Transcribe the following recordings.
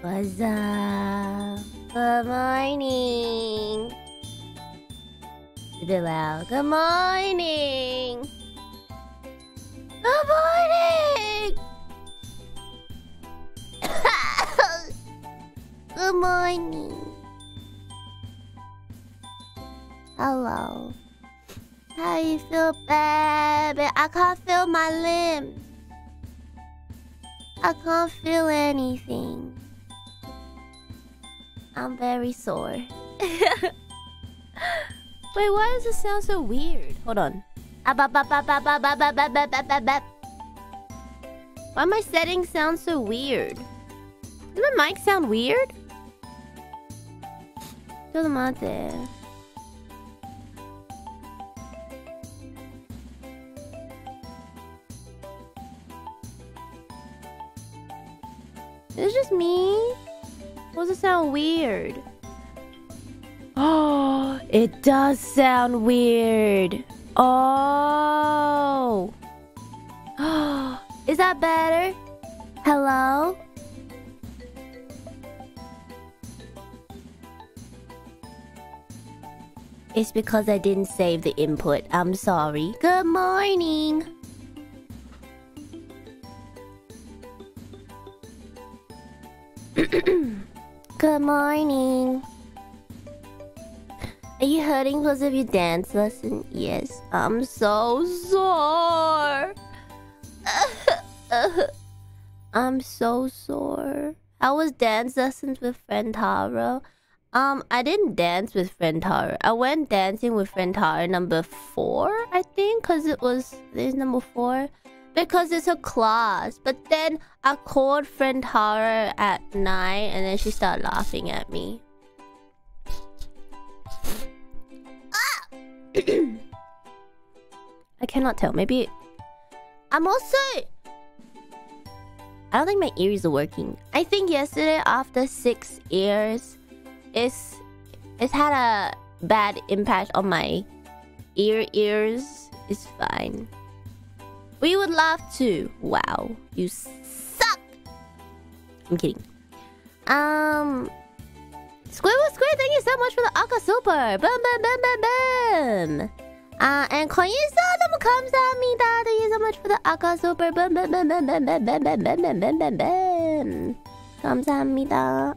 What's up? Good morning. Bilal, good morning. Feel anything. I'm very sore. Wait, why does it sound so weird? Hold on. Why my settings sound so weird? Does my mic sound weird? Todo mate. Is it just me? Or does it sound weird? Oh, it does sound weird. Oh. Oh. Is that better? Hello? It's because I didn't save the input. I'm sorry. Good morning. Morning. Are you hurting because of your dance lesson? Yes, I'm so sore. I'm so sore. How was dance lessons with friend Taro? Um, I didn't dance with friend Taro. I went dancing with friend Taro number four, I think, because it was this number four because it's a class. But then I called friend Tara at night and then she started laughing at me. Ah! I cannot tell. Maybe I'm also. I don't think my ears are working. I think yesterday after six ears, it's it's had a bad impact on my ear ears. It's fine. We would love to. Wow, you suck. I'm kidding. Um, Squidward Squid, thank you so much for the Aka Super. Boom, boom, boom, boom, boom. Uh, and Koyisa 너무 감사합니다. Thank you so much for the Aka Super. Boom, boom, boom, boom, boom, boom, boom, boom, boom, boom, boom, boom, boom. 감사합니다.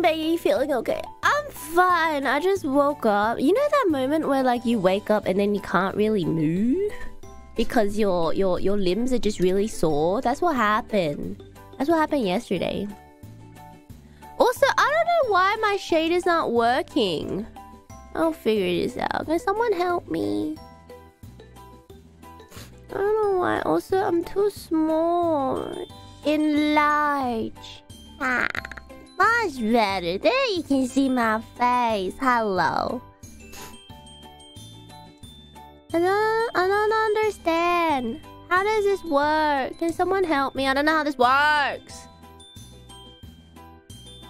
Baby, feeling okay? I'm fine. I just woke up. You know that moment where like you wake up and then you can't really move because your your your limbs are just really sore. That's what happened. That's what happened yesterday. Also, I don't know why my shade is not working. I'll figure this out. Can someone help me? I don't know why. Also, I'm too small. Enlarge. Ah. Much better. There you can see my face. Hello. I don't, I don't understand. How does this work? Can someone help me? I don't know how this works.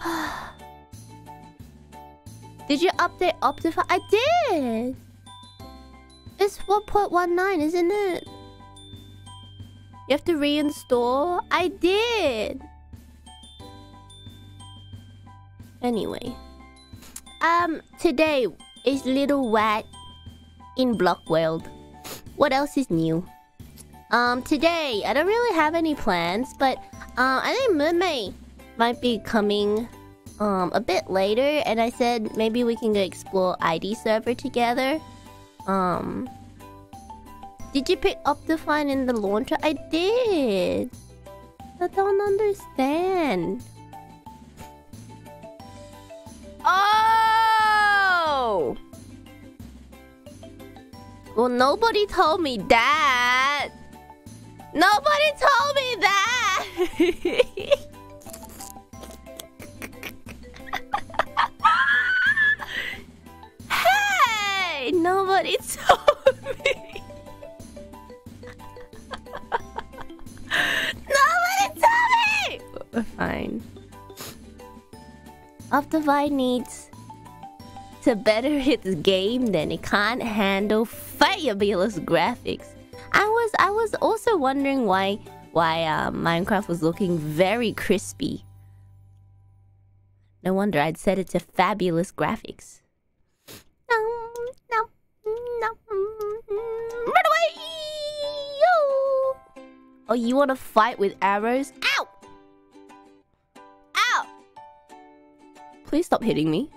did you update Optifine? I did. It's 1.19, isn't it? You have to reinstall? I did. Anyway. Um, today is Little Wat in Block World. What else is new? Um, today, I don't really have any plans, but uh, I think Mumei might be coming um, a bit later, and I said maybe we can go explore ID server together. Um, did you pick Optifine in the launcher? I did. I don't understand. Oh! Well, nobody told me that. Nobody told me that. hey! Nobody told me. nobody told me! Fine. Optifine needs to better its game, then it can't handle fabulous graphics. I was I was also wondering why why uh, Minecraft was looking very crispy. No wonder I'd set it to fabulous graphics. No, no, no. Run away! Oh, you want to fight with arrows? Please stop hitting me.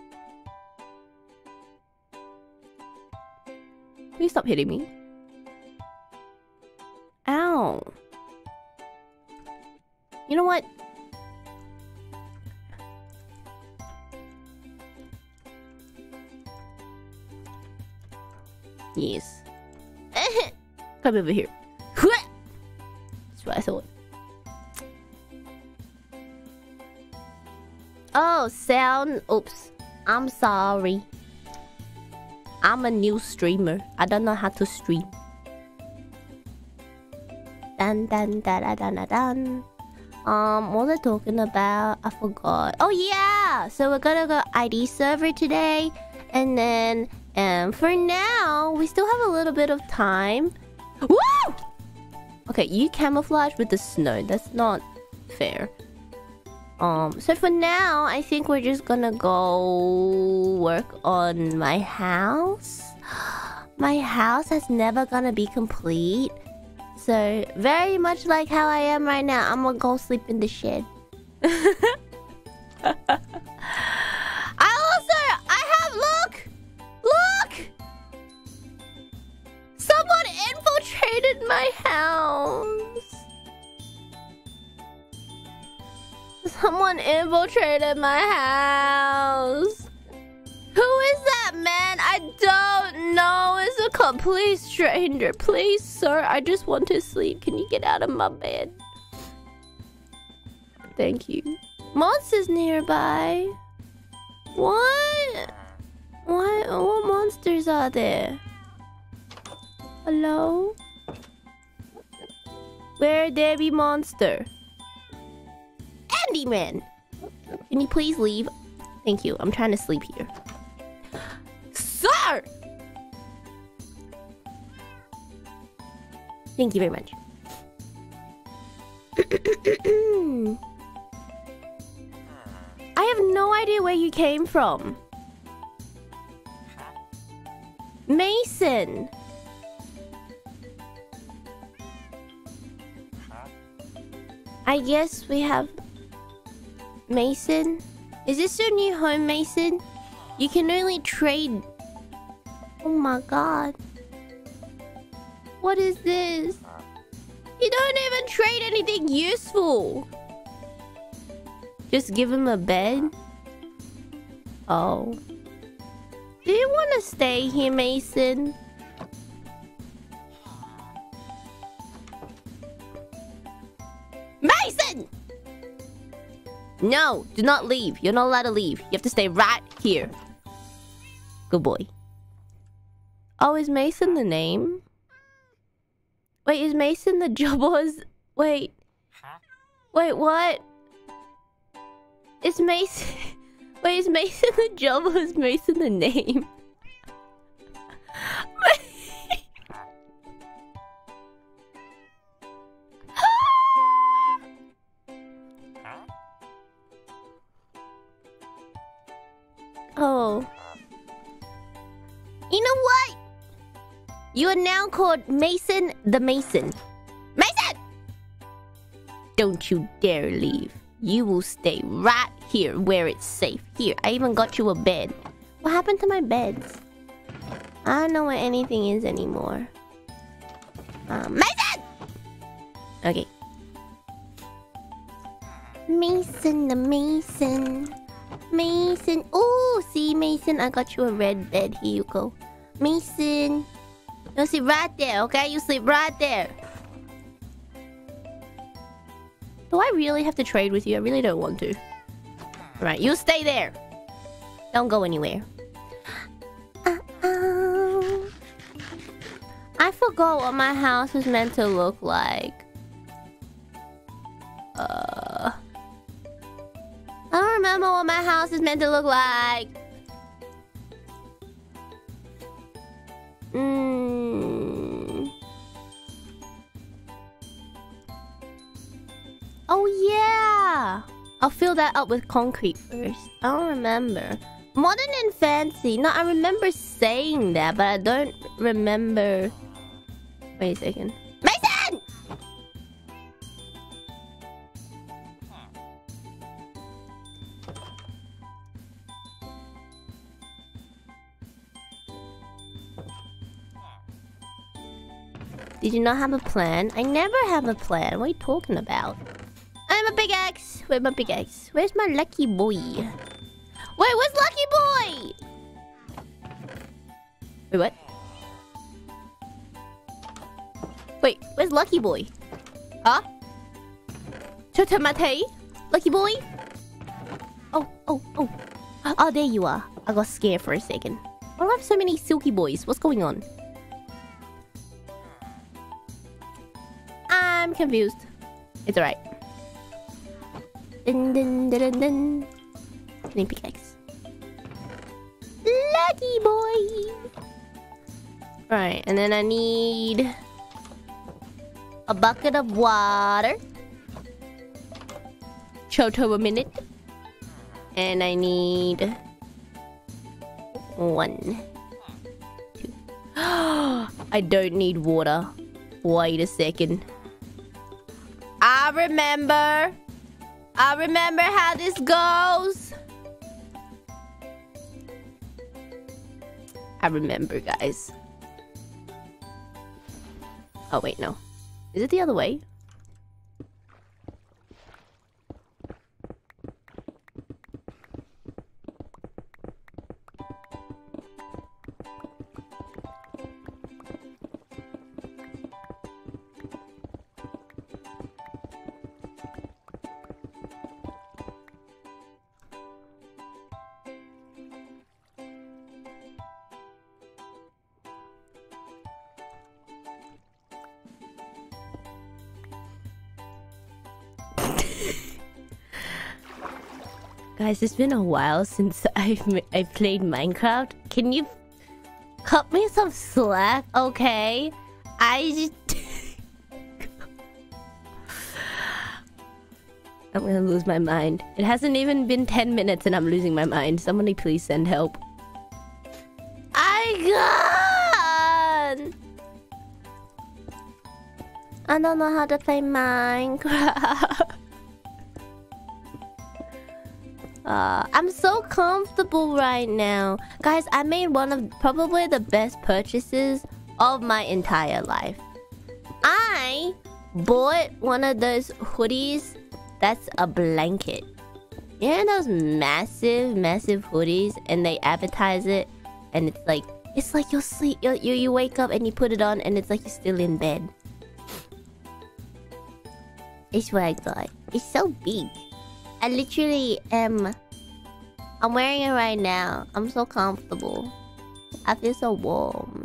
Please stop hitting me. Ow. You know what? Yes. Come over here. That's what I thought. Oh, sound. Oops. I'm sorry. I'm a new streamer. I don't know how to stream. Dun dun dun dun dun dun. Um, what I talking about? I forgot. Oh yeah! So we're gonna go ID server today, and then um, for now we still have a little bit of time. Woo! Okay, you camouflage with the snow. That's not fair. Um, so for now, I think we're just gonna go work on my house. My house is never gonna be complete. So, very much like how I am right now, I'm gonna go sleep in the shed. I also, I have, look! Look! Someone infiltrated my house. Someone infiltrated my house. Who is that man? I don't know. It's a complete stranger. Please, sir, I just want to sleep. Can you get out of my bed? Thank you. Monsters nearby. What? What? What monsters are there? Hello? Where there be monster? Andy man! Can you please leave? Thank you. I'm trying to sleep here. Sir! Thank you very much. I have no idea where you came from. Mason! I guess we have Mason. Is this your new home, Mason? You can only trade... Oh my god. What is this? You don't even trade anything useful. Just give him a bed? Oh. Do you want to stay here, Mason? Mason! No, do not leave. You're not allowed to leave. You have to stay right here. Good boy. Oh, is Mason the name? Wait, is Mason the job was... Wait. Wait, what? Is Mason... Wait, is Mason the job or is Mason the name? oh. You know what? You are now called Mason the Mason. Mason! Don't you dare leave. You will stay right here where it's safe. Here, I even got you a bed. What happened to my beds? I don't know where anything is anymore. Um, Mason! Okay. Mason the Mason. Mason. Oh, see, Mason, I got you a red bed. Here you go. Mason. You sleep right there, okay? You sleep right there. Do I really have to trade with you? I really don't want to. Alright, you stay there. Don't go anywhere. I forgot what my house was meant to look like. Uh... I don't remember what my house is meant to look like. Hmm. Oh yeah! I'll fill that up with concrete first. I don't remember. Modern and fancy. No, I remember saying that, but I don't remember... Wait a second. Did you not have a plan? I never have a plan. What are you talking about? I'm a big X. Where's my big X? Where's my lucky boy? Wait, where's lucky boy? Wait, what? Wait, where's lucky boy? Huh? Chotomate? Lucky boy? Oh, oh, oh. Oh, there you are. I got scared for a second. Why do I have so many silky boys? What's going on? Confused. It's alright. Dun pickaxe. Lucky boy! Right, and then I need... A bucket of water. Choto a minute. And I need... One. Two. I don't need water. Wait a second. I remember. I remember how this goes. I remember, guys. Oh, wait, no. Is it the other way? Guys, it's been a while since I've I've played Minecraft. Can you cut me some slack, okay? I just I'm gonna lose my mind. It hasn't even been 10 minutes and I'm losing my mind. Somebody please send help. I! I don't know how to play Minecraft. Uh, I'm so comfortable right now. Guys, I made one of probably the best purchases of my entire life. I bought one of those hoodies that's a blanket. You know those massive, massive hoodies and they advertise it and it's like, it's like you'll sleep, you, you, you wake up and you put it on and it's like you're still in bed. It's what I got. It's so big. I literally am... I'm wearing it right now. I'm so comfortable. I feel so warm.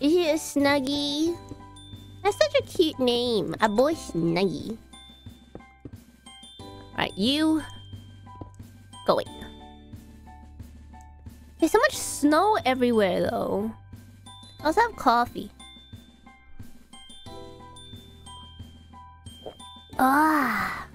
Is it a Snuggie? That's such a cute name. A boy Snuggie. Alright, you... Go away. There's so much snow everywhere, though. I also have coffee. Ah.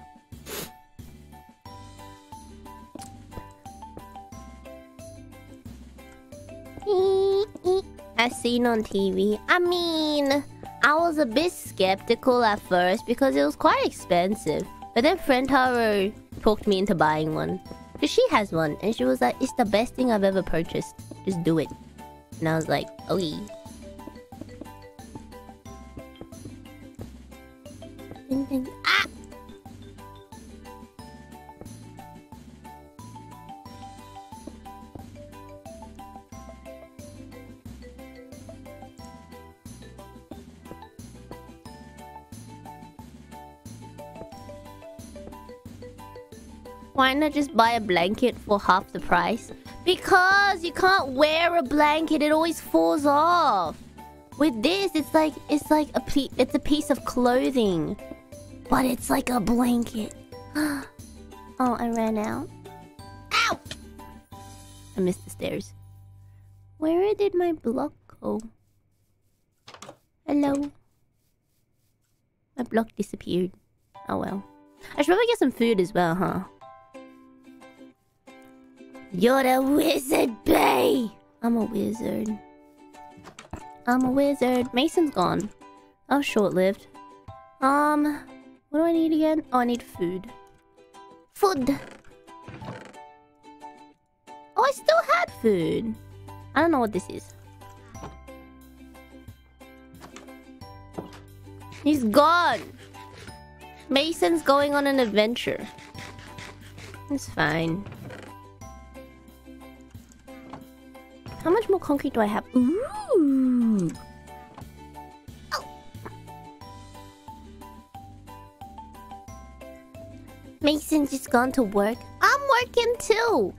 As seen on TV. I mean, I was a bit skeptical at first because it was quite expensive. But then friend Taro poked me into buying one. Cause she has one, and she was like, "It's the best thing I've ever purchased. Just do it." And I was like, "Okay." Why not just buy a blanket for half the price? Because you can't wear a blanket, it always falls off. With this, it's like it's like a it's a piece of clothing, but it's like a blanket. oh, I ran out. I missed the stairs. Where did my block go? Hello? My block disappeared. Oh well. I should probably get some food as well, huh? You're a wizard, Bay! I'm a wizard. I'm a wizard. Mason's gone. Oh, short-lived. Um, what do I need again? Oh, I need food. Food! Oh, I still had food. I don't know what this is. He's gone. Mason's going on an adventure. It's fine. How much more concrete do I have? Ooh. Oh. Mason's just gone to work. I'm working too.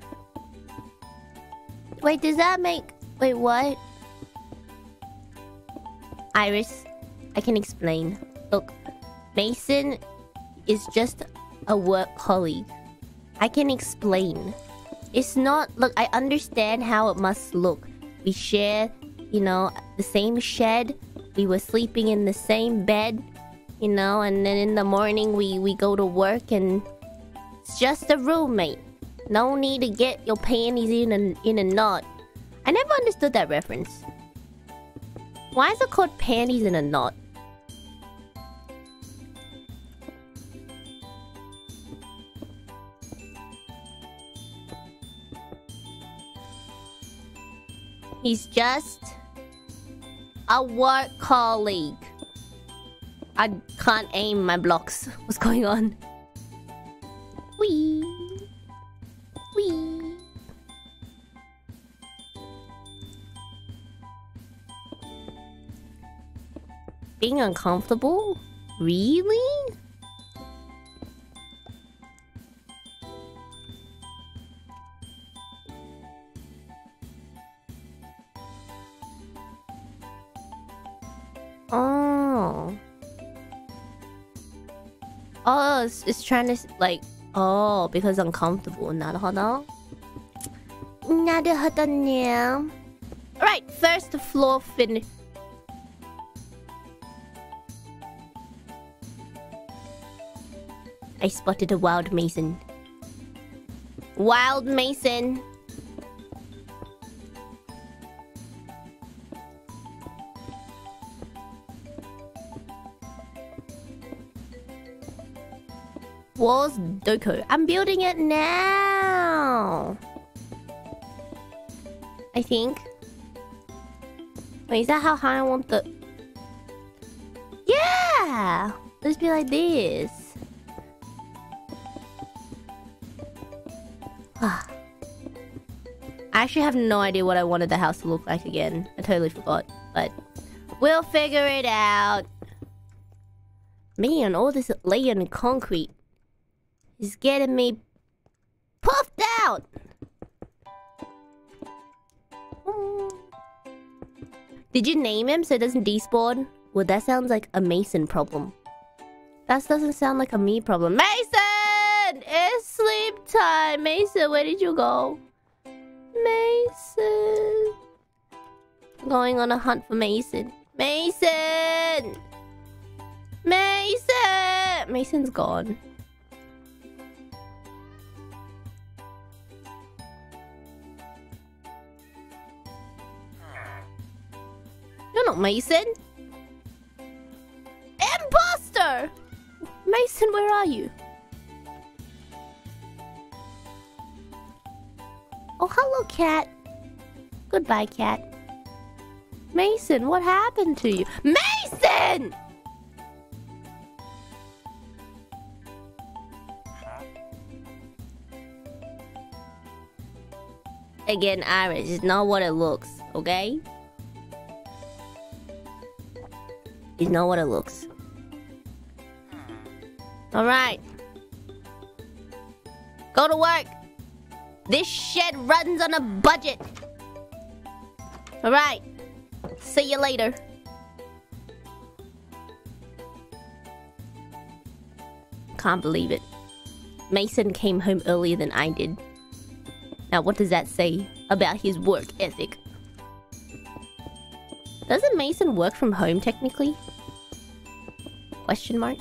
Wait, does that make... Wait, what? IRyS, I can explain. Look, Mason is just a work colleague. I can explain. It's not... Look, I understand how it must look. We share, you know, the same shed. We were sleeping in the same bed, you know, and then in the morning we, we go to work and... It's just a roommate. No need to get your panties in a, in a knot. I never understood that reference. Why is it called panties in a knot? He's just a work colleague. I can't aim my blocks. What's going on? Wee. Wee. Being uncomfortable? Really? Oh. Oh, it's, it's trying to like oh because uncomfortable. Not hold on. Not hot now. Right, first floor finish. I spotted a wild mason. Wild mason. Walls Doku. I'm building it now. I think. Wait, is that how high I want the... Yeah! Let's be like this. Ah. I actually have no idea what I wanted the house to look like again. I totally forgot. But we'll figure it out. Me and all this laying concrete is getting me puffed out. Did you name him so it doesn't despawn? Well, that sounds like a Mason problem. That doesn't sound like a me problem. Mason! It's sleep time. Mason, where did you go? Mason. Going on a hunt for Mason. Mason! Mason! Mason's gone. You're not Mason. Imposter! Mason, where are you? Oh, hello, cat. Goodbye, cat. Mason, what happened to you? Mason! Again, IRyS, is not what it looks, okay? It's not what it looks. Alright. Go to work. This shed runs on a budget. Alright. See you later. Can't believe it. Mason came home earlier than I did. Now, what does that say about his work ethic? Doesn't Mason work from home technically? Question mark.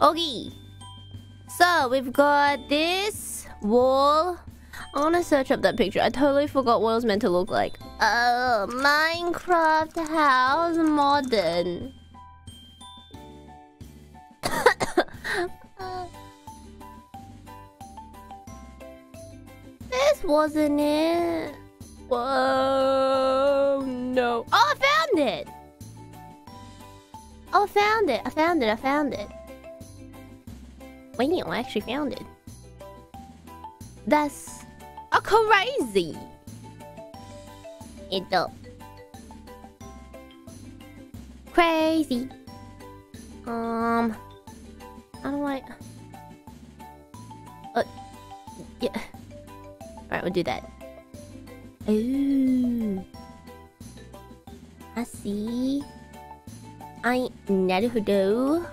Okay. So we've got this wall. I want to search up that picture. I totally forgot what it was meant to look like. Oh, Minecraft house modern. this wasn't it. Whoa, no. Oh, I found it. Oh, I found it. I found it. I found it. Wait, I actually found it. That's a crazy. It up. Crazy. Um. How don't like... Uh. Yeah. All right, we'll do that. Ooh. I see. I Naruto.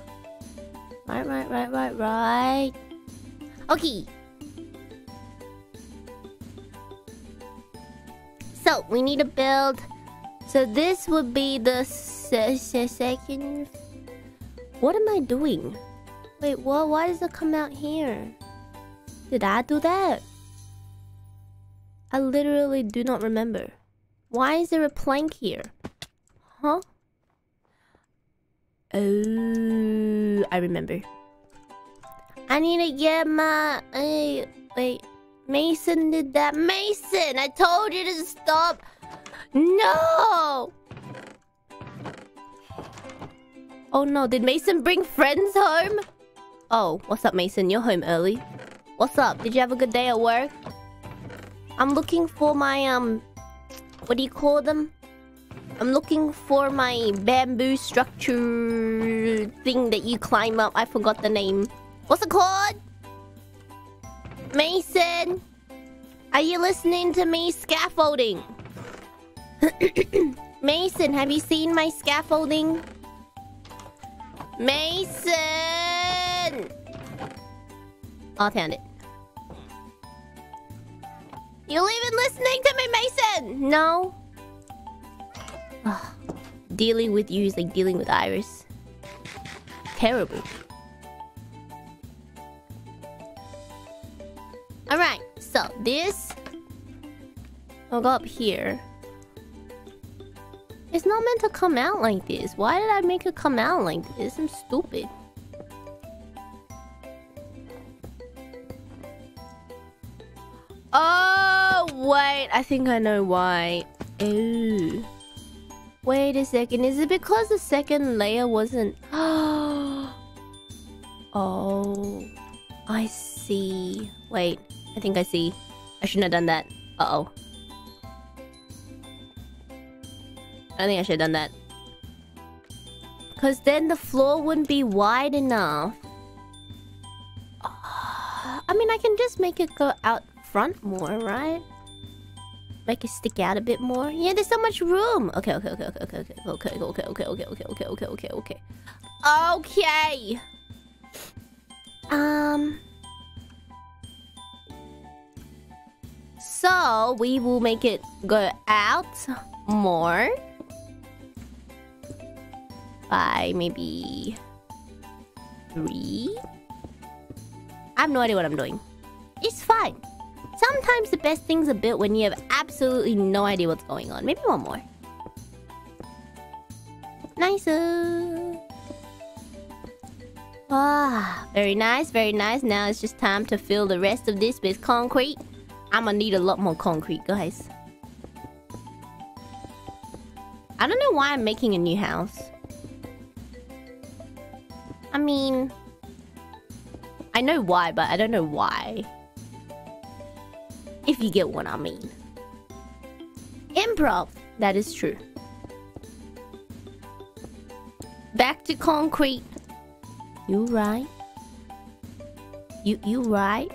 Right, right, right, right, right. Okay. So, we need to build... So this would be the se se second... What am I doing? Wait, what? Why does it come out here? Did I do that? I literally do not remember. Why is there a plank here? Huh? Oh, I remember. I need to get my... Uh, wait. Mason did that. Mason! I told you to stop! No! Oh no, did Mason bring friends home? Oh, what's up Mason? You're home early. What's up? Did you have a good day at work? I'm looking for my, um... What do you call them? I'm looking for my bamboo structure thing that you climb up. I forgot the name. What's it called? Mason! Are you listening to me? Scaffolding. Mason, have you seen my scaffolding? Mason! Oh, I found it. You even listening to me, Mason? No? Ah, dealing with you is like dealing with IRyS. Terrible. Alright, so this... I'll go up here. It's not meant to come out like this. Why did I make it come out like this? I'm stupid. Oh, wait. I think I know why. Ooh. Wait a second. Is it because the second layer wasn't... oh. I see. Wait. I think I see. I shouldn't have done that. Uh-oh. I think I should have done that. Because then the floor wouldn't be wide enough. I mean, I can just make it go out front more, right? Make it stick out a bit more. Yeah, there's so much room. Okay, okay, okay, okay, okay, okay, okay, okay, okay, okay, okay, okay, okay, okay, okay. Um. So we will make it go out more by maybe three. I have no idea what I'm doing. It's fine. Sometimes the best things are built when you have absolutely no idea what's going on. Maybe one more. Nicer. Ah, very nice, very nice. Now it's just time to fill the rest of this with concrete. I'm gonna need a lot more concrete, guys. I don't know why I'm making a new house. I mean... I know why, but I don't know why. If you get what I mean. Improv. That is true. Back to concrete. You right. You you right.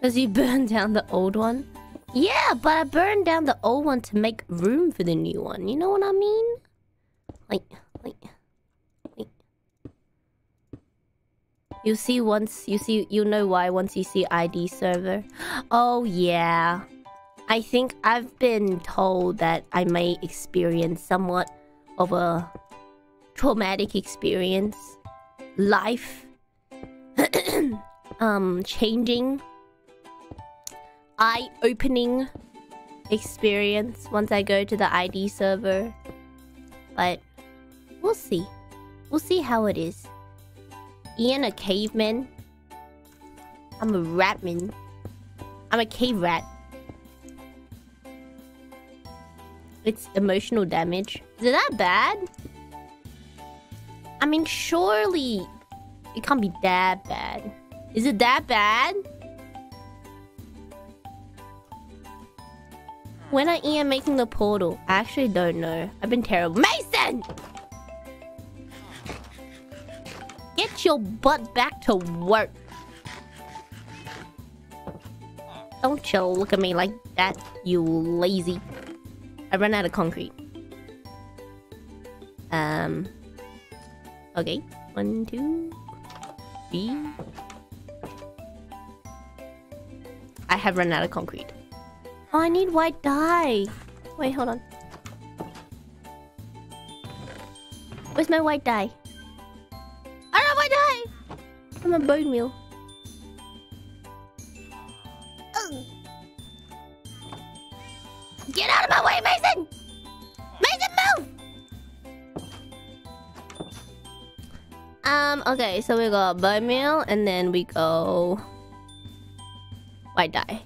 Because you burned down the old one? Yeah, but I burned down the old one to make room for the new one. You know what I mean? Like, like. You see once, you see, you know why once you see ID server. Oh, yeah. I think I've been told that I may experience somewhat of a traumatic experience. Life. um, changing eye-opening experience once I go to the ID server. But we'll see. We'll see how it is. Ian a caveman. I'm a ratman. I'm a cave rat. It's emotional damage. Is it that bad? I mean, surely it can't be that bad. Is it that bad? When are Ian making the portal? I actually don't know. I've been terrible. Mason! Get your butt back to work. Don't you look at me like that, you lazy. I ran out of concrete. Um. Okay. One, two, three. I have run out of concrete. Oh, I need white dye. Wait, hold on. Where's my white dye? I'm a bone meal. Get out of my way, Mason! Mason, move! Um, okay, so we got bone meal and then we go... White dye.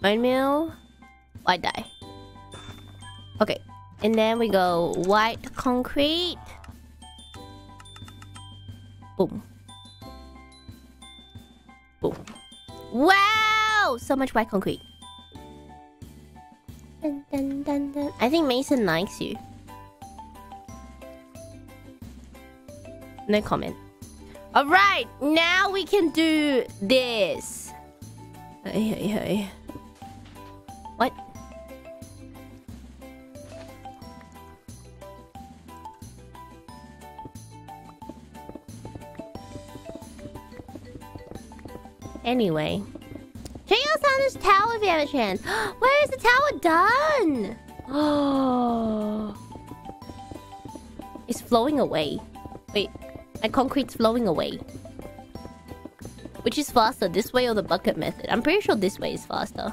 Bone meal, white dye. Okay, and then we go white concrete. Boom. Boom. Wow! So much white concrete. Dun, dun, dun. I think Mason likes you. No comment. Alright, now we can do this. Hey, hey, hey. Anyway. Check out this tower if you have a chance. Where is the tower done? Oh. It's flowing away. Wait, my concrete's flowing away. Which is faster, this way or the bucket method? I'm pretty sure this way is faster.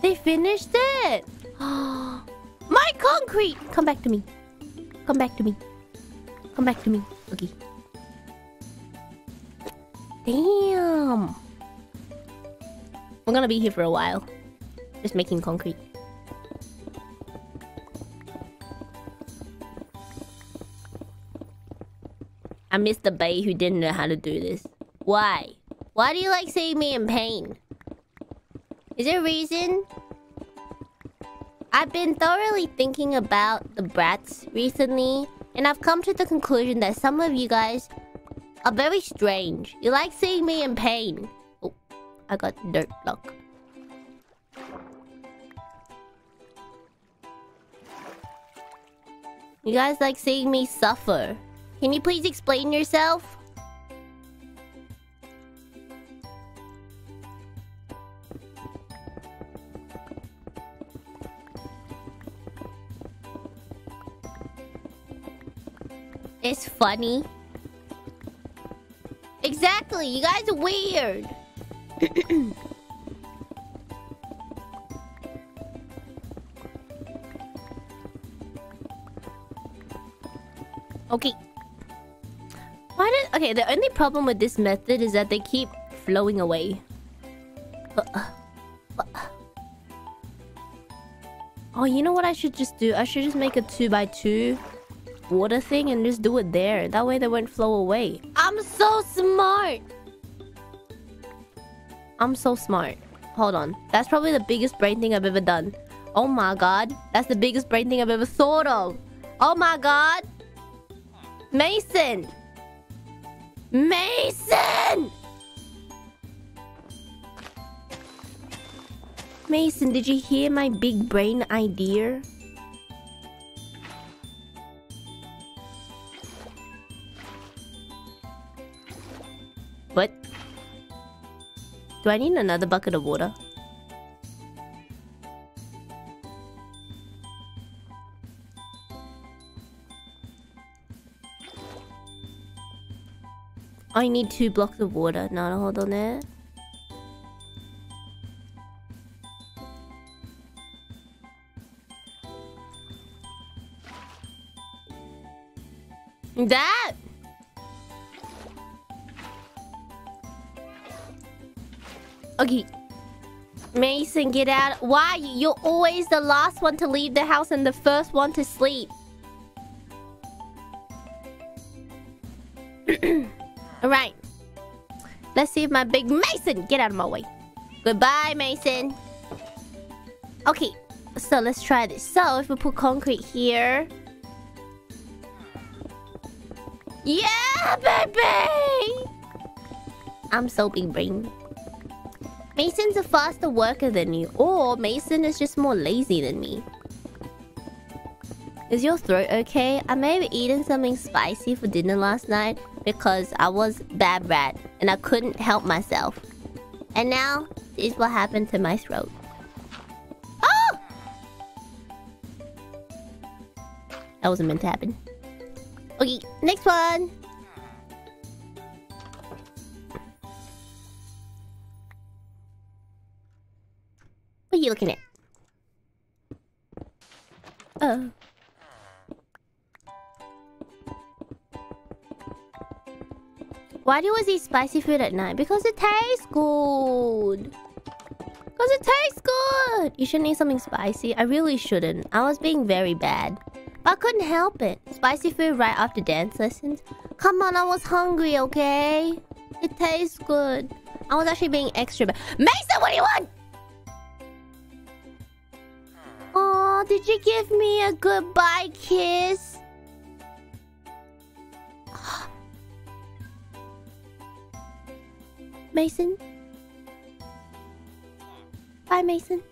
They finished it! My concrete! Come back to me. Come back to me. Come back to me. Okay. Damn! We're gonna be here for a while. Just making concrete. I miss the bay who didn't know how to do this. Why? Why do you like seeing me in pain? Is there a reason? I've been thoroughly thinking about the brats recently, and I've come to the conclusion that some of you guys are very strange. You like seeing me in pain. Oh, I got dirt block. You guys like seeing me suffer. Can you please explain yourself? It's funny. Exactly, you guys are weird. okay. Why did... Okay, the only problem with this method is that they keep flowing away. Oh, you know what I should just do? I should just make a 2 by 2 water thing and just do it there. That way they won't flow away. I'm so smart! I'm so smart. Hold on. That's probably the biggest brain thing I've ever done. Oh my god. That's the biggest brain thing I've ever thought of. Oh my god. Mason! Mason! Mason, did you hear my big brain idea? Do I need another bucket of water? I need two blocks of water. Now hold on there. That Okay. Mason, get out. Why? You're always the last one to leave the house and the first one to sleep. Alright. Let's see if my big Mason... Get out of my way. Goodbye, Mason. Okay. So, let's try this. So, if we put concrete here... Yeah, baby! I'm so big brain. Mason's a faster worker than you. Or Mason is just more lazy than me. Is your throat okay? I may have eaten something spicy for dinner last night because I was bad rat and I couldn't help myself. And now, this is what happened to my throat. Oh! That wasn't meant to happen. Okay, next one. Are you looking at? Oh. Why do always eat spicy food at night? Because it tastes good. Because it tastes good. You shouldn't eat something spicy. I really shouldn't. I was being very bad. But I couldn't help it. Spicy food right after dance lessons. Come on, I was hungry, okay? It tastes good. I was actually being extra bad. Mason, what do you want? Oh, did you give me a goodbye kiss? Mason? Bye, Mason.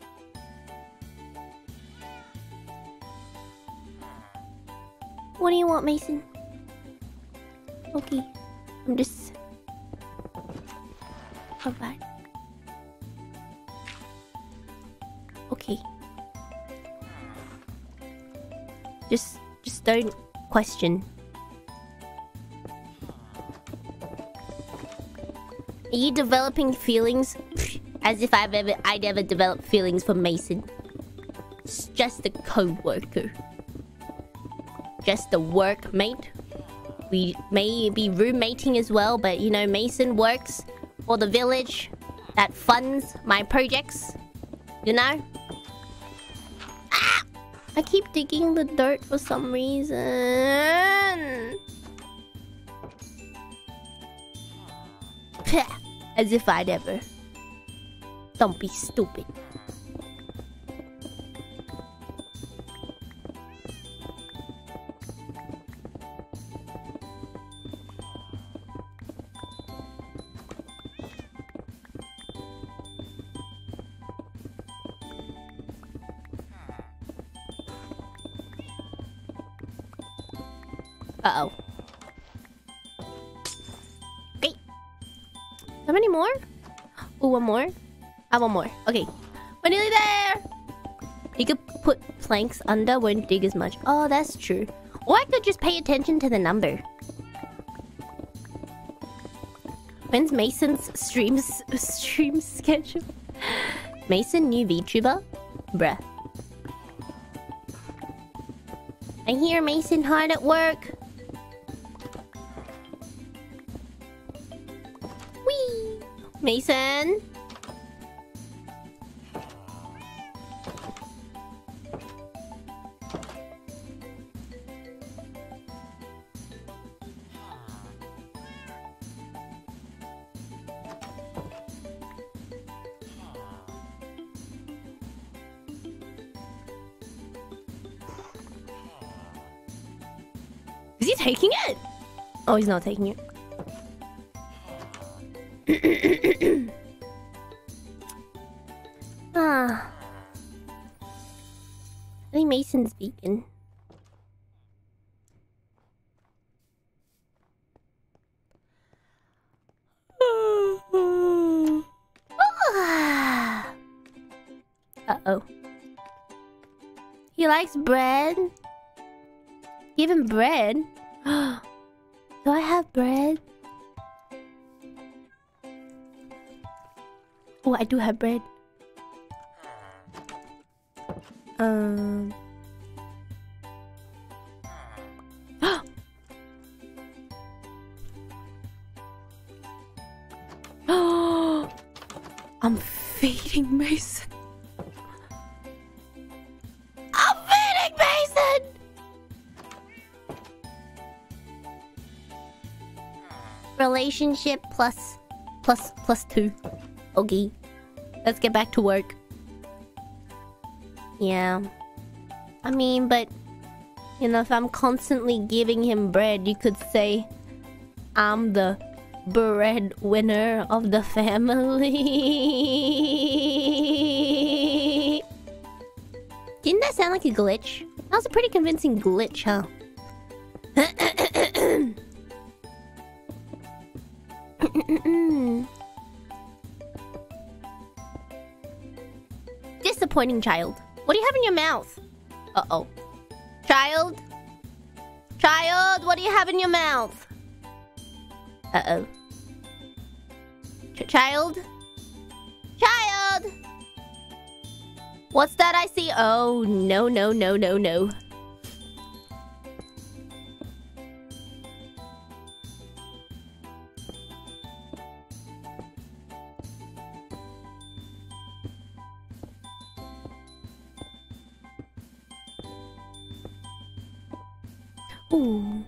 What do you want, Mason? Okay. I'm just... Alright. Okay. Just... Just don't question. Are you developing feelings? As if I've ever... I'd ever developed feelings for Mason. It's just a co-worker just a workmate. We may be roommating as well, but you know, Mason works for the village that funds my projects. You know? I keep digging the dirt for some reason. As if I'd ever. Don't be stupid. Uh-oh. Okay. How many more? Oh, one more? I one more. Okay. We're nearly there! You could put planks under, won't dig as much. Oh, that's true. Or I could just pay attention to the number. When's Mason's streams stream schedule? Mason, new VTuber? Bruh. I hear Mason hard at work. Mason? Is he taking it? Oh, he's not taking it. ah. I think Mason's vegan. Uh-oh. He likes bread? Give him bread? Do I have bread? Oh, I do have bread. Um... I'm feeding Mason. I'm feeding Mason! Relationship plus... Plus... Plus two. Okay. Let's get back to work. Yeah. I mean, but... You know, if I'm constantly giving him bread, you could say... I'm the breadwinner of the family. Didn't that sound like a glitch? That was a pretty convincing glitch, huh? Disappointing child. What do you have in your mouth? Uh-oh. Child? Child, what do you have in your mouth? Uh-oh. Ch child? Child! What's that I see? Oh, no, no, no, no, no. Ooh.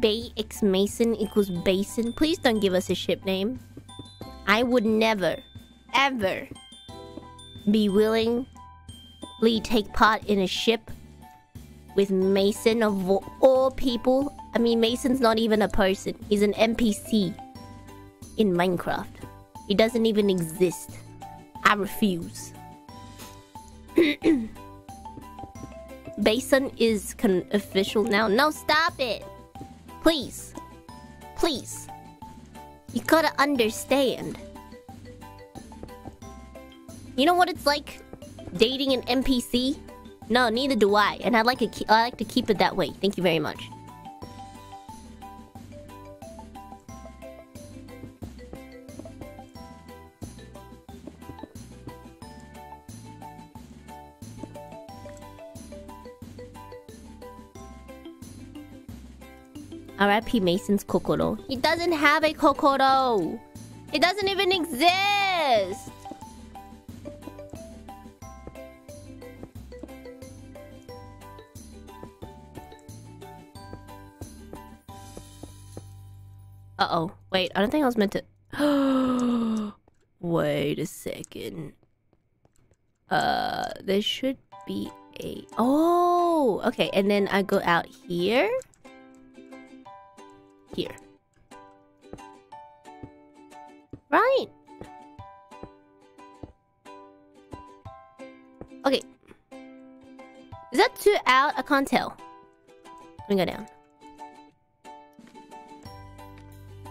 Bay X Mason equals Basin. Please don't give us a ship name. I would never, ever be willingly take part in a ship with Mason of all people. I mean, Mason's not even a person. He's an NPC in Minecraft. He doesn't even exist. I refuse. Basin is official now. No, stop it. Please. Please. You gotta understand. You know what it's like dating an NPC? No, neither do I, and I like. I like to keep it that way. Thank you very much. R.I.P. Mason's Kokoro. He doesn't have a Kokoro. It doesn't even exist. Uh-oh. Wait, I don't think I was meant to... Wait a second. Uh, there should be a... Oh! Okay, and then I go out here? Here. Right. Okay. Is that two out? I can't tell. Let me go down.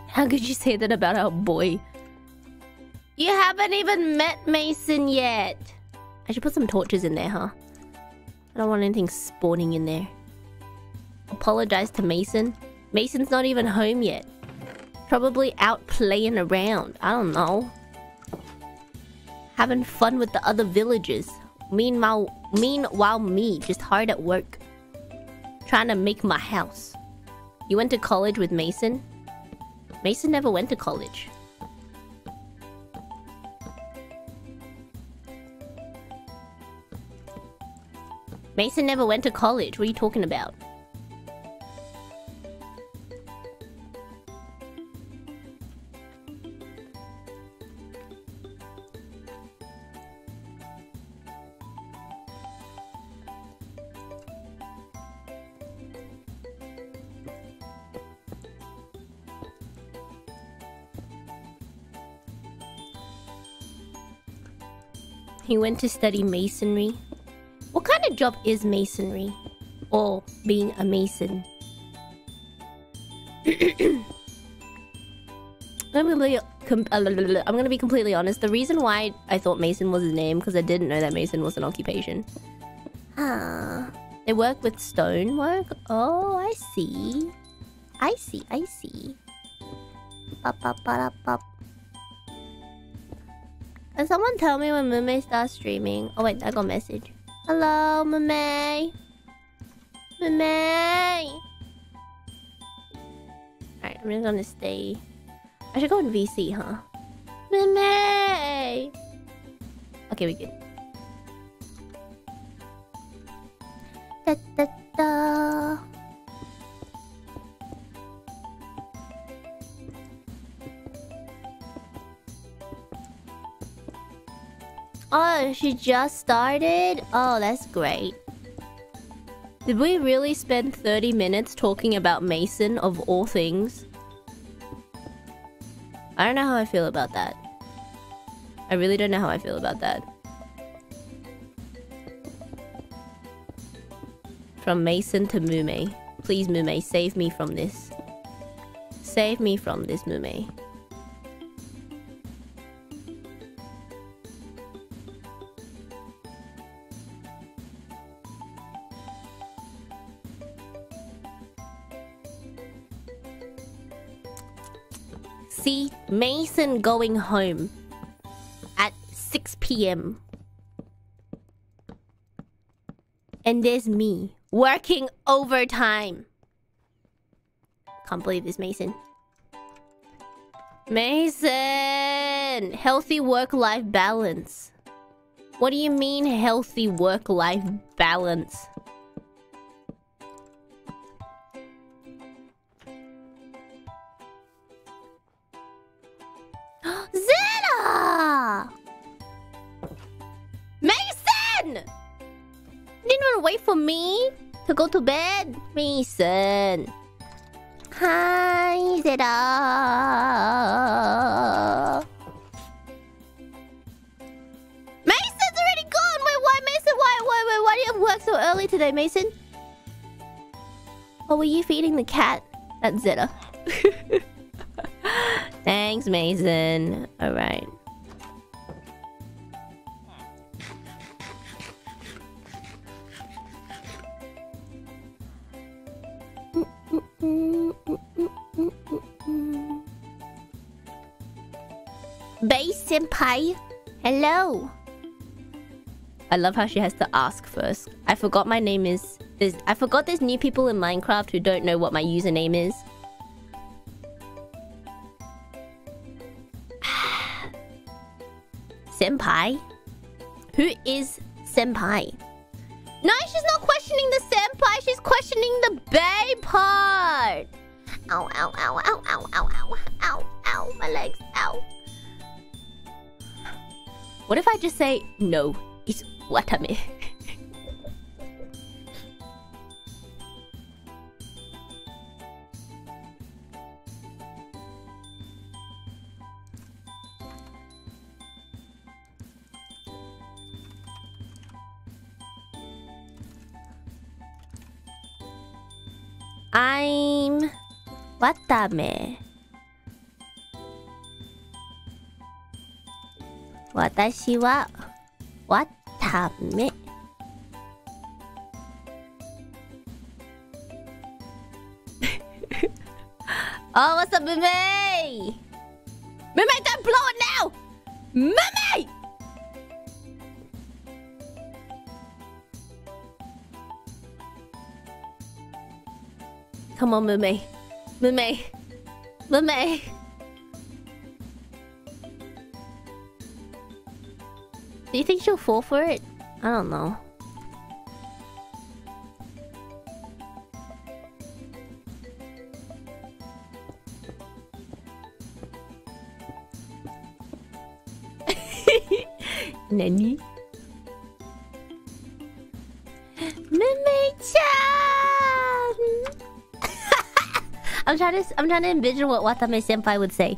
How could you say that about our boy? You haven't even met Mason yet. I should put some torches in there, huh? I don't want anything spawning in there. Apologize to Mason. Mason's not even home yet. Probably out playing around. I don't know. Having fun with the other villagers. Meanwhile, meanwhile me, just hard at work. Trying to make my house. You went to college with Mason? Mason never went to college. Mason never went to college. What are you talking about? He went to study masonry. What kind of job is masonry. Or being a mason. I'm gonna, be, I'm gonna be completely honest. The reason why I thought Mason was his name because I didn't know that Mason was an occupation. Ah, they work with stonework. Oh, I see. I see. I see. Up, up, up, up, Can someone tell me when Mumei starts streaming? Oh wait, I got a message. Hello, Mumei. Mumei. Alright, I'm just gonna stay. I should go in VC, huh? Meme! Okay, we good. Da, da, da. Oh, she just started? Oh, that's great. Did we really spend 30 minutes talking about Mason of all things? I don't know how I feel about that. I really don't know how I feel about that. From Mason to Mumei. Please, Mumei, save me from this. Save me from this, Mumei. See Mason going home at 6 p.m. And there's me working overtime. Can't believe this, Mason. Mason! Healthy work-life balance. What do you mean healthy work-life balance? Zeta! Mason! Didn't want to wait for me to go to bed? Mason. Hi, Zeta. Mason's already gone! Wait, why, Mason? Why, why, why, why do you have work so early today, Mason? Oh, were you feeding the cat? That's Zeta. Thanks, Mason. Alright. Base Senpai, hello. I love how she has to ask first. I forgot my name is... There's, I forgot there's new people in Minecraft who don't know what my username is. Senpai? Who is senpai? No, she's not questioning the senpai. She's questioning the bay part. Ow, ow, ow, ow, ow, ow, ow, ow, ow, my legs, ow. What if I just say, no, it's watame? I'm Watame. Watashi wa Watame. oh, what's up, Meme? Meme, don't blow it now! Meme! Come on, Meme. Meme. Meme. Do you think she'll fall for it? I don't know. Nani? I'm trying to I'm trying to envision what Watame Senpai would say.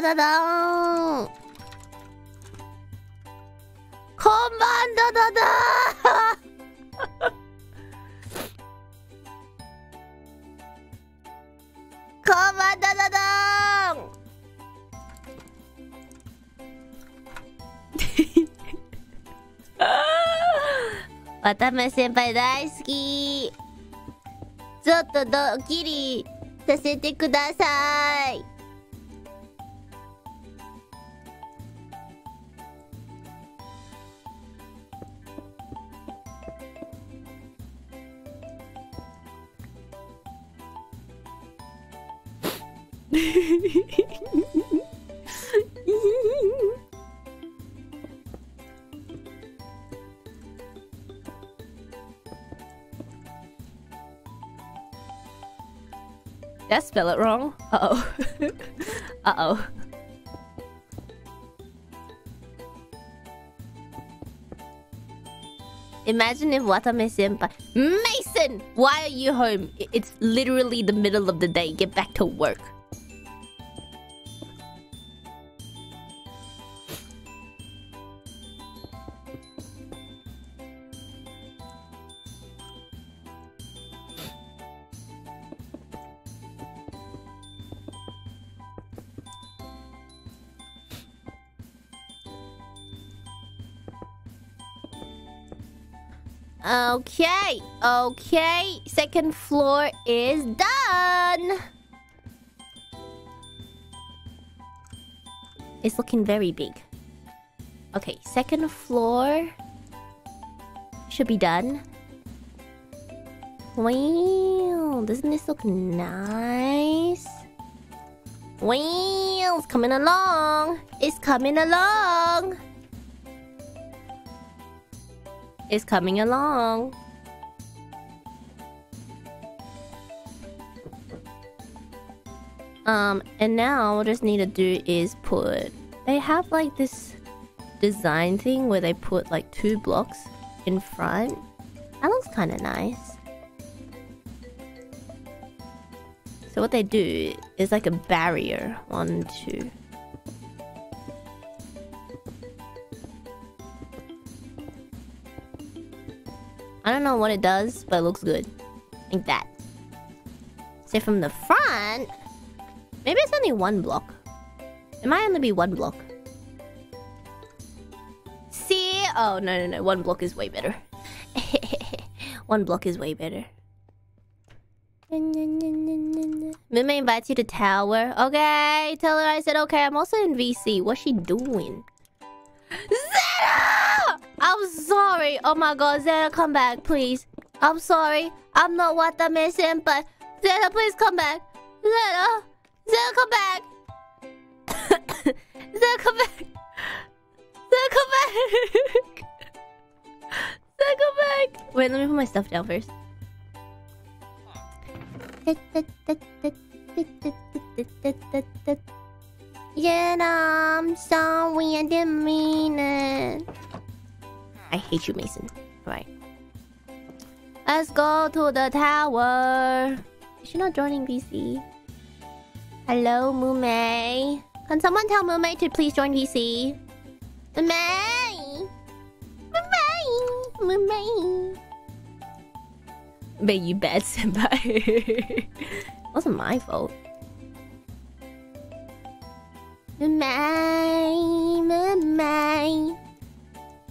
だだだーんこんばんだだだーこんばんだだだーん渡辺先輩大好き。ちょっとドッキリさせてください。Did I spell it wrong? Uh-oh. Uh-oh. Imagine if Watame senpai... Mason! Why are you home? It's literally the middle of the day. Get back to work. Okay, okay. Second floor is done. It's looking very big. Okay, second floor should be done. Wow, doesn't this look nice? Wow, it's coming along. It's coming along. It's coming along. Um, and now what I just need to do is put... They have like this design thing where they put like two blocks in front. That looks kind of nice. So what they do is like a barrier. One, two, I don't know what it does, but it looks good. Like that. Say from the front... Maybe it's only one block. It might only be one block. See? Oh, no, no, no. One block is way better. one block is way better. Mumei invites you to tower. Okay, tell her I said okay. I'm also in VC. What's she doing? Zeta! I'm sorry. Oh my god, Zeta, come back, please. I'm sorry. I'm not Watame but Zeta, please come back. Zeta! Zeta, come back! Zeta, come back! Zeta, come back! Zeta, come back! Wait, let me put my stuff down first. Yeah, I'm sorry, I didn't mean it. I hate you, Mason. Alright. Let's go to the tower. Is she not joining VC? Hello, Mumei. Can someone tell Mumei to please join VC? Mumei! Mumei! Mumei! But you bad senpai. wasn't my fault. Mumei! Mumei!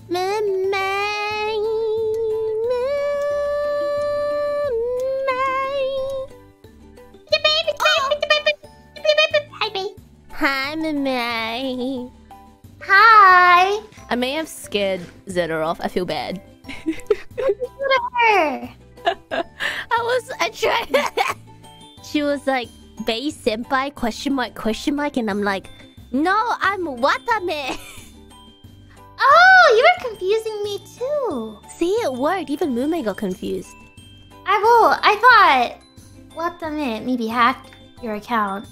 Mumei! Hi, Mumei. Hi. I may have scared Zeta off. I feel bad. I was I tried. she was like, "Bay senpai?" Question mark? Question mark? And I'm like, No, I'm Watame. Oh, you were confusing me too. See, it worked. Even Mumei got confused. I will. I thought minute maybe hacked your account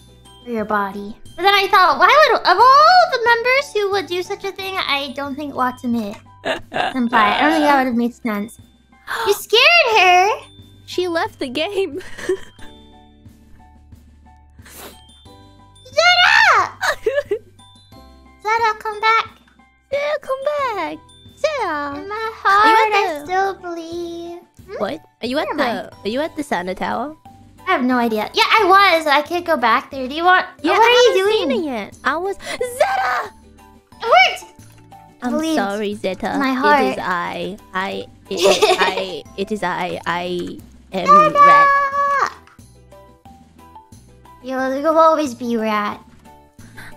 or your body. But then I thought, why would of all the members who would do such a thing, I don't think Watame senpai. I don't think that would have made sense. You scared her. She left the game. Zara! Zara, come back. Yeah, come back. Sarah. In my heart, I the- still believe. Hmm? What? Are you at the am Are you at the Santa Tower? I have no idea. Yeah, I was. I can't go back there. Do you want? Yeah, what are you doing? seen it yet. I was Zeta. It worked. I'm Believed. sorry, Zeta. My heart. is I. I. It is I. It is I. I am rat. You'll, you'll always be rat.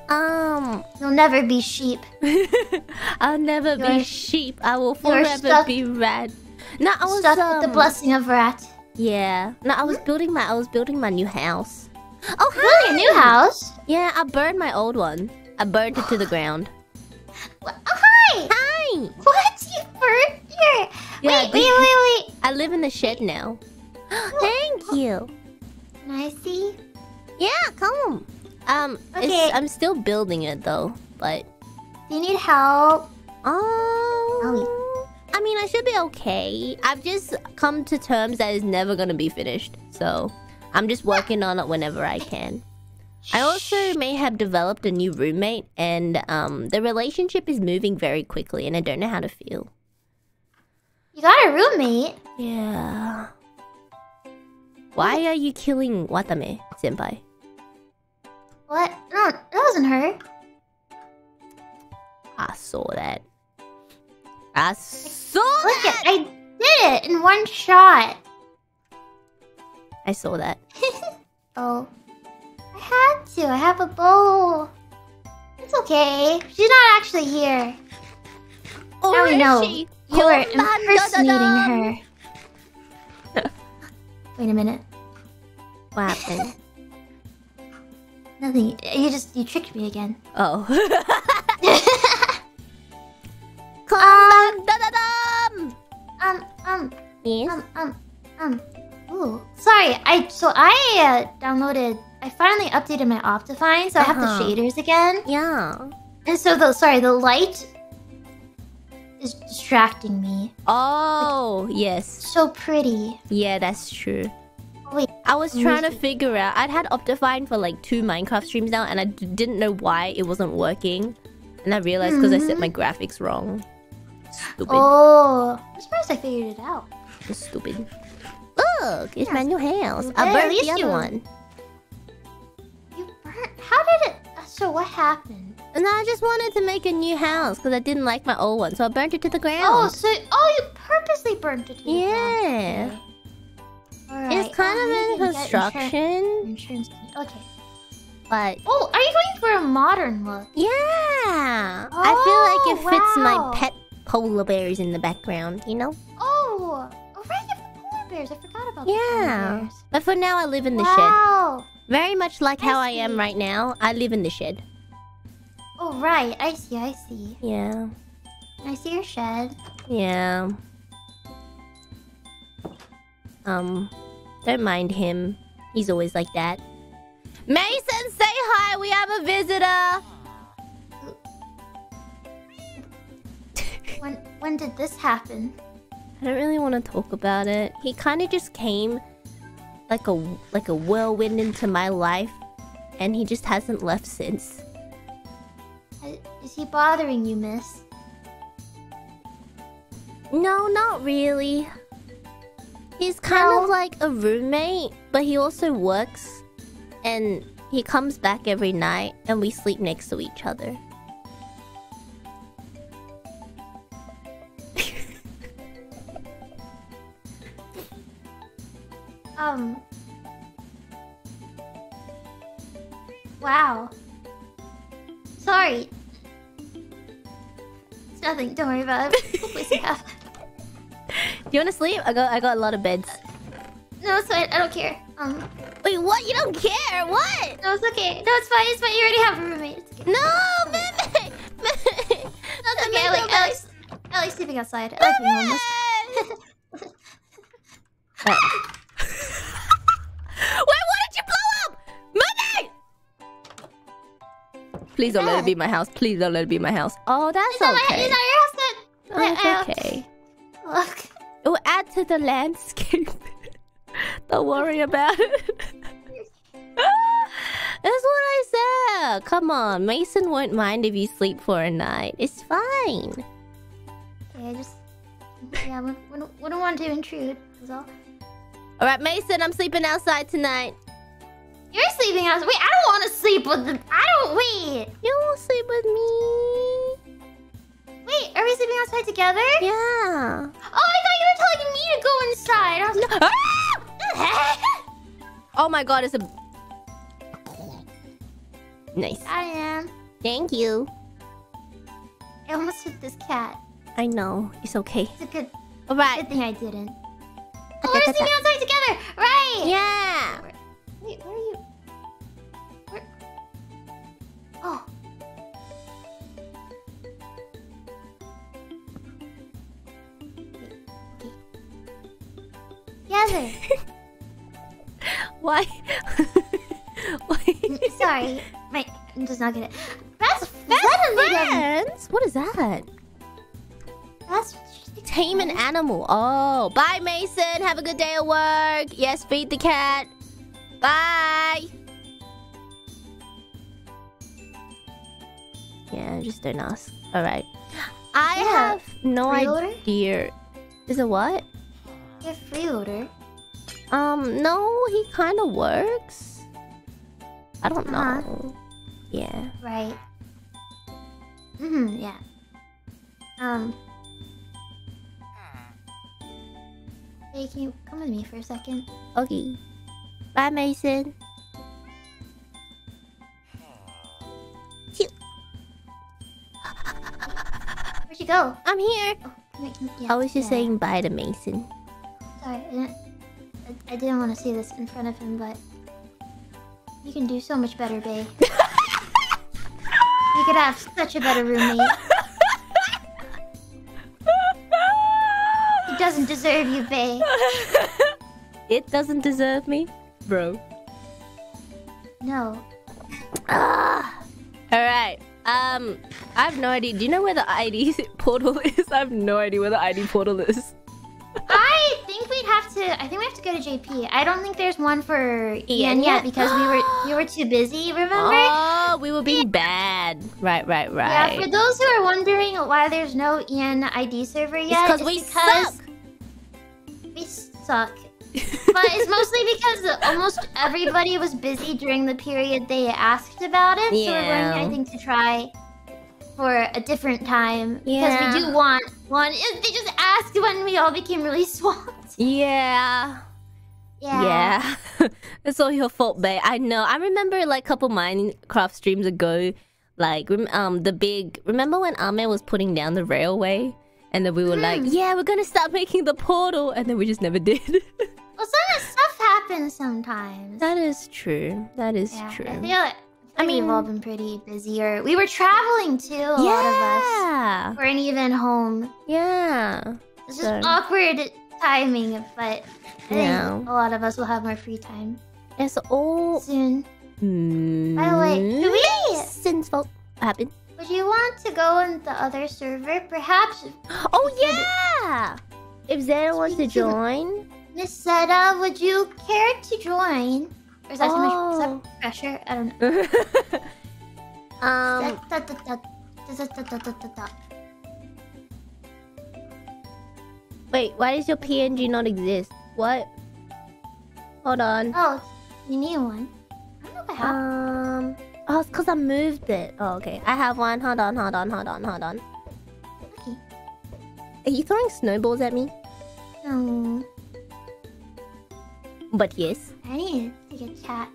Um, You'll never be sheep. I'll never be You're- sheep. I will forever be rat. No, I was Stuck um, with the blessing of rat. Yeah. No, I was building my. I was building my new house. Oh, Building a new house. Yeah, I burned my old one. I burned it to the ground. What? Oh, hi. Hi. What? You burned your? Yeah, wait, wait, wait, wait. I live in the shed now. Thank you. Can I see? Yeah, come. Um, Okay. it's, I'm still building it though, but Do you need help? oh, I mean, I should be okay. I've just come to terms that it's never gonna be finished, so I'm just working on it whenever I can. I also may have developed a new roommate, and um, the relationship is moving very quickly, and I don't know how to feel. You got a roommate. Yeah. Why are you killing Watame, senpai? What? No, that wasn't her. I saw that. I saw Look that. at, I did it in one shot. I saw that. Oh, I had to. I have a bow. It's okay. She's not actually here. Oh, Now we know. she? You're impersonating her. Wait a minute. What happened? Nothing. You just you tricked me again. Oh. Um, Da-da-dum! um, um, Yes. um, um, um. Ooh, sorry. I so I uh, downloaded. I finally updated my Optifine, so I have the Uh-huh. shaders again. Yeah. And so the sorry, the light is distracting me. Oh, yes. So pretty. Yeah, that's true. Wait, I was trying to figure out. I'd had Optifine for like two Minecraft streams now, and I d- didn't know why it wasn't working. And I realized because I set my graphics wrong. Stupid. Oh, I'm surprised I figured it out. Stupid. Look, it's my new house. Okay, I burnt the other you- one. You burnt. How did it? uh, So what happened? And I just wanted to make a new house because I didn't like my old one, so I burnt it to the ground. Oh, so oh, you purposely burnt it. to the ground. yeah. Alright. It's kind oh, of in we get insur- construction, Insurance. Okay. but Oh, are you going for a modern look? yeah, I feel like it Oh, fits wow. my pet polar bears in the background. You know? Oh, oh right, you have the polar bears. I forgot about the Yeah. But for now, I live in the shed. Wow. Very much like I how I am right now. I live in the shed. Oh right, I see, I see. Yeah. I see your shed. Yeah. Um, don't mind him. He's always like that. Mason, say hi. We have a visitor. When did this happen? I don't really want to talk about it. He kind of just came like a like a whirlwind into my life, and he just hasn't left since. Uh, Is he bothering you, miss? No, not really. He's kind No? of like a roommate, but he also works, and he comes back every night, and we sleep next to each other. Um. Wow. Sorry. It's nothing. Don't worry about it. Do you want to sleep? I got I got a lot of beds. No, it's fine. I don't care. Um, Wait, what? You don't care? What? no, it's okay. No, it's fine. It's fine. You already have a roommate. It's okay. No, Mimic! Mimic! No, okay. I like, I like, I like sleeping outside. I like being homeless. what did you blow up? Mimic! Please don't let it be my house. Please don't let it be my house. Oh, that's It's not my, okay. it's not your house. Then. Oh, it's I- I- okay. Look. It will add to the landscape. Don't worry about it. That's what I said. Come on, Mason won't mind if you sleep for a night. It's fine. Okay, I just. Yeah, we, we, don't, we don't want to intrude. Is all. All right, Mason, I'm sleeping outside tonight. You're sleeping outside. Wait, I don't want to sleep with the. I don't. Wait. You won't sleep with me. Wait, are we sleeping outside together? Yeah. Oh, I thought you were telling me to go inside. I was like, Ah! Oh my god, it's a. Nice. I am. Thank you. I almost hit this cat. I know. It's okay. It's a good, All right. good thing I didn't. Oh, we're sleeping outside together. Right. Yeah. Wait, where are you? Where? Oh. Together. Why? Why? Sorry, my I'm just not get it. Best Best friend. friends? What is that? Best. Tame an animal. Oh, bye, Mason. Have a good day at work. Yes, feed the cat. Bye. Yeah, just don't ask. All right. I Yeah. have no Freeloader? idea. Is it what? You're freeloader. Um, no, he kind of works. I don't Uh-huh. know. Yeah. Right. Mm-hmm, yeah. Um. Hey, can you come with me for a second? Okay. Bye, Mason. Where'd you go? I'm here. Oh, come here. I was just yeah. saying bye to Mason. Sorry, I didn't, I, I didn't want to say this in front of him, but you can do so much better, Bae. you could have such a better roommate. Deserve you, Bae. it doesn't deserve me, bro. No. All right. Um, I have no idea. Do you know where the ID portal is? I have no idea where the ID portal is. I think we'd have to. I think we have to go to JP. I don't think there's one for EN, EN yet because we were we were too busy. Remember? Oh, we were being bad. Right, right, right. Yeah. For those who are wondering why there's no EN ID server yet, because it's we because we suck. But it's mostly because almost everybody was busy during the period they asked about it. So we're Yeah. going, I think, to try for a different time because we do want one. They just asked when we all became really swamped. Yeah. Yeah. Yeah. it's all your fault, babe. I know. I remember like a couple Minecraft streams ago, like um the big. Remember when Ame was putting down the railway, and then we were like, Mm. yeah, we're gonna start making the portal, and then we just never did. Well, some stuff happens sometimes. that is true. That is yeah, true. I feel like I I mean, we've all been pretty busy, or we were traveling too. A lot of us yeah. weren't even home. Yeah. It's just So- awkward timing, but I Yeah. think a lot of us will have more free time It's all. soon. Mm, By the way, do we? Since fault happened. Would you want to go on the other server? Perhaps. Oh, yeah! If Zeta wants to join. Miss Zeta, would you care to join? Or is that oh. much that pressure? I don't know. um. Da, da, da, Wait, why does your PNG not exist? What? Hold on. Oh, you need one. I don't know what happened. Um. Oh, it's because I moved it. Oh, okay. I have one. Hold on, hold on, hold on, hold on. Okay. Are you throwing snowballs at me? No, But yes. I need to take a chat.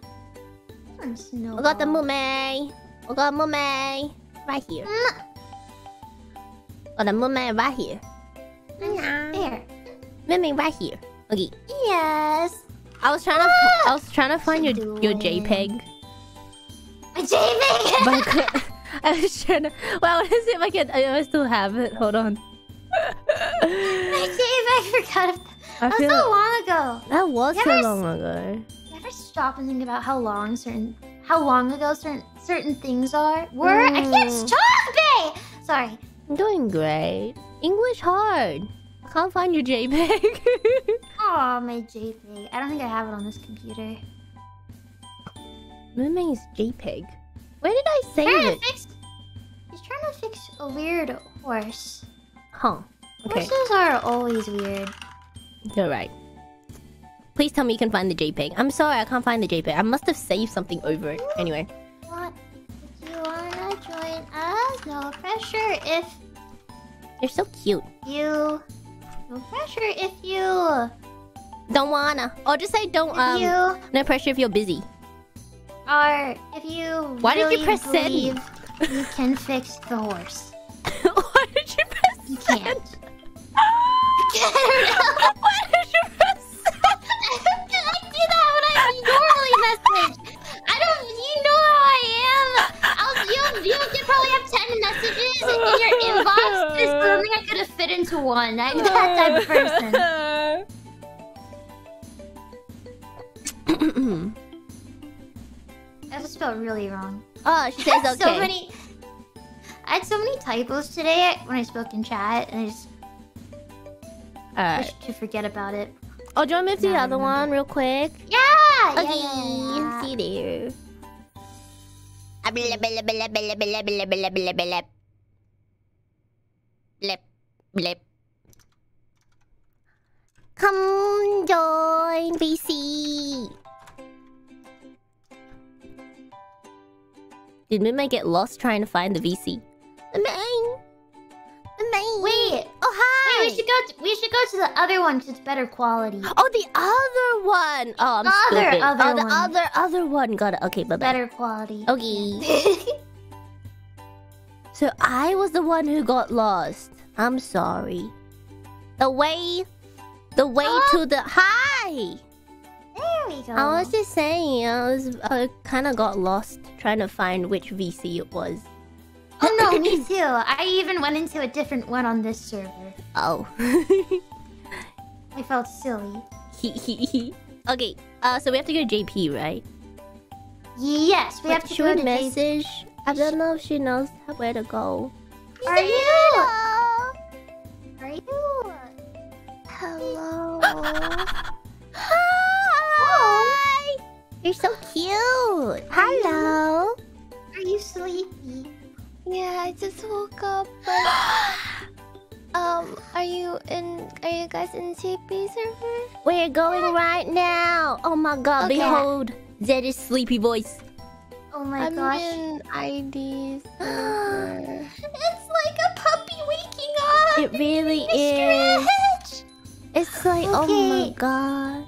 Or snowball. I got the mummy. I got mummy. Right here. Mm, Got the mummy right here. There. Mummy right here. Okay. Yes. I was trying to I was trying to find your your. JPEG. My JPEG! But I. I was trying to. Well, I want to see if I can. I still have it. Hold on. My JPEG forgot. About, I that was so long ago. that was so long ago. You ever stop and think about how long certain, how long ago certain certain things are? Were I can't Mm. talk, babe. Sorry. I'm doing great. English hard. I can't find your JPEG. Oh, my JPEG. I don't think I have it on this computer. Mermaid's JPEG. Where did I save Trying it? to fix. He's trying to fix a weird horse. Huh. Okay, Horses are always weird. you're right. Please tell me you can find the JPEG. I'm sorry, I can't find the JPEG. I must have saved something over it. Anyway. What? If you wanna join us, no pressure. If You're so cute. you, no pressure. If you, Don't wanna. Or just say don't, if um, you no pressure if you're busy. Are, if you. Why did you really press send? believe You can fix the horse. Why did you press You send? can't. I Why did you press send? I do that when I normally message. I don't. You know how I am. I'll, you, you, you probably have ten messages in your inbox. There's something I could have fit into one. I'm that type of person. That was spelled really wrong. Oh, she says okay. so many... I had so many typos today when I spoke in chat, and I just... Right. To forget about it. Oh, do you want to move to the other one real quick? Yeah! Okay, yeah, yeah. see you. Blip, blip. Come join VC. Did Mima get lost trying to find the VC? The main. The main. Wait. Oh hi. Wait, we should go. To, we should go to the other one because it's better quality. Oh, the other one. Oh, I'm The other, stupid. other oh, the one. other, other one. Got it. Okay, bye bye. Better quality. Okay. So I was the one who got lost. I'm sorry. The way, the way Oh. to the hi. There we go. I was just saying. I was, I kind of got lost trying to find which VC it was. Oh no, me too. I even went into a different one on this server. Oh. I felt silly. okay. Uh, so we have to go to JP, right? Yes, we Wait, have to should go we to message? I don't know if she knows where to go. Are you? Hello. Are you? Hello. You're so cute. Hello. Are you sleepy? Yeah, I just woke up. Um, are you in? Are you guys in CP server? We're going right now. Oh my god, Okay. behold Zed's sleepy voice. Oh my I'm gosh. in ID server. It's like a puppy waking up. It really Stretch. is. It's like, oh my god.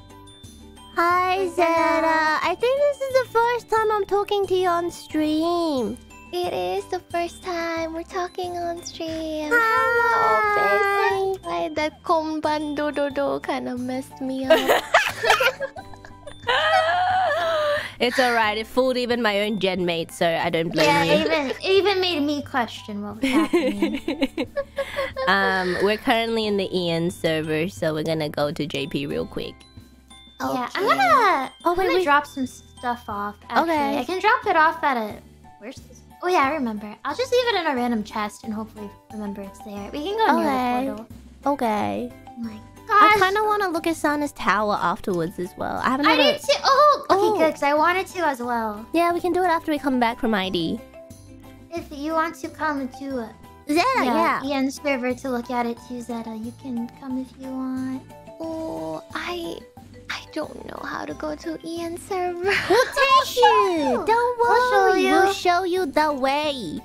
Hi, Zeta. I think this is the first time I'm talking to you on stream. It is the first time we're talking on stream. Hi. Why that komban do do do kind of messed me up. it's alright. It fooled even my own gen mate, so I don't blame Yeah, you. it even even made me question what was happening. um, we're currently in the EN server, so we're gonna go to JP real quick. Yeah, I'm gonna. Oh, I'm wait, gonna wait. drop some stuff off. Actually, Okay. I can drop it off at a. Where's this? Oh yeah, I remember. I'll just leave it in a random chest and hopefully remember it's there. We can go near Okay. the portal. Okay. Oh my I kind of want to look at Sana's tower afterwards as well. I haven't. I did too. Oh, okay, Oh. good. Because I wanted to as well. Yeah, we can do it after we come back from ID. If you want to come to uh, Zeta, yeah, yeah. EN's server to look at it too, Zeta, you can come if you want. oh, I, I don't know how to go to EN server. We'll take you. Don't worry. We'll show you. We'll show you the way.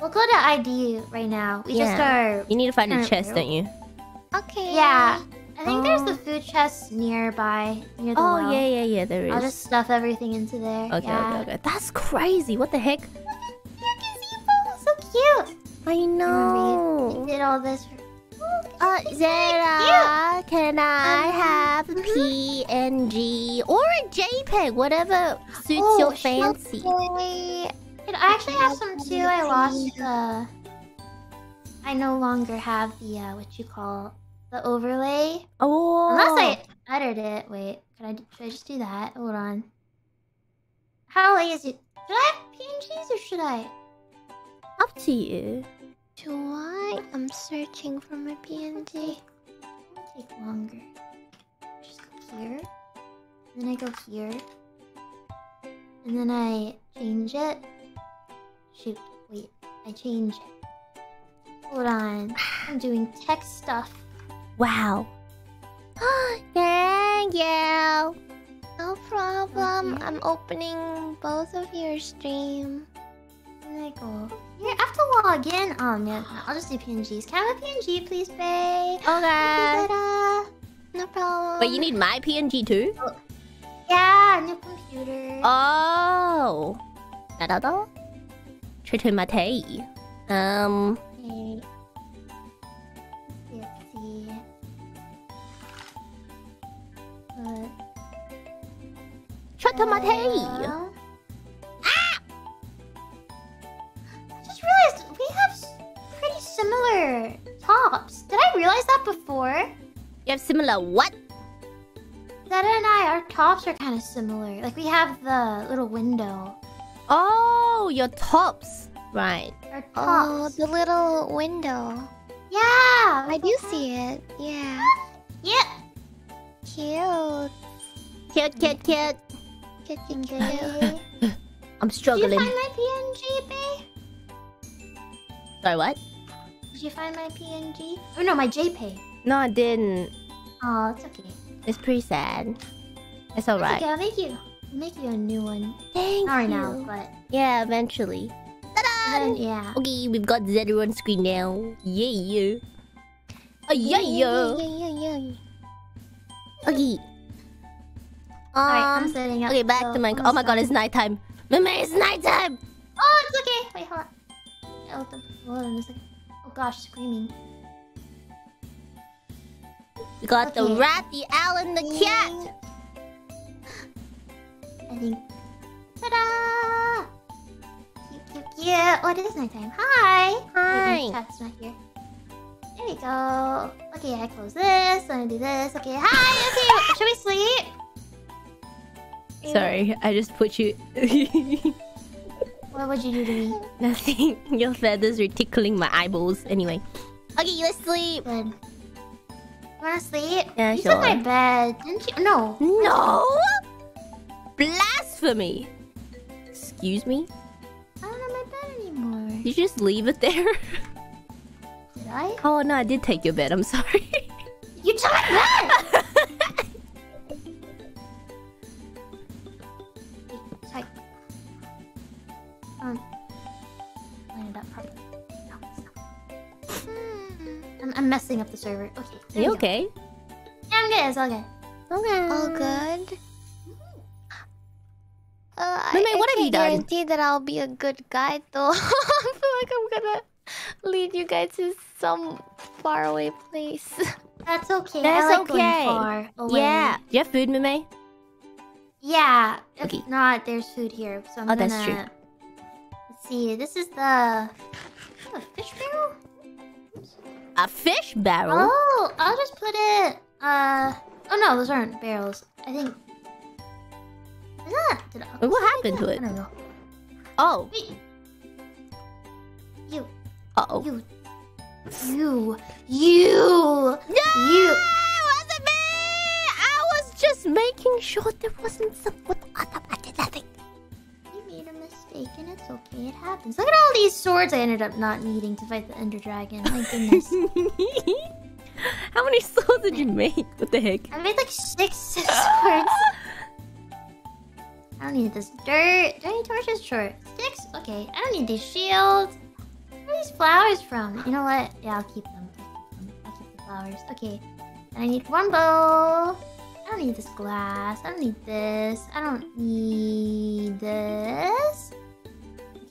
We'll go to ID right now. We just Yeah. are. You need to find a chest, room. don't you? okay. Yeah. I think there's Oh. Uh. the food chest nearby, near the Oh well. yeah, yeah, yeah. There is. I'll just stuff everything into there. Okay, yeah. okay, okay. That's crazy. What the heck? Look Your gazebo, so cute. I Remember you, you know. did all this. For... Uh, Zeta, can I have a PNG or a JPEG, whatever suits Oh, your fancy? Dude, I actually have some too. I lost the. I no longer have the uh, what you call the overlay. Oh, Unless I edited it. Wait, can I? Should I just do that? Hold on. How lazy? Should I have PNGs or should I? up to you. Do I? I'm searching for my PNG. It'll take longer. Just go here. Then I go here. And then I change it. Shoot, wait. I change it. Hold on. I'm doing tech stuff. Wow. Thank you. No problem. Okay. I'm opening both of your stream. And I go here. I have to log in. Oh man, I'll just do PNGs. Can I have a PNG, please, Faye? Okay. No problem. But you need my PNG too? Yeah, new computer. Oh. Da da da. Triton Mate. Um. Okay. Let's see. Uh, Mate. uh, just realized we have pretty similar tops. Did I realize that before? You have similar what? Zeta and I, our tops are kind of similar. Like we have the little window. Oh, your tops. Right. Our oh, tops. Oh, the little window. yeah. I do see it. Yeah. Yeah. Cute. Cute, cute, cute. Cute, cute, cute. I'm struggling. Did you struggling. find my PNG, babe? Sorry, what? Did you find my PNG? Oh no, my JPEG. No, I didn't. Oh, it's okay. It's pretty sad. It's alright. okay. I'll make you, I'll make you a new one. Thank Not right you. now, but Yeah, eventually. then yeah. Okay, we've got Zeta on screen now. Yeah, yeah. Oh, yeah, yeah. yeah, yeah, yeah. Okay. Alright, I'm Um. setting up. Okay, back so to my. Oh my god, it's nighttime. Mama, it's nighttime. Oh, it's okay. Wait, hold on. Oh, hold on a second. Oh gosh, screaming. We got the rat, the owl, and the cat. I think. Ta-da! Cute, cute, cute. Oh, it is nighttime. Hi. Wait, Hi. my cat's not here. There we go. Okay, I close this. I'm gonna do this. Okay, hi. Okay, should we sleep? Sorry, I just put you. What would you do to me? Nothing. Your feathers are tickling my eyeballs. Anyway. Okay, let's sleep. Good. You wanna sleep? Yeah, you sure. took my bed, didn't you? No. No! Blasphemy! Excuse me? I don't have my bed anymore. Did you just leave it there? Did I? Oh no, I did take your bed. I'm sorry. You took my bed! line it up properly. No, stop. Hmm. I'm, I'm messing up the server. Okay. there you we go. okay? Yeah, I'm good. It's all good. Okay. All good. Uh, Meme, I, what I have you can't done? guarantee that I'll be a good guide though. I feel like I'm gonna lead you guys to some faraway place. That's okay. That's I like okay. going far away. Yeah. Do you have food, Mime? Yeah. If Okay. not, there's food here. So I'm Oh, gonna... that's true. See. This is the... Oh, fish barrel? A fish barrel? Oh, I'll just put it. Uh. Oh no, those aren't barrels. I think. Is that? Did I, what happened to I it? don't know. Oh. Wait. You, Uh oh. you, you, you, you. wasn't me! I was just making sure there wasn't someone other I did nothing. And it's okay. It happens. Look at all these swords I ended up not needing to fight the Ender Dragon. My goodness. How many swords did you make? What the heck? I made like six swords. I don't need this dirt. Do I need torches? Sure. Sticks? Okay. I don't need these shields. Where are these flowers from? You know what? Yeah, I'll keep them. I'll keep, them. I'll keep the flowers. Okay. I need one bow. I don't need this glass. I don't need this. I don't need this.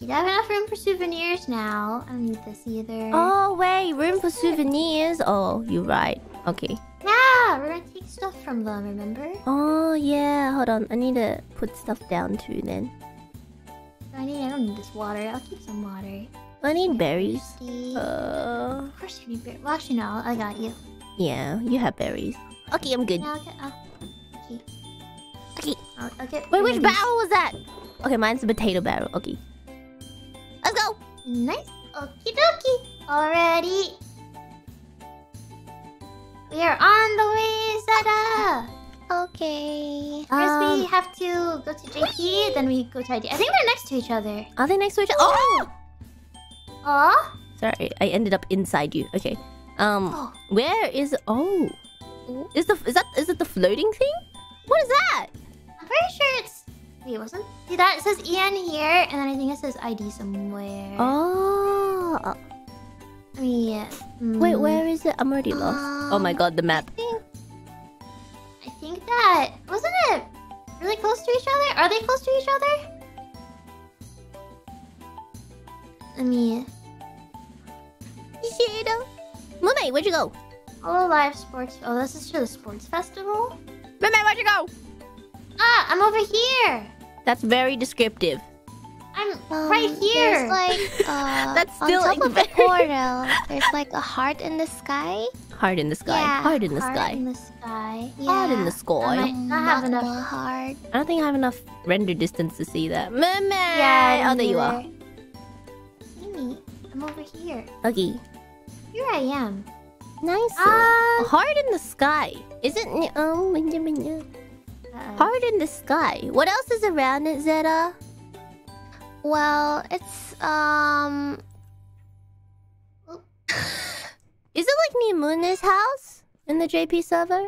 You have enough room for souvenirs now. I don't need this either. Oh wait, room for souvenirs. Oh, you're right. Okay. Yeah, we're gonna take stuff from them, remember? Oh yeah. Hold on. I need to put stuff down too. Then I need I don't need this water. I'll keep some water. I need berries. Uh, of course you need berries. Well actually no, I got you. yeah. You have berries. Okay, I'm good. Now I'll oh. Okay. Okay. I'll, I'll Wait, which berries. barrel was that? Okay, mine's the potato barrel. Okay. Let's go. Nice. Okie dokie. Already. We are on the way, Zeta. Okay. First we Um, have to go to JP, then we go to ID. I think they're next to each other. are they next to each other? Oh! Aw. Sorry, I ended up inside you. Okay. Um, Oh. where is? Oh, is the is that is it the floating thing? What is that? I'm pretty sure it's. Wait, wasn't? See that? It says EN here, and then I think it says ID somewhere. Oh, Yeah. Mm, wait, where is it? I'm already lost. Oh my Um, god, the map. I think. I think that wasn't it really close to each other. Are they close to each other? I mean, Shadow. Mummy, where'd you go? Hololive Sports. Oh, this is to the sports festival. Mummy, where'd you go? Ah, I'm over here. That's very descriptive. I'm Um, right here. There's like uh, That's on still top of the portal. There's like a heart in the sky. Heart in the sky. Yeah, Heart in the Heart sky. in the sky. Yeah. Heart in Yeah. the sky. might not have enough. Heart. I don't think I have enough render distance to see that. Mummy. Yeah. Oh, there you are. Mimi, I'm over here. Okay. Here I am. Nice. Ah. Heart in the sky. Isn't it? Um. Heart in the sky. What else is around it, Zeta? Well, it's um. Is it like near Muna's house in the JP server?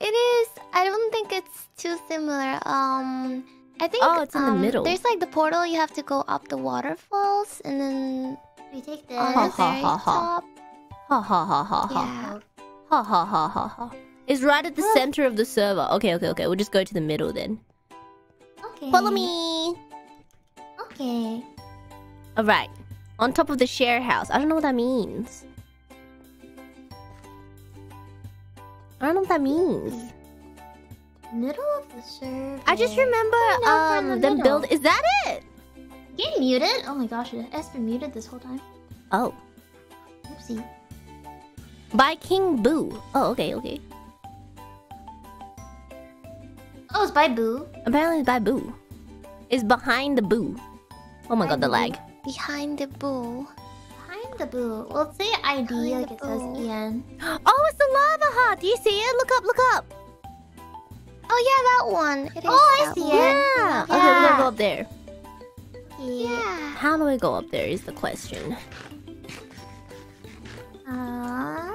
It is. I don't think it's too similar. Um, I think. Oh, it's in the um, middle. There's like the portal. You have to go up the waterfalls, and then we take this. on Ha, the ha, ha, ha. top. Ha ha ha ha ha. Ha ha ha ha ha. It's right at the Oh. center of the server. Okay, okay, okay. We'll just go to the middle then. Okay. Follow me. Okay. Alright. On top of the share house. I don't know what that means. I don't know what that means. Middle of the server. I just remember we're the um them middle. build. Is that it? Getting muted? Oh my gosh, it has been muted this whole time. Oh, Oopsie. by King Boo. Oh, okay, okay. Oh, it's by Boo. Apparently, it's by Boo. It's behind the Boo. Oh my god, the lag. Behind the boo. Behind the Boo. Well, say ID like it says EN. Oh, it's the lava heart. Do you see it? Look up, look up. Oh yeah, that one. It Oh, I see one. it. Yeah. Okay, we're gonna go up there. Yeah. How do we go up there? Is the question. Uh,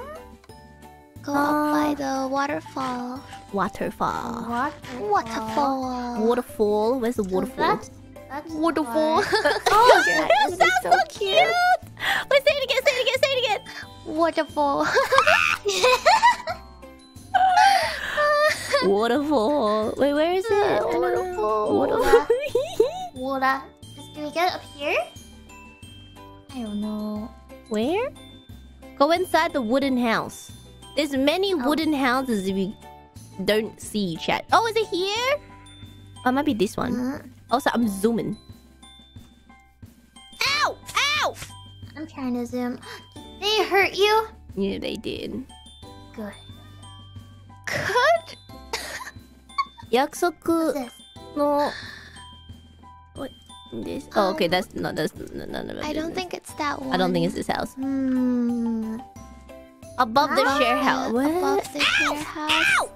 Go up by Uh, the waterfall. Waterfall. waterfall. Waterfall. Waterfall. Where's the waterfall? that's, that's Waterfall. oh, that that sounds so cute. Wait, say it again. Say it again. Say it again. Waterfall. Waterfall. Wait, where is it? Uh, waterfall. Waterfall. Water. Do we get up here? I don't know. Where? Go inside the wooden house. There's many Oh. wooden houses if you don't see chat. Oh, is it here? Oh, it might be this one. Uh, Also, I'm zooming. Ow! Ow! I'm trying to zoom. They hurt you? Yeah, they did. Good. Good. 約束 no. What? This? Oh, okay. That's not. That's none of it. I don't think it's that one. I don't think it's this house. Hmm. Above the Ah, share house. Above the share house.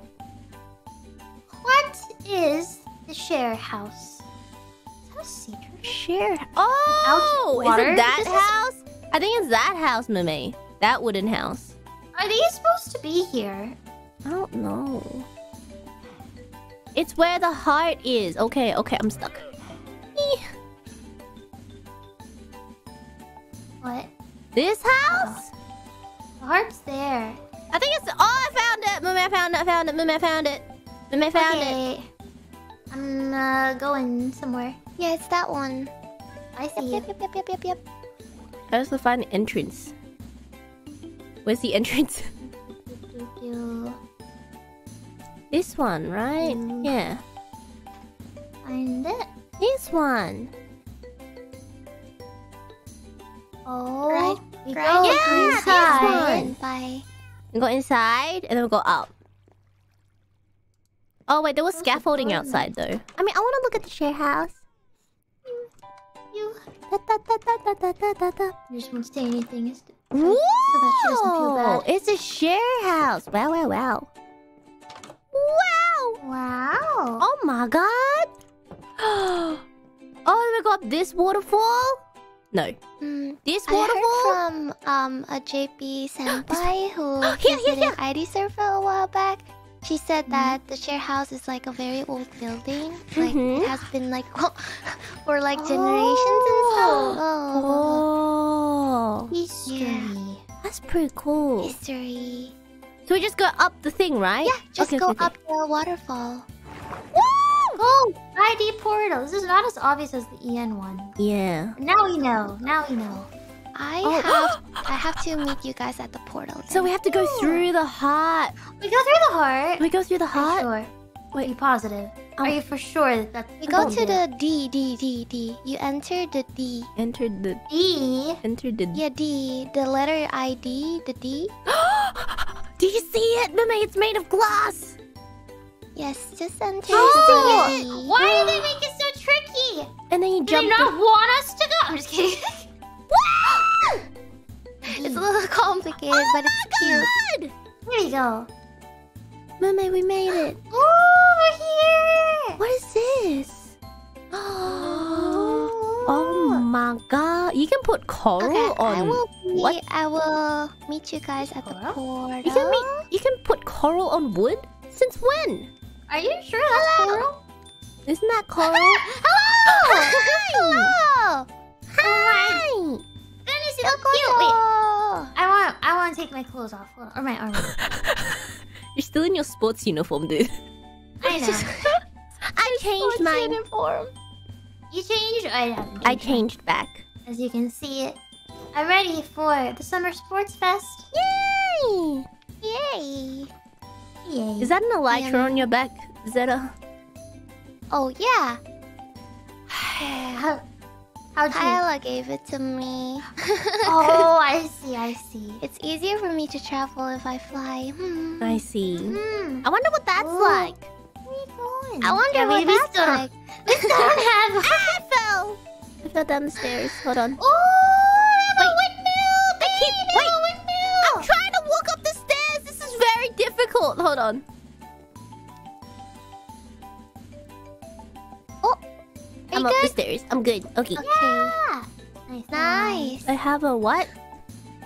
What is the share house? Is that a secret? Share. Oh, oh water? is it that is- house? I think it's that house, Mime. That wooden house. Are they supposed to be here? I don't know. It's where the heart is. Okay, okay, I'm stuck. What? This house? Oh. The heart's there. I think it's. Oh, I found it. Mime, I found it. I found it. Mime, I found it. Mime, I found it. okay. I'm uh, going somewhere. Yeah, it's that one. I see Yep, it. yep, yep, yep, yep, yep. How does the find entrance? Where's the entrance? Do, do, this one, right? Mm. Yeah. Find it. This one. Oh, Right, we right. go Yeah, this inside. one. Bye. We go inside and then we go up. Oh wait, there was scaffolding outside though. I mean, I want to look at the share house. You, Da, da, da, you just won't say anything. It's Whoa! that she doesn't feel bad. It's a share house. Wow, wow, wow. Wow! Wow. Oh my god! oh, we go up this waterfall? No. Hmm. This I heard waterfall? from um a JP senpai who Here, here, visited here. ID server a while back. She said Mm-hmm. that the share house is like a very old building. Like Mhm. it has been like for like generations and stuff. Oh, Oh. History. That's pretty cool. history. So we just go up the thing, right? Yeah, just Okay, go okay, okay. up the waterfall. Oh, ID portal. This is not as obvious as the EN one. Yeah. Now we know. Now we know. I Oh. have I have to meet you guys at the portal. So we have to go through the heart. We go through the heart. We go through the heart? sure? Wait. Are you positive? Oh. Are um, you for sure that that's we go to the D D D D. You enter the D. Enter the D? enter the D. Yeah, D. The letter I D. The D. Do you see it? Meme, it's made of glass. Yes, just enter Oh, the D. why do they make it so tricky? And then you Do they not want us to go? I'm just kidding. It's a little complicated, but it's oh cute. Good. Here we go. Meme, we made it. Oh, we're here. What is this? Oh. oh my god! You can put coral Okay, on. I will meet. what? I will meet you guys at the portal. You can meet. You can put coral on wood. Since when? Are you sure that's coral? Isn't that coral? Hello. Hello. My clothes off, or my armor. You're still in your sports uniform, dude. I know. I changed mine. uniform. You changed? I haven't. I changed back. As you can see it, I'm ready for the Summer Sports Fest. Yay! Yay. Yay. Is that an elytra on your back, Zeta? Oh yeah. How, how'd you? Kaela gave it to me. oh, I see, I see. It's easier for me to travel if I fly. Hmm. I see. Hmm. I wonder what that's Ooh. like. Where are you going? I wonder Yeah, what that's still like. We still don't have. I fell. I fell down the stairs. Hold on. Oh, Wait. windmill! I keep wait. a windmill! I'm trying to walk up the stairs. This is very difficult. Hold on. Are I'm you up the stairs. I'm good. Okay. Okay. Yeah. Nice. Nice. I have a what?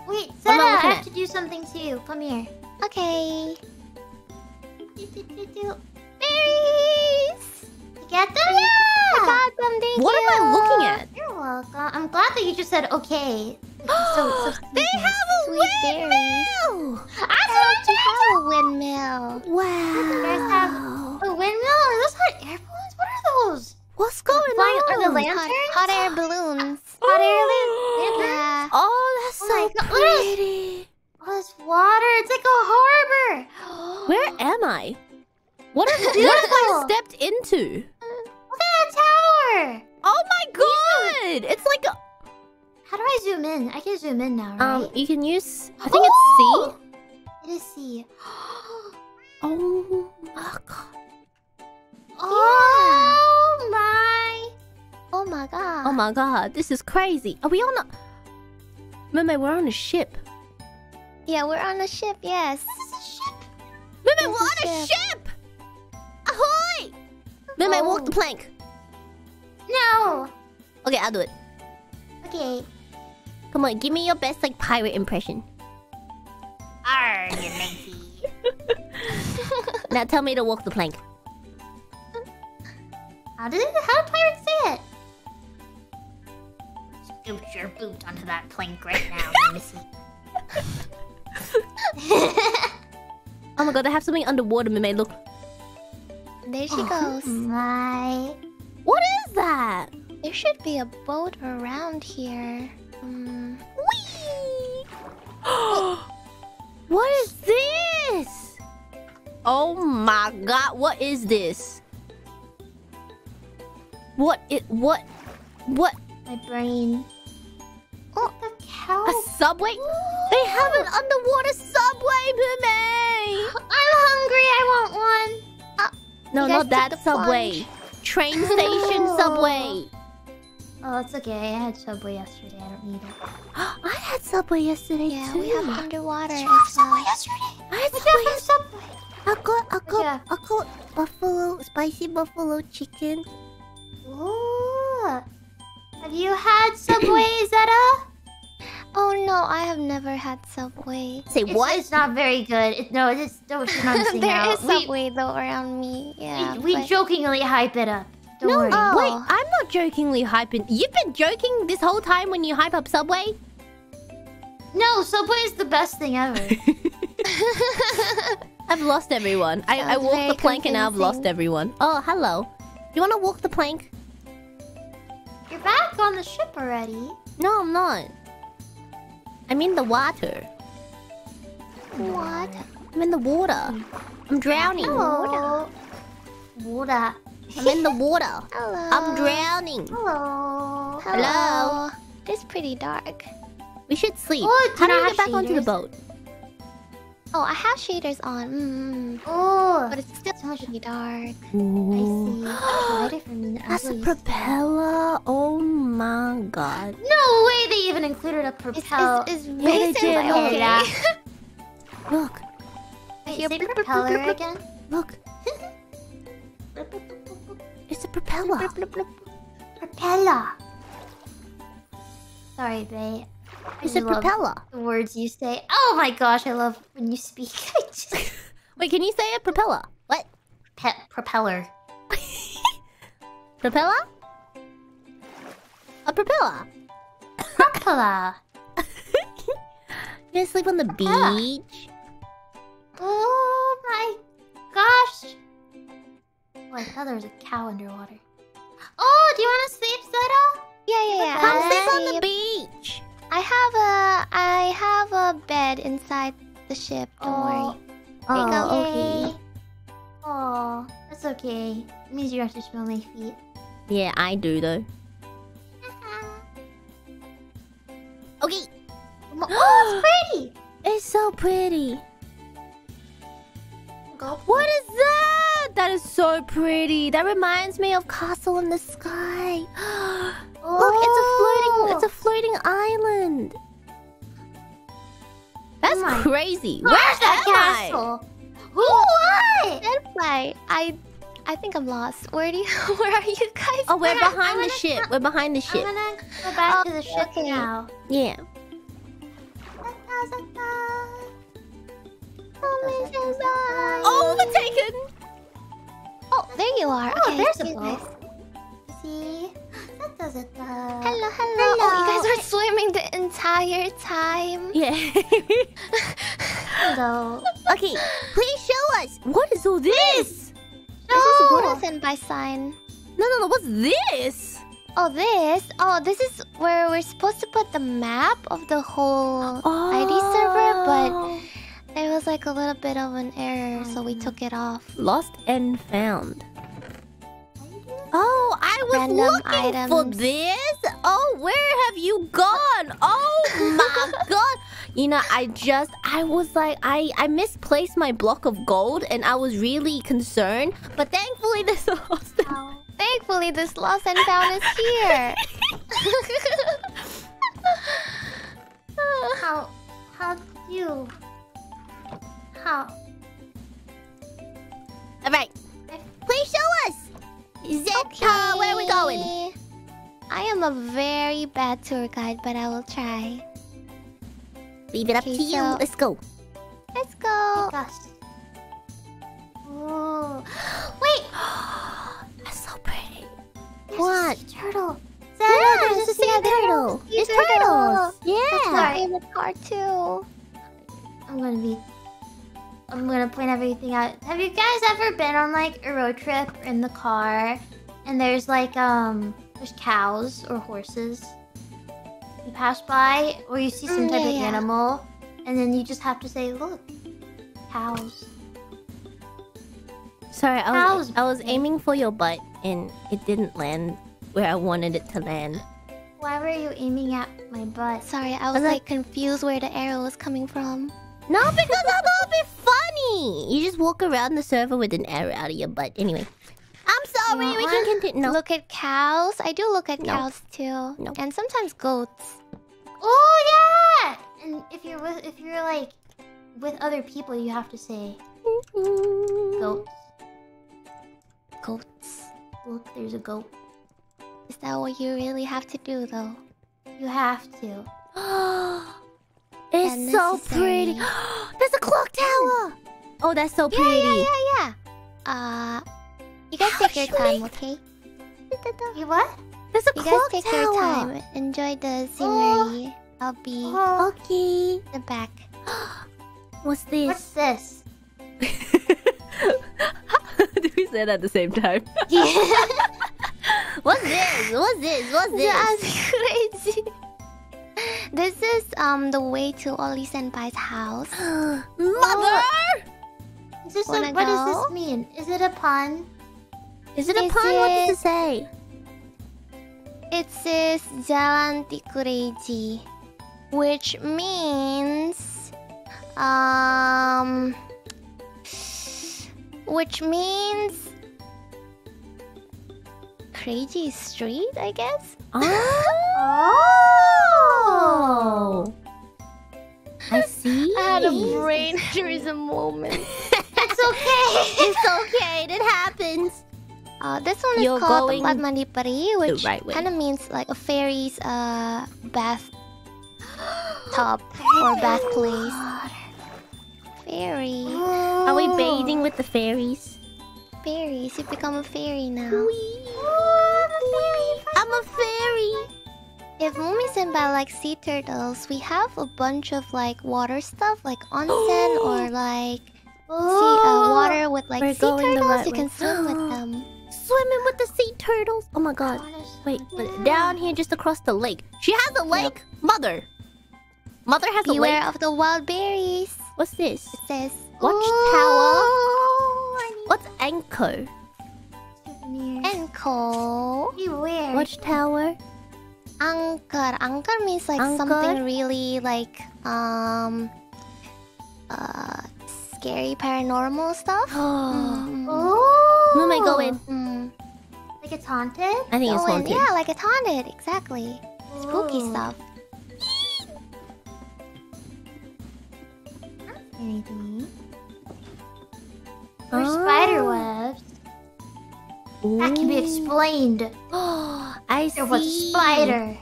Wait, I'm Zeta, not I have at- to do something too. Come here. Okay. Do, do, do, do. Berries. You get them? I Yeah. got them. Thank What you. am I looking at? You're welcome. I'm glad that you just said okay. so, so they have a Sweet windmill. That's I what do have a windmill. Wow. guys Wow. A windmill? Are those hot air balloons? What are those? What's going Flying- on? are the Hot, lanterns? hot air balloons. Hot air lan- lanterns? Yeah. Oh, that's Oh my so God, pretty. Oh, it's water. It's like a harbor. Where am I? What have, what have I stepped into? Look at that tower. Oh my god! It's like a, How do I zoom in? I can zoom in now, right? um. You can use. I think it's C. It is C. Oh my god. Oh my. Oh my god. Oh my god. This is crazy. Are we on a? Meme, we're on a ship. Yeah, we're on a ship. Yes. This is a ship. Meme, we're is on a ship. Ahoy! Meme, Oh. walk the plank. No. Okay, I'll do it. Okay. Come on, give me your best like pirate impression. Arr, you lazy. Now tell me to walk the plank. How did how did pirates say it? Scoot your boot onto that plank right now, Missy. Oh my god, they have something underwater, Meme. Look. There she oh goes. my. What is that? There should be a boat around here. Um, Whee! what is this? Oh my god, what is this? What it what what My brain. Oh, the cow. a subway? They have an underwater subway, Pimmy! I'm hungry. I want one. Uh, no, You not that subway. Train station subway. Oh, it's okay. I had Subway yesterday. I don't need it. I had subway yesterday yeah, too. we have underwater You as had Subway well. Uh, yesterday. I had subway got Subway. I got, I got, Yeah. I got buffalo, spicy buffalo chicken. Ooh. Have you had Subway, Zeta? Oh no, I have never had Subway. Say It's, what? It's not very good. It, no, it's don't you're not there out. is Subway though around me. Yeah. we, we but- jokingly hype it up. Don't no, worry. Oh. wait, I'm not jokingly hyping. You've been joking this whole time when you hype up Subway? No, Subway is the best thing ever. I've lost everyone. I, I Sounds walked the plank and now I've lost everyone. Oh, hello. You wanna walk the plank? You're back on the ship already. No, I'm not. I'm in the water. what? I'm in the water. I'm drowning. Hello. Water. I'm in the water. Hello. I'm drowning. Hello. Hello. It's pretty dark. We should sleep. Oh, How do we get back onto the boat? Oh, I have shaders on. Mm, Oh, but it's still so much. pretty dark. I see. It's lighter for me than That's a propeller. Oh my god. No way they even included a propeller. it's, it's Yeah, they did. but okay. Yeah. Look, Wait, Your say blip, blip, propeller blip, blip. again. look. It's a propeller. Propeller. Sorry, babe. I a propeller. The words you say. Oh my gosh, I love when you speak. Just Wait, can you say a propeller? What? pet propeller. Propeller? A propeller. Propeller. You gonna sleep on the Propeller. beach? Oh my gosh. Oh, I thought there was a cow underwater. Oh, do you want to sleep, Zeta? Yeah, yeah, yeah. Come sleep on the beach. I have a I have a bed inside the ship. Don't worry. Oh, oh okay. okay. Oh, that's okay. It means you have to smell my feet. Yeah, I do though. Okay. oh, it's pretty. It's so pretty. Go. What is that? That is so pretty. That reminds me of Castle in the Sky. Look, oh, it's a floating oh! it's a floating island. That's Oh crazy. Where's Where's that castle? Who? What? Senpai, I I think I'm lost. Where do you where are you guys? Oh, we're behind I'm the gonna- ship. We're behind the I'm ship. gonna go back Oh, to the oh, ship okay. now. Yeah. Overtaken. Oh, there you are. Oh, okay, there's a boat. See? That does it. Uh, Hello, hello. Oh, you guys were swimming the entire time. Yeah. Hello. okay, please show us. What is all this? This is Oh. Buddha Senpai sign. No, no, no. What's this? Oh, this? Oh, this is where we're supposed to put the map of the whole ID server, but Oh. There was like a little bit of an error, so we took it off. Lost and found. Oh, I was Random looking for this. Oh, where have you gone? Oh my god. You know, I just I was like I I misplaced my block of gold and I was really concerned, but thankfully this lost. How? Oh. Thankfully, this lost and found is here. How? How do you? How? All right. Please show us. Zeta, uh, where are we going? I am a very bad tour guide, but I will try. Leave it up Okay, to you. so- Let's go. Let's go. Oh gosh. Oh. Wait. That's so pretty. There's What? A sea turtle. Yeah, there's a sea turtle. sea There's turtle. turtles. That's Yeah. my favorite part too. I'm gonna be. I'm gonna point everything out. Have you guys ever been on like a road trip in the car, and there's like um there's cows or horses. You pass by, or you see some Mm, type yeah, of yeah. animal, and then you just have to say, "Look, cows." Sorry, I was How's- I was aiming for your butt and it didn't land where I wanted it to land. Why were you aiming at my butt? Sorry, I was like- like confused where the arrow was coming from. No, because I thought it'd be funny. You just walk around the server with an arrow out of your butt. Anyway, I'm sorry. want We one? can continue. No, Look at cows. I do look at No. cows too, No. and sometimes goats. Oh yeah! And if you're with, if you're like with other people, you have to say goats. Goats. Look, there's a goat. Is that what you really have to do, though? You have to. it's so pretty. There's a clock tower. Oh, that's so Yeah, pretty. yeah, yeah, yeah. Uh, you guys take your time, okay? You what? There's a You guys take tower. your time. Enjoy the scenery. I'll be Oh, Okay. in the back. What's this? what's this? Did we say that at the same time? What's this? What's this? What's this? That's crazy. This is um the way to Ollie Senpai's house. Mother! Is this what does this mean? Is it a pun? Is it a Is pun? What does it- it say? It says Jalan Tikureji, which means um which means crazy street, I guess. Oh! I see. I had a brain aneurysm moment. It's okay. It's okay. It happens. Uh, this one is You're called Peri, which right kind of means like a fairy's uh bath tub or bath place. Fairy, Are we bathing with the fairies? fairies, you've become a fairy now. I'm a fairy. If Mumei Senpai likes sea turtles, we have a bunch of like water stuff, like onsen or like sea uh, water with like We're sea turtles. right you way. can swim with them. Swimming with the sea turtles. Oh my god. Wait, but down here just across the lake. She has a lake. Mother. Mother has a Beware of the wild berries. What's this? It says. Watchtower. What's anchor? Enko. Beware. Watchtower. Angker. Angker means like Angker? something really like um uh scary paranormal stuff. Mm. Oh. Who am I going? Mm. Like it's haunted? I think it's haunted. Yeah, like it's haunted. Exactly. Spooky stuff. Anything? Or Ah. spider webs. That can be Ooh. explained. I see. There was spider.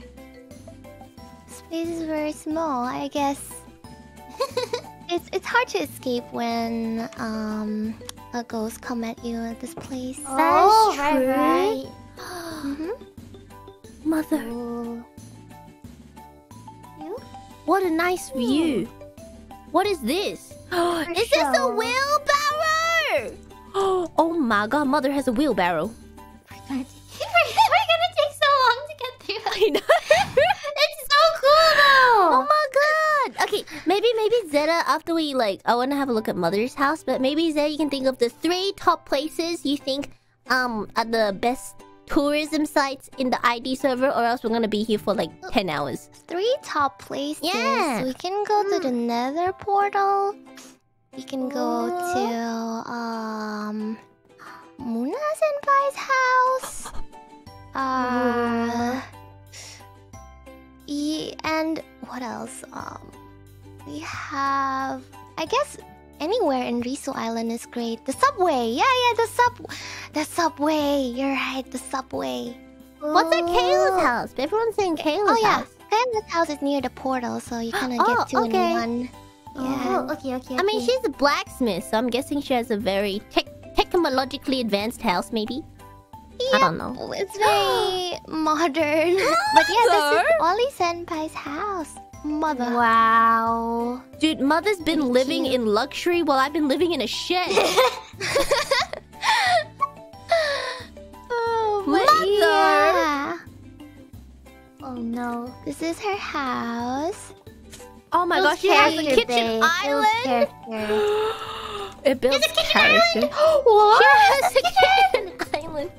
Space is very small. I guess it's it's hard to escape when um a ghost come at you at this place. Oh, right, true. right. Mhm. Mother, Ooh. You? what a nice view. What is this? is this a wheelbarrow? Oh my god, mother has a wheelbarrow. We're gonna take so long to get through. I know. It's so cool though. Oh my god! Okay, maybe maybe Zeta after we like I wanna have a look at Mother's house, but maybe Zeta you can think of the three top places you think um are the best tourism sites in the ID server or else we're gonna be here for like ten hours. Three top places. Yeah. We can go to the Nether portal. We can go Oh. to um Moona Senpai's house. Uh, e- and what else? Um, we have, I guess, anywhere in Risu Island is great. The subway, yeah, yeah, the sub, the subway. You're right, the subway. What's at Kaela's house? Everyone's saying Kaela's house. oh yeah, house. Kaela's house is near the portal, so you kind of Oh, get two okay. in one. Yeah. Oh, okay, okay. I mean she's a blacksmith, so I'm guessing she has a very tech technologically advanced house, maybe? I don't know. It's very modern. but yeah, this is Mother? Senpai's house. Mother. Wow. Dude, mother's been living in luxury while I've been living in a shed. oh, Mother! Yeah. Oh no. This is her house. Oh my Builds gosh, she has a kitchen. Island. It builds kitchen character. what? She has a kitchen island.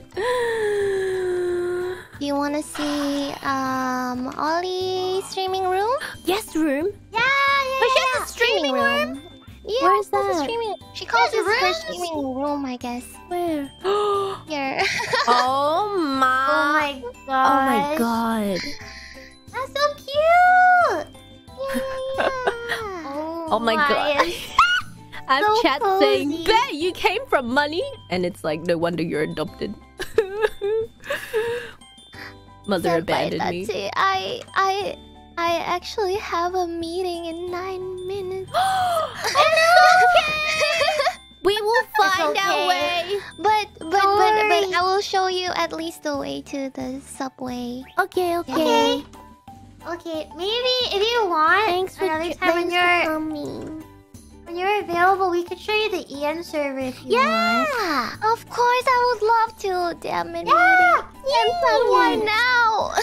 Do you want to see um Ollie's streaming room? yes, room. Yeah, yeah, But she yeah. a streaming room. Yeah, Where's a that? streaming. She calls this her streaming room, I guess. Where? Here. oh my. Oh my god. Oh my god. That's so cute. Oh my god. I'm So chat saying. Bet you came from money. And it's like, no wonder you're adopted. Mother abandoned me. I I I actually have a meeting in nine minutes. Oh, we will find our way. But but, but but. I will show you at least the way to the subway. Okay, okay. Okay. Okay, maybe if you want, Thanks for another time when you're coming. when you're available, we could show you the EN server if you want. Yeah, of course I would love to. Damn it, Yeah, why now?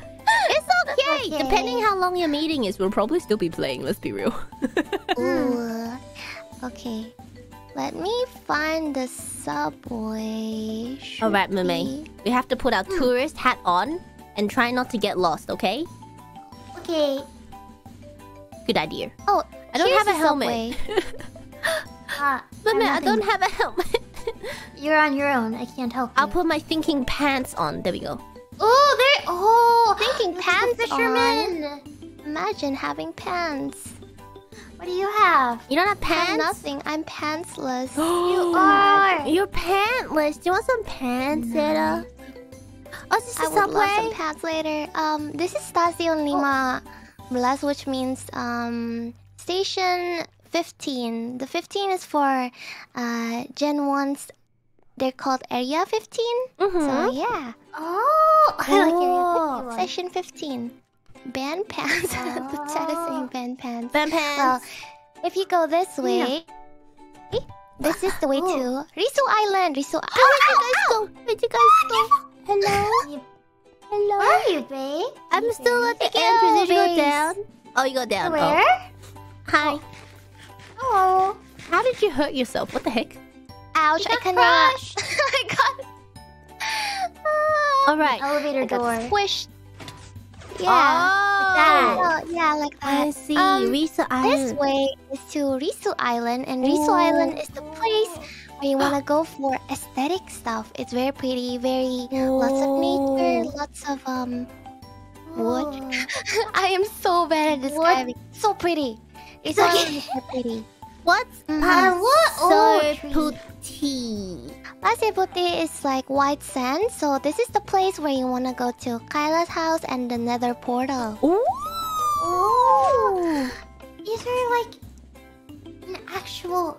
It's okay. okay. Depending how long your meeting is, we'll probably still be playing. Let's be real. Ooh. Okay. Let me find the subway. All right, Should be- We have to put our hmm. tourist hat on and try not to get lost. Okay? Okay. Good idea. Oh, I don't have a helmet. Uh, Mame, I'm I don't have a helmet. You're on your own. I can't help. I'll put my thinking pants on. There we go. Oh, there. Oh, Thinking pants fisherman. Imagine having pants. What do you have? You don't have I have pants? nothing. I'm pantsless. You are. You're pantless. Do you want some pants, Sarah? Oh, is I the would love some subway? pants later. Um, this is Station Lima Belas, which means um station 15. The 15 is for uh Gen 1's. They're called Area 15. Mm-hmm. So yeah, Oh, I like Oh. it. session 15. Band pants. the chat is saying band pants. Band Well, if you go this way, this is the way Oh. to Risu Island. Risu. Oh, where'd you guys go? Where'd you guys go? Hello? Hello? Where are you, babe? I'm still at the you, entrance. Did you go down? Oh, you go down. Oh. Where? Hi. Hello. How did you hurt yourself? What the heck? Ouch! I cannot. I got. All right. Elevator I door. squished. Yeah. oh that. Oh, yeah, like that. I see. Um, Island. This way is to Risu Island, and Risu Ooh. Island is the place where you want to go for aesthetic stuff. It's very pretty, very lots of nature, lots of um. Wood. I am so bad at describing. So pretty. Okay. So pretty. What's Mhm. Uh, what? So tree. putti? Pasiputi is like white sand, so this is the place where you want to go to Kaela's house and the nether portal. Ooh. Oh. These are like an actual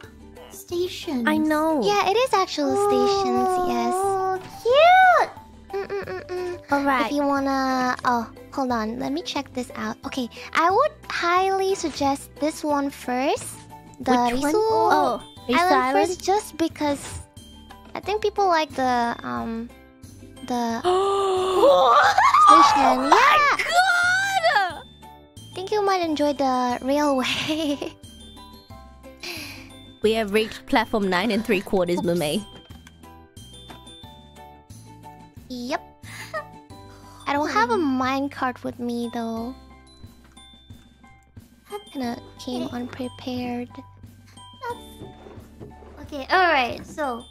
station. I know. Yeah, it is actual stations, yes. Oh, cute. Mm-mm-mm-mm. All right. If you wanna... Oh, hold on. Let me check this out. Okay, I would highly suggest this one first. The Which one? Risu Oh, Risu Island, Island. first just because I think people like the, um... The station. Yeah! God! I think you might enjoy the railway. We have reached platform nine and three quarters, Mame. yep. I don't have a minecart with me though. Kinda came unprepared. Okay, alright, so.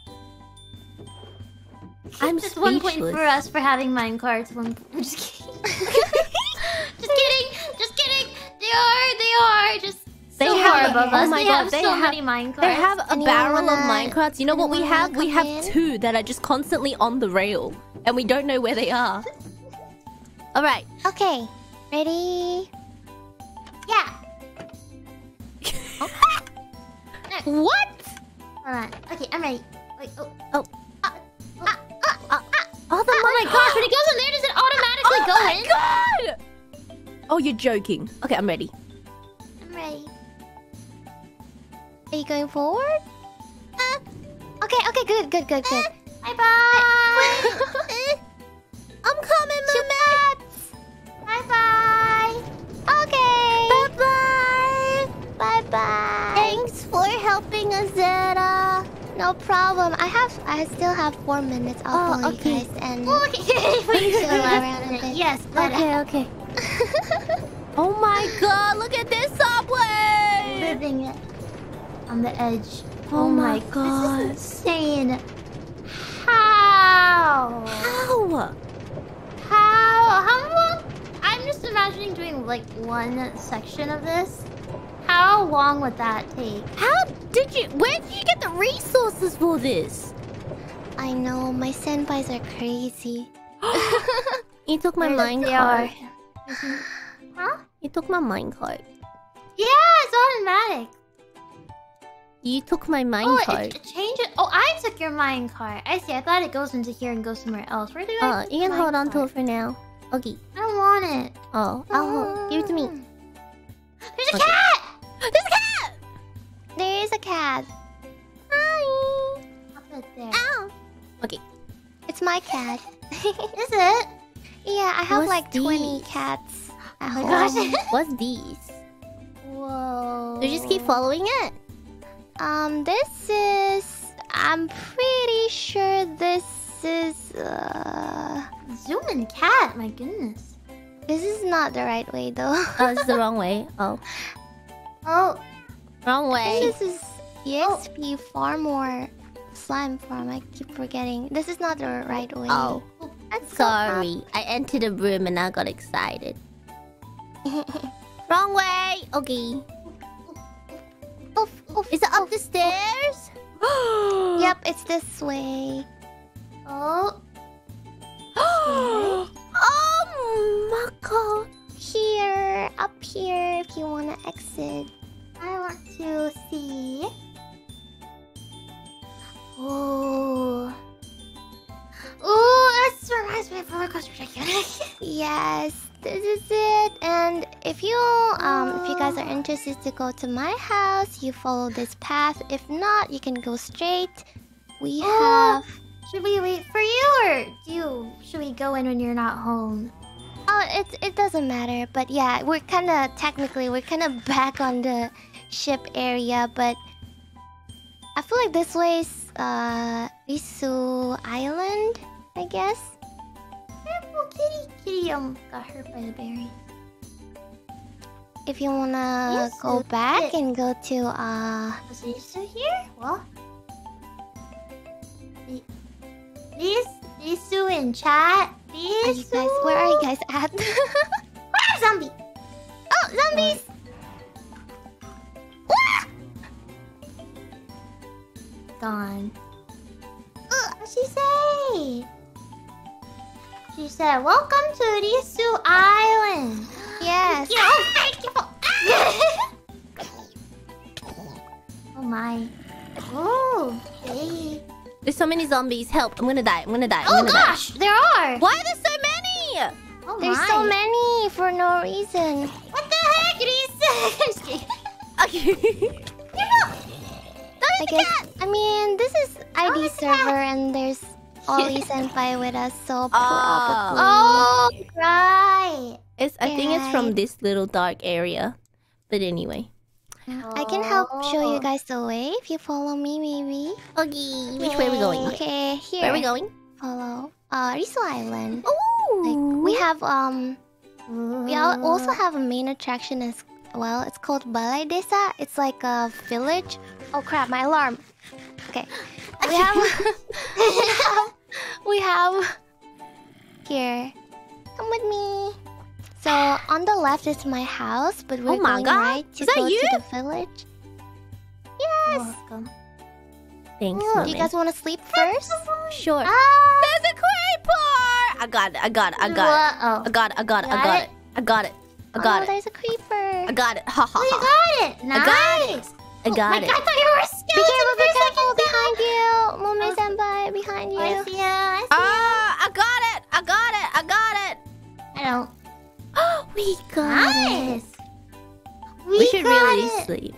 I'm just one point for us for having minecarts. One. I'm just kidding. just kidding. Just kidding. They are. They are. Just. They so have- above oh my they God, they so have- many minecarts. They have a barrel of wanna- minecarts. You know what we have? We have in? two that are just constantly on the rail, and we don't know where they are. All right. Okay, ready? Yeah. What? Hold on. Okay, I'm ready. Wait. Oh. Oh. Ah, ah, ah, ah, ah. Oh, the Oh my gosh! When it goes in there, does it automatically Oh go my in? god! Oh, you're joking. Okay, I'm ready. I'm ready. Are you going forward? Uh, okay, okay, good, good, good, good. Uh, bye bye. I'm coming, my mats. Bye bye. Okay. Bye bye. Bye bye. Thanks for helping us, Zeta. No problem. I have, I still have four minutes. I'll oh, follow okay. you guys and oh, show you around a bit. yes. Okay, uh, okay. oh my God! Look at this subway. Living it on the edge. Oh, oh my This god. is insane. How? How? How? How long? I'm just imagining doing like one section of this. How long would that take? How did you... Where did you get the resources for this? I know my senpais are crazy. You took my they card. Huh? You took my mine card. Yeah, it's automatic. You took my mine oh, it, it changed it. Oh, I took your mine card. I see. I thought it goes into here and goes somewhere else. Where do I? Oh, put you can hold on to it for now. Okay. I don't want it. Oh, I'll hold. Give it to me. There's a Okay. cat. There's a cat! There is a cat. Hi! I'll put it there. Ow! Okay. It's my cat. Is it? yeah, I have What's like 20 cats Oh my gosh. What's these? Whoa. So just keep following it. Um, this is. I'm pretty sure this is. Uh, Zoom in cat. My goodness. this is not the right way though. Oh, it's the wrong way. Oh. Oh, Wrong way. this is EXP farm or slime farm. I keep forgetting. This is not the right way. Oh. That's Sorry. I entered the room and I got excited. Wrong way! Okay. Oof, oof, Is it up oof. the stairs? Yep, it's this way. oh. oh my god. Here, up here, if you wanna exit. I want to see. Oh. Oh, this reminds me roller coaster tycoon. Yes, this is it. And if you um if you guys are interested to go to my house, you follow this path. If not, you can go straight. We Oh. have should we wait for you, or do you? Should we go in when you're not home? oh it it doesn't matter, but yeah, we're kinda technically we're kinda back on the ship area, but I feel like this way is uh Risu Island, I guess. Careful, kitty. Kitty um got hurt by the berry. If you wanna Yes, go back it- and go to uh Was he still here? Well, these these in chat. These guys where are you guys at? Where zombie? oh, zombies! Gone. What'd she say? She said, "Welcome to Risu Island." Yes. You know, thank you for- oh my. Oh, hey. There's so many zombies. Help. I'm gonna die. I'm gonna die. I'm Oh gonna die. gosh, there are. Why are there so many? Oh There's my. so many for no reason. What the heck, Risu? Okay. I guess. I mean, this is ID Oh, server and there's Ollie Senpai with us, so probably. oh, right. it's, I think it's from this little dark area. But anyway. I can help show Oh. you guys the way if you follow me, maybe. Okay. Which way are we going? Okay, here. Where are we going? Follow. Uh, Risu Island. Oh. Like we have um, we al- also have a main attraction as well. It's called Balai Desa. It's like a village. Oh crap! My alarm. Okay. We have. we have. We have. Here. Come with me. So on the left is my house, but we're Oh my going God. right to Is that go you? to the village. Yes. Welcome. Thanks, Do you guys want to sleep first? Sure. Ah. There's a creeper! I got it. I got it. I got it. Oh. I got it. I got it. I Got got it? I got it. I oh, it. there's a creeper. I got it. Ha ha Oh, you got it. Nice. I got it. I Oh got my it. God, I thought you were a Be skeleton careful, be for a careful behind you. Mume Oh. senpai, behind there. I you. see ya. I see Ah, I got it. I got it. I got it. I don't. Oh, we got it. Nice. We, We should really it. sleep.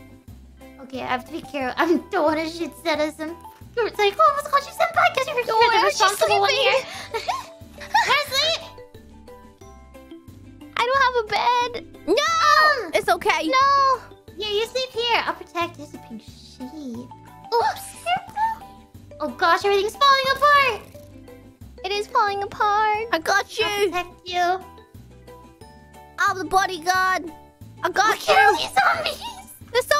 Okay, I have to be careful. I don't want to shoot Citizen. It's like, oh, let's call you senpai because you're, you're the responsible one here. Sleep? I don't have a bed. No, it's okay. No. Yeah, you sleep here. I'll protect. There's a pink sheep. Oops. Oh gosh, everything's falling apart. It is falling apart. I got you. I'll protect you. I'm the bodyguard. I got Look at all you. these zombies. There's so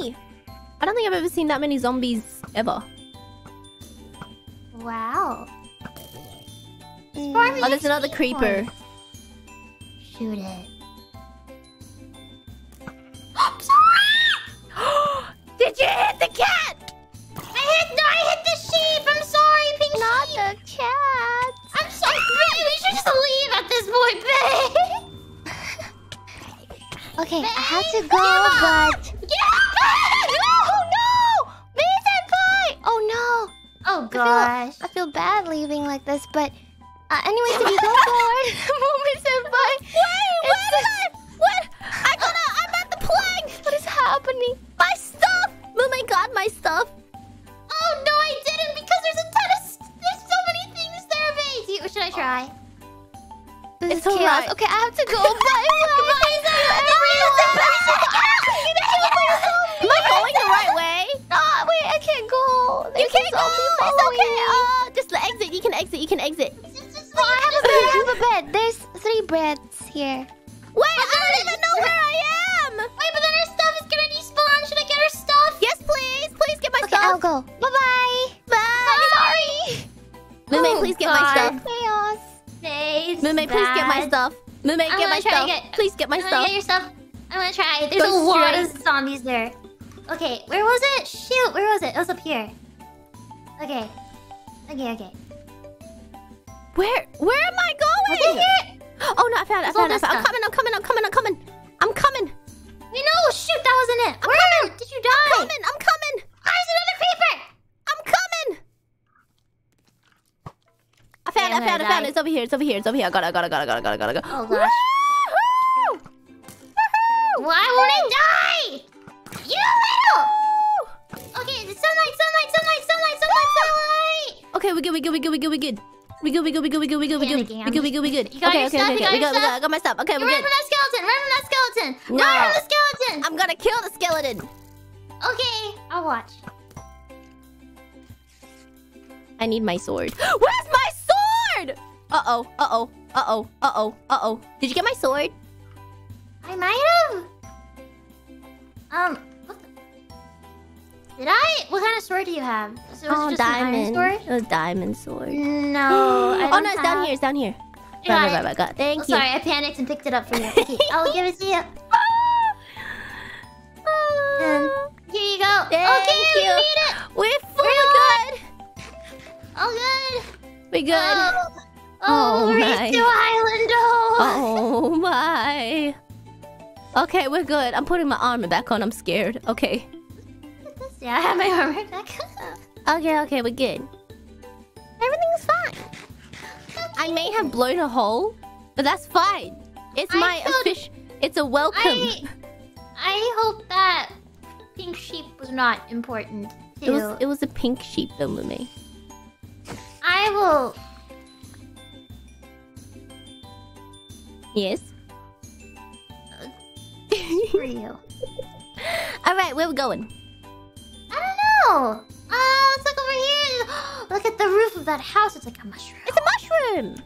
many. I don't think I've ever seen that many zombies ever. Wow. Mm. Oh, there's another creeper. Shoot it. I'm sorry. Did you hit the cat? I hit. No, I hit the sheep. I'm sorry, Pink Not sheep. the cat. I'm sorry. Babe, we should just leave at this point, babe. Okay, I have to go, but oh no, senpai. Oh no. Oh gosh. I feel bad leaving like this, but uh, anyways, if you go forward, Momi senpai. Wait, wait a. What? I. I'm at the. What is happening? My stuff. Oh my god, my stuff. Oh no, I didn't because there's a ton of. There's so many things there, babe. Oh, should I try? This It's chaos. alright. Okay, I have to go. Bye. Am I going the right way? Oh, wait, I can't go. You can't go. It's okay. Oh, just exit. You can exit. You can exit. Oh, I have a bed. I have a bed. There's three beds here. Wait, I don't even know where I am. Um, wait, but then our stuff is gonna despawn. Should I get our stuff? Yes, please. Please get my Okay, I'll go. Bye bye. Bye. Sorry. Mume, Oh, please get my stuff. Chaos. Days. Mume, please get my stuff. Mume, I'm get my gonna try to stuff. get- Please get my I'm stuff. get your stuff. I'm gonna try. There's Go a lot straight. of zombies there. Okay, where was it? Shoot, where was it? It was up here. Okay. Okay, okay. Where? Where am I going? Oh no, I found it. I found it. I this found it. I'm coming. I'm coming. I'm coming. I'm coming. I'm coming. Wait, no, shoot, that wasn't it. Where did you die? I'm coming. I'm coming. Ah, There's another creeper. I'm coming. I found Yeah, it. I found it. I found it. It's over here. It's over here. It's over here. I got it. I got it. I got it. I got it. I got it. I got it. Oh gosh. Woohoo! Woohoo! Why won't it die? You little. Okay, sunlight, sunlight, sunlight, sunlight, sunlight, sunlight. Okay, we good. We good. We good. We good. We good. We good. We good. We good. We good. We good. We good. We good. We good. We good. You got Okay. your Okay. stuff? Okay. You got We your got. We stuff? got. I got my stuff. Okay. You We're run good. from that skeleton. Run from that skeleton. No. Run from the skeleton. I'm gonna kill the skeleton. Okay, I'll watch. I need my sword. Where's my sword? Uh oh. Uh oh. Uh oh. Uh oh. Uh oh. Did you get my sword? I might have. Um. Did I? What kind of sword do you have? So was oh, it diamond. sword? A diamond sword. No. Oh no, it's have... down here. It's down here. I got Right, it. right, right, right. Thank Oh, you. sorry, I panicked and picked it up for you. Okay, I'll give it to you. And here you go. Thank okay, we made it. We're fully We're good. All good. We good. Oh, oh, Oh, my. to Island. Oh. Oh my. Okay, we're good. I'm putting my armor back on. I'm scared. Okay. Yeah, I have my armor back. Okay, okay, we're good. Everything's fine. I may have blown a hole, but that's fine. It's I my official. It's a welcome. I, I hope that pink sheep was not important It was it was a pink sheep though, Mume. I will. Yes. For you. All right, where we going? Don't. Oh, oh let's look over here. Look at the roof of that house. It's like a mushroom. It's a mushroom.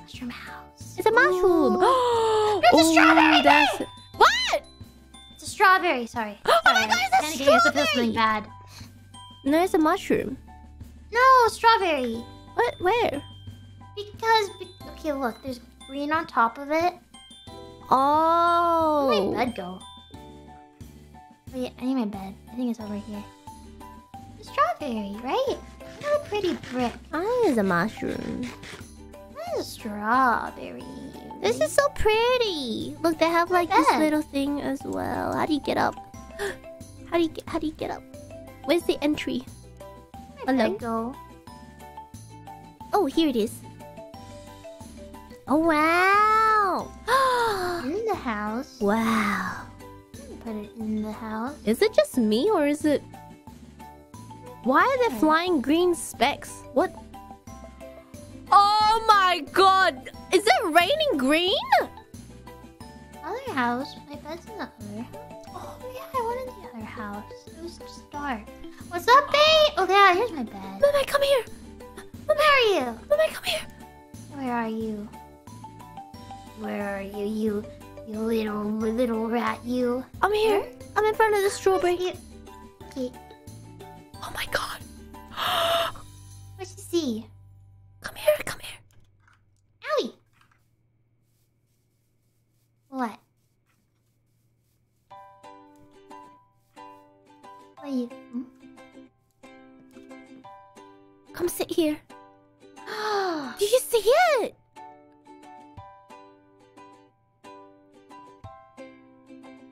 mushroom house. It's a mushroom. Ooh. There's a strawberry that's what? It's a strawberry. Sorry. Oh my Sorry. God, it's a Panicking, I feel strawberry! something bad. No, it's a mushroom. No, strawberry. What? Where? Because be- okay, look. There's green on top of it. Oh. Where'd my bed go? Oh, Wait, I need my bed. I think it's over here. Strawberry, right? What a pretty brick. Oh, it's a mushroom. What is a strawberry? This is so pretty. Look, they have like this little thing as well. How do you get up? How do you get? How do you get up? Where's the entry? Hello? go? Oh, here it is. Oh wow! In the house. wow. Put it in the house. Is it just me or is it? Why are there flying green specks? What? Oh my god! Is it raining green? My house. My bed's in the other house. Oh yeah, I went in the other house. It was just dark. What's up, babe? Oh yeah, here's my bed. Mummy, come here. Where are you? Mummy, come here. Where are you? Where are you? You, you little little rat. You. I'm here. I'm in front of the strawberry. Okay. Oh my god. What'd you see? Come here, come here. Owie. What? What are you? Hmm? Come sit here. Do you see it?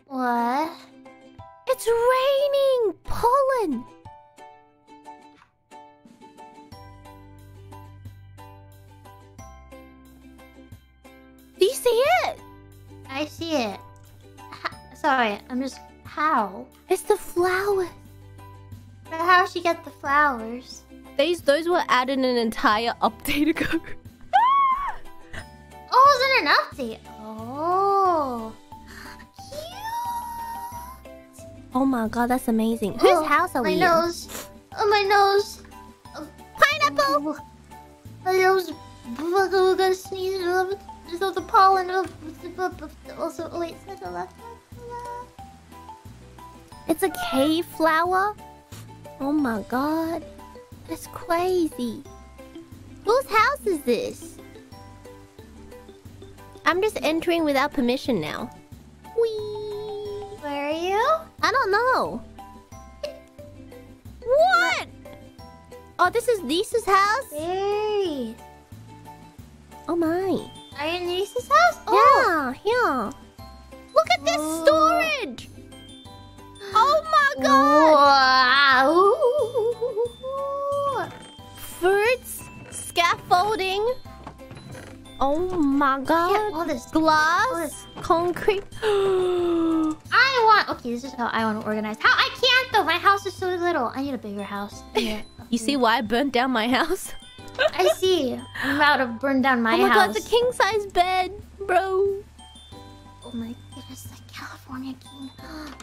what? It's raining pollen. See it? I see it. H- Sorry, I'm just how? It's the flowers. But how she get the flowers? These those were added an entire update ago. Oh, is it an update? Oh. Cute. oh my god, that's amazing. Oh, Whose Oh, house are my we in? My nose. Oh, my nose. Pineapple. Oh, my nose. I'm gonna sneeze. So the pollen. Also, oh, wait, is that the left? It's a cave flower. Oh my god, that's crazy. Whose house is this? I'm just entering without permission now. Whee! Where are you? I don't know. What? Oh, this is Lisa's house? Very. Oh my. Are you in house? Oh. Yeah, yeah. Look at this storage. Oh my god. Wow. Fruits, scaffolding. Oh my Yeah, god. all this. Glass, concrete. I want. Okay, this is how I want to organize. How I can't though. My house is so little. I need a bigger house. A- you see why I burnt down my house? I see. I'm about to burn down my, house. oh my house. god, it's a king size bed, bro. Oh my goodness, the California king.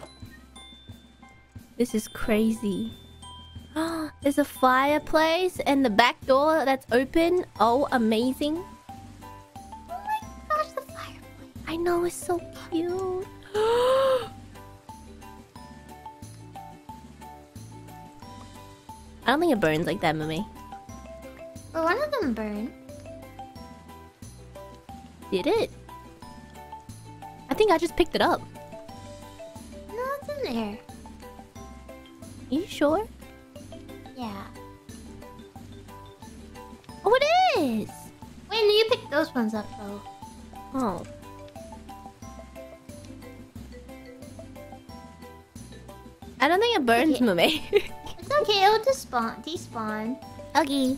This is crazy. There's a fireplace and the back door that's open. Oh, amazing. Oh my gosh, the fireplace. I know it's so cute. I don't think it burns like that, Mummy. Well, one of them burned. Did it? I think I just picked it up. No, it's in there. you sure? Yeah. Oh, it is! Wait, no, you picked those ones up though. Oh. I don't think it burns, Okay. Mummy. It's okay, it'll despawn. Despawn. okay.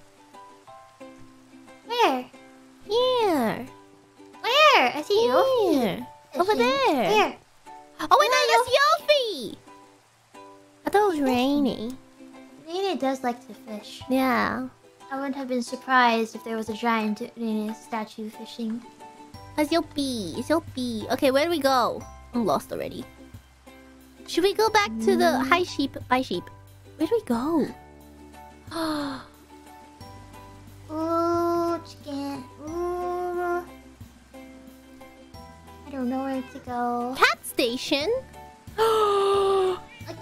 Where? Here. Where? I see you. Here. Over there. Here. Oh wait, no, that's Yofi! I thought it was rainy. Nene does like to fish. Yeah. I wouldn't have been surprised if there was a giant Nene statue fishing. It's Yopi. It's Yopi. Okay, where do we go? I'm lost already. Should we go back to the hmm. high sheep, by sheep? Where do we go? Ooh, chicken. Ooh. I don't know where to go. Cat station? A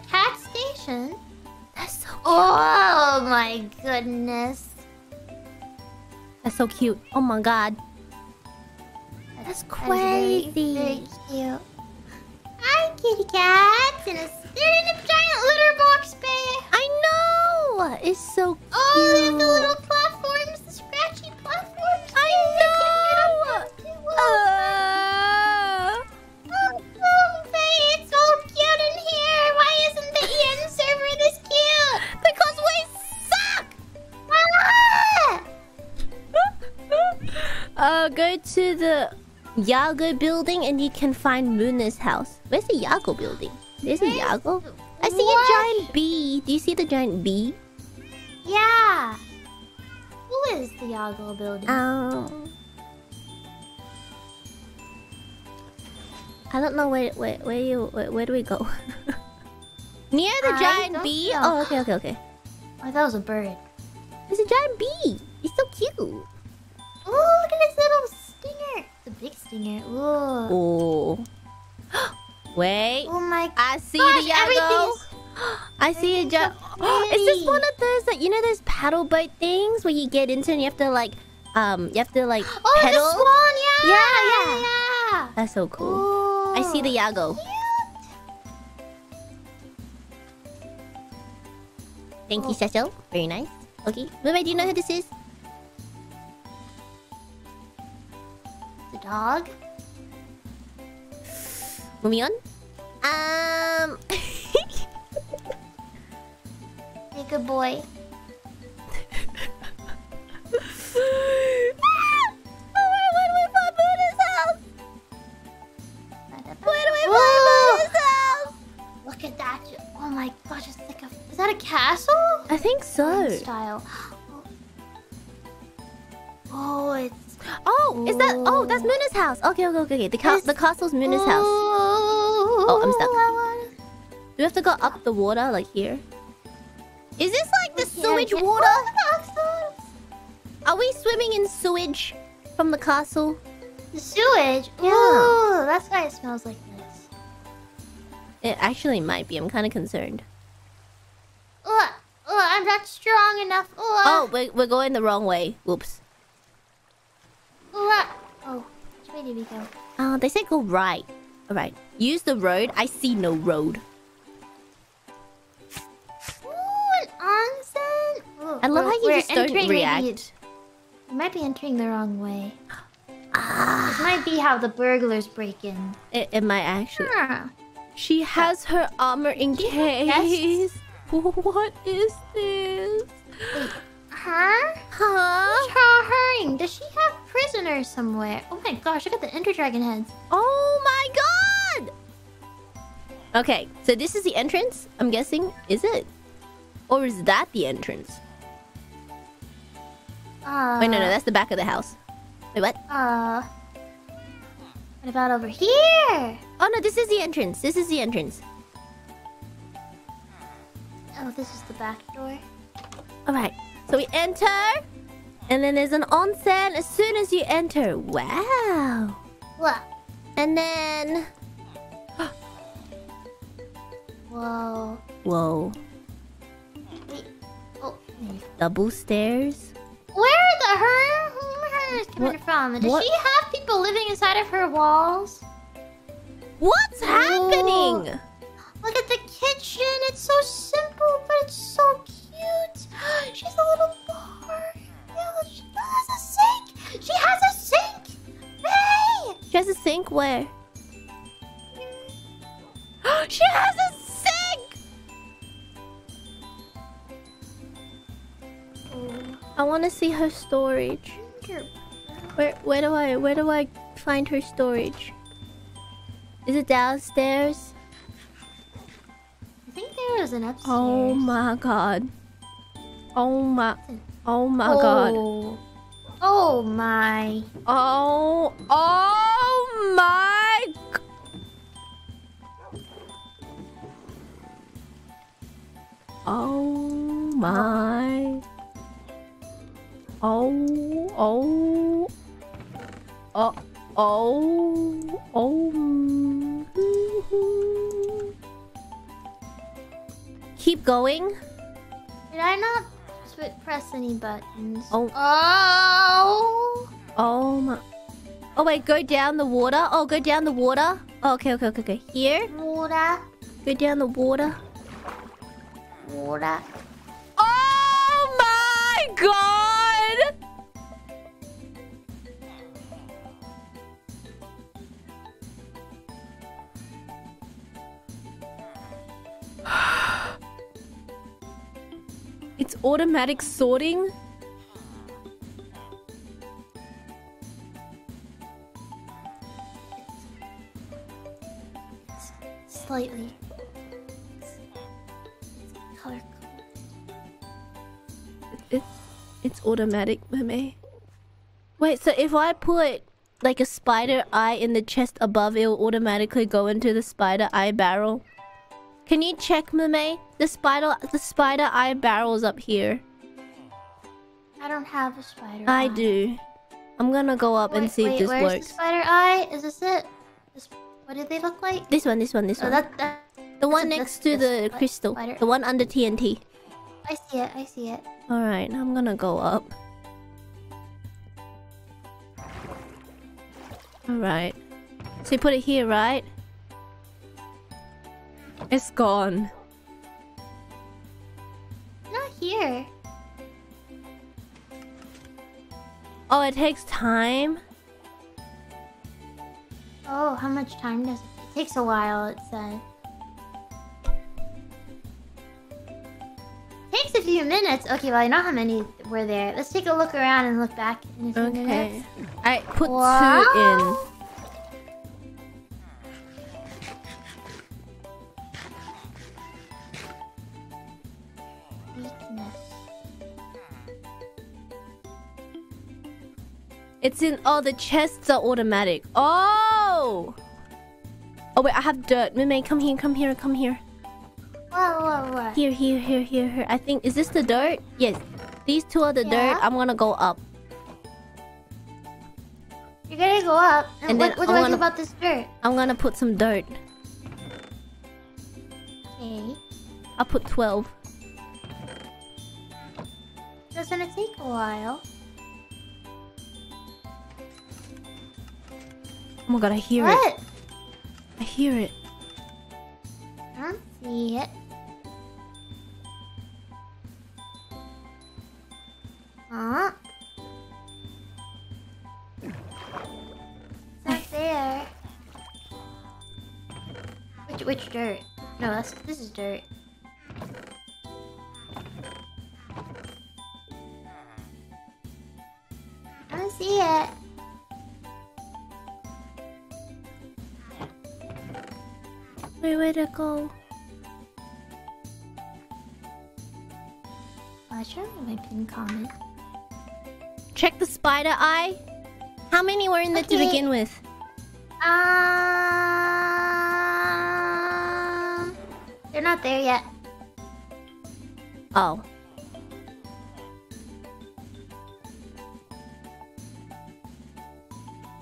cat station? That's so Oh my goodness. That's so cute. Oh my god. That's That is crazy. Very, very cute. Hi, kitty cats. In a, they're in a giant litter box, babe. I know! Noah is so oh, cute. Oh, the little platforms, the scratchy platforms. I know. Uh, oh, oh, Faye, it's so cute in here. Why isn't the EN server this cute? Because we suck. Ah! Uh, go to the YAGOO building and you can find Moona's house. Where's the YAGOO building? Is it YAGOO. I see what? a giant bee. Do you see the giant bee? Yeah. Who is the YAGOO building? Um, I don't know where where where you where, where do we go? Near the I giant bee. know. Oh, okay, okay, okay. I thought it was a bird. It's a giant bee. It's so cute. Oh, look at this little stinger. It's a big stinger. Ooh. Oh. Wait. Oh my god I see gosh, the YAGOO. I see a giant. So Is this one of those that you know those paddle boat things where you get into and you have to like um you have to like Oh, pedal? the swan, yeah. Yeah. Yeah, yeah. That's so cool. Ooh. I see the YAGOO. Cute. Thank you, Oh. Cecil. Very nice. Okay. Mumei, do you know who this is? The dog. Moving on. Find Buddha's house? Look at that. Oh my gosh, it's like a. Is that a castle? I think so. Style. Oh, it's. Oh, is that? Oh, that's Moona's house. Okay, okay, okay. okay. The ca- the castle's Moona's house. Oh, I'm stuck. Do we have to go up the water like here? Is this like the sewage water? Are we swimming in sewage from the castle? The sewage. Yeah. Ooh, that's why it smells like this. It actually might be. I'm kind of concerned. Oh, oh, I'm not strong enough. Oh, Oh, we're, we're going the wrong way. Whoops. Uh, oh, oh, which way did we go? Oh, they said go right. All right. Use the road. I see no road. I love how you just don't maybe- react. We might be entering the wrong way. Ah, This might be how the burglars break in. it, it might actually. Huh. She has her armor in case. What is this? Her? Huh? Who's her hurrying? Does she have prisoners somewhere? Oh my gosh, look at the Ender Dragon heads. Oh my god! Okay, so this is the entrance, I'm guessing. Is it? Or is that the entrance? Uh, Wait, no, no, that's the back of the house. Wait, what? Uh. What about over here? Oh no, this is the entrance. This is the entrance. Oh, this is the back door. Alright, so we enter, and then there's an onsen as soon as you enter. Wow! What? And then. Whoa. Whoa. Wait. Oh. Double stairs? Where are the her? Are hers coming What- from? Does what- she have people living inside of her walls? What's happening? Look at the kitchen. It's so simple, but it's so cute. She's a little bar. Yeah, she has a sink. She has a sink. Hey! She has a sink where? she has a I want to see her storage. Where where do I where do I find her storage? Is it downstairs? I think there was an oh upstairs. Oh my god. Oh my Oh my oh. god. Oh. Oh my. Oh oh my Oh my Oh oh Oh oh oh Keep going. Did I not press any buttons? Oh. Oh. Oh my. Oh wait, go down the water. Oh, go down the water. Oh, okay, okay, okay, okay. Here, Water. go down the water. Water. Oh my god! good! it's automatic sorting? Slightly it's automatic, meme. Wait, so if I put like a spider eye in the chest above, it will automatically go into the spider eye barrel. Can you check, meme? The spider the spider eye barrel's up here. I don't have a spider. I eye. do. I'm gonna go up and see wait, if this where's works. the spider eye? Is this it? This, what do they look like? This one, this one, this Oh, one. that, that the one next to the crystal. spider- The one under TNT. I see it. I see it. Alright, I'm gonna go up. Alright. So you put it here, right? It's gone. Not here. Oh, it takes time? Oh, how much time does it? It takes a while. It said. It takes a few minutes. Okay, well I know how many were there. Let's take a look around and look back in a few Okay. minutes. I put Wow. two in. Weakness. It's in. Oh, the chests are automatic. Oh! Oh, wait, I have dirt. Mime, come here, come here, come here. Whoa, whoa, whoa. Here, here, here, here, here. I think. Is this the dirt? Yes. These two are the Yeah. dirt. I'm gonna go up. You're gonna go up. And, And what, then what do I I do about this dirt? I'm gonna put some dirt. Okay. I'll put 12. Doesn't it take a while? Oh my god, I hear it. What? I hear it. I don't see it. Dirt? No, that's this is dirt. I don't see it. Wait, where'd it go? I have my pin comment. Check the spider eye. How many were in there to begin with? Um, they're not there yet. Oh.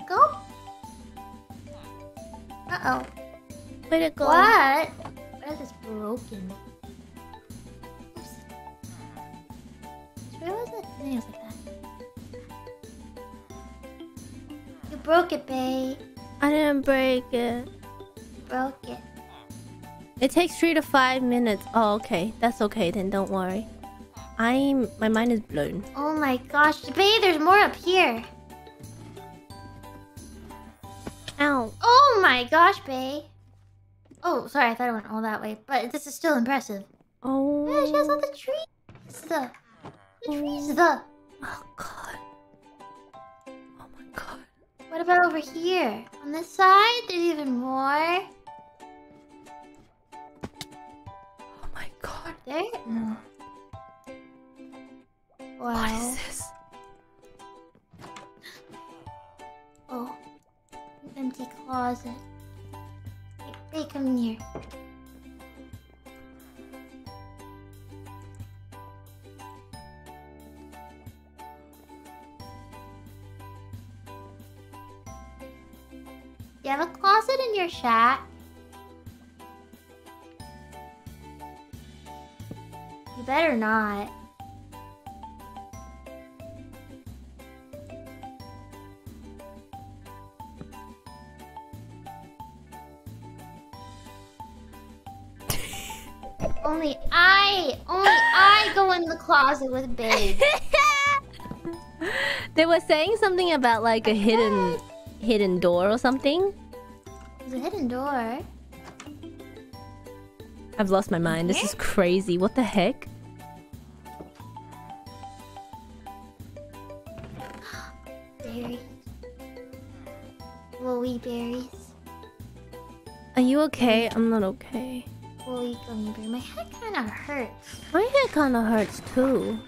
Go. Uh oh. Where'd it go? What? What is this broken? Oops. Where was it? I think it was like that. You broke it, babe. I didn't break it. It. Takes three to five minutes. Oh, okay. That's okay then. Don't worry. I'm. My mind is blown. Oh my gosh, babe, there's more up here. Ow. Oh my gosh, Bay. Oh, sorry, I thought it went all that way, but this is still impressive. Oh. Yeah, she has all the trees. The, the trees. The. Oh god. Oh my god. What about over here? On this side, there's even more. There? No. Wow. What is this? Oh. An empty closet. Hey, hey, come here. You have a closet in your shack? Better not. Only I, only I go in the closet with Babe. they were saying something about like a hidden hidden door or something. There's a hidden door. I've lost my mind. This is crazy. What the heck? Berries. Berries. Are you okay? I'm not okay. Holy gummy bear. My head kind of hurts. My head kind of hurts too.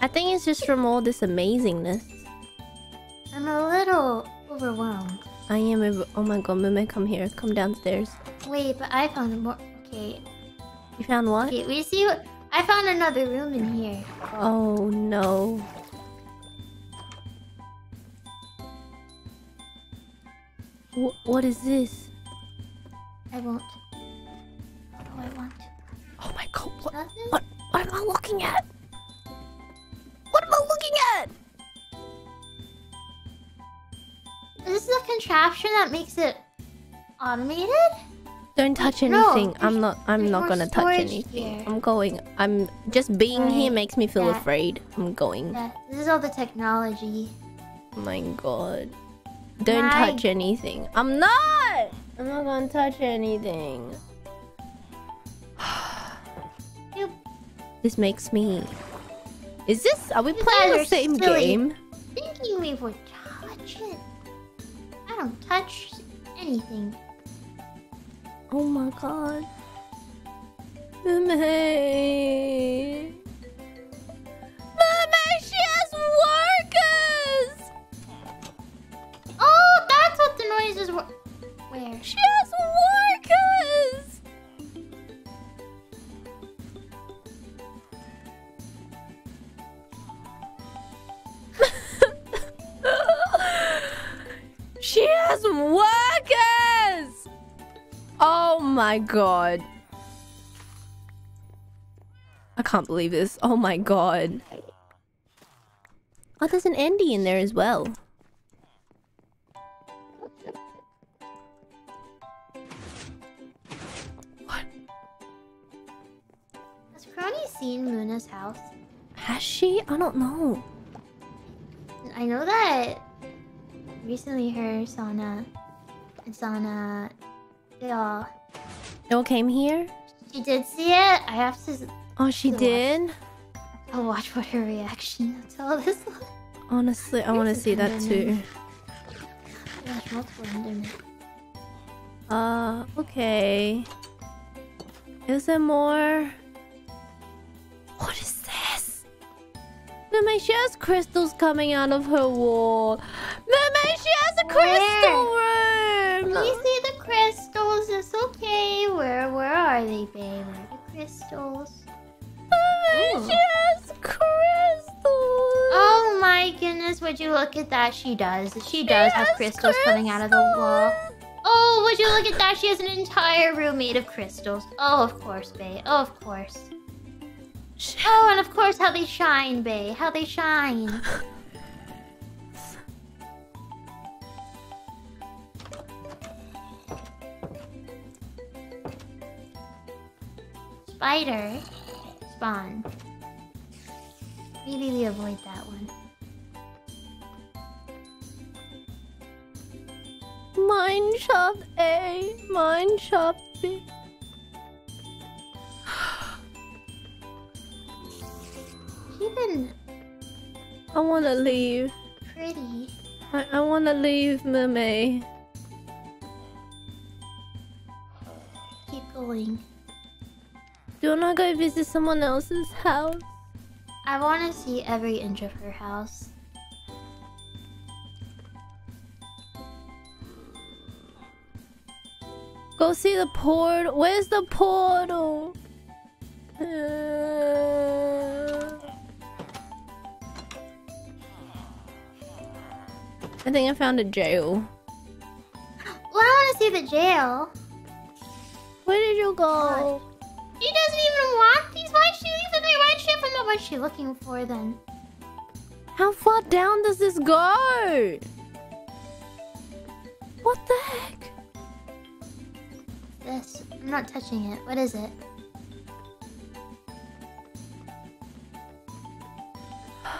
I think it's just from all this amazingness. I'm a little overwhelmed. I am. Oh my god, Mumei, come here. Come downstairs. Wait, but I found more. Okay. You found what? Okay, we see what. I found another room in here. Oh no. Wh what is this? I won't. What oh, do I want? Oh my god, what, Nothing? what, what am I looking at? What am I looking at? Is this the contraption that makes it automated? Don't touch No, anything. I'm not. I'm not gonna touch anything. here. I'm going. I'm just being here makes me feel yeah. afraid. I'm going. Yeah, this is all the technology. Oh my god. Don't touch anything. I'm not. I'm not gonna touch anything. This makes me. Is this? Are we You playing the same silly. game? thinking we would touch it? I don't touch anything. Oh my god. Mermaid. Mermaid, she has workers! Oh, that's what the noises were. Where? She has workers! she has workers! Oh my god. I can't believe this. Oh my god. Oh, there's an Andy in there as well. Seen Luna's house? Has she? I don't know. I know that recently her Sana and Sana they all It all came here? she did see it. I have to Oh, she Watch. did? I'll watch what her reaction to all this was. Honestly, I want to see that too. Gosh, multiple Endermen. Uh, okay. Is there more? What is this? Mermaid, she has crystals coming out of her wall. Mermaid, she has a crystal room! We see the crystals. It's okay. Where where are they, babe? Where are the crystals? Mermaid, she has crystals! Oh my goodness, would you look at that? She does. She does have has crystals coming out of the wall. Oh, would you look at that? She has an entire room made of crystals. Oh, of course, Bay. Oh, of course. Oh, and of course, how they shine, Bay. How they shine. Spider. Spawn. Maybe we avoid that one. Mine shop A, mine shop B. She's I want to leave. pretty. I, I want to leave, Mermaid. Keep going. Do you want to go visit someone else's house? I want to see every inch of her house. Go see the portal. Where's the portal? Uh, I think I found a jail. Well, I want to see the jail. Where did you go? She doesn't even want these. Leave them there? Why'd she have there? What's she looking for then? How far down does this go? What the heck? This. I'm not touching it. What is it?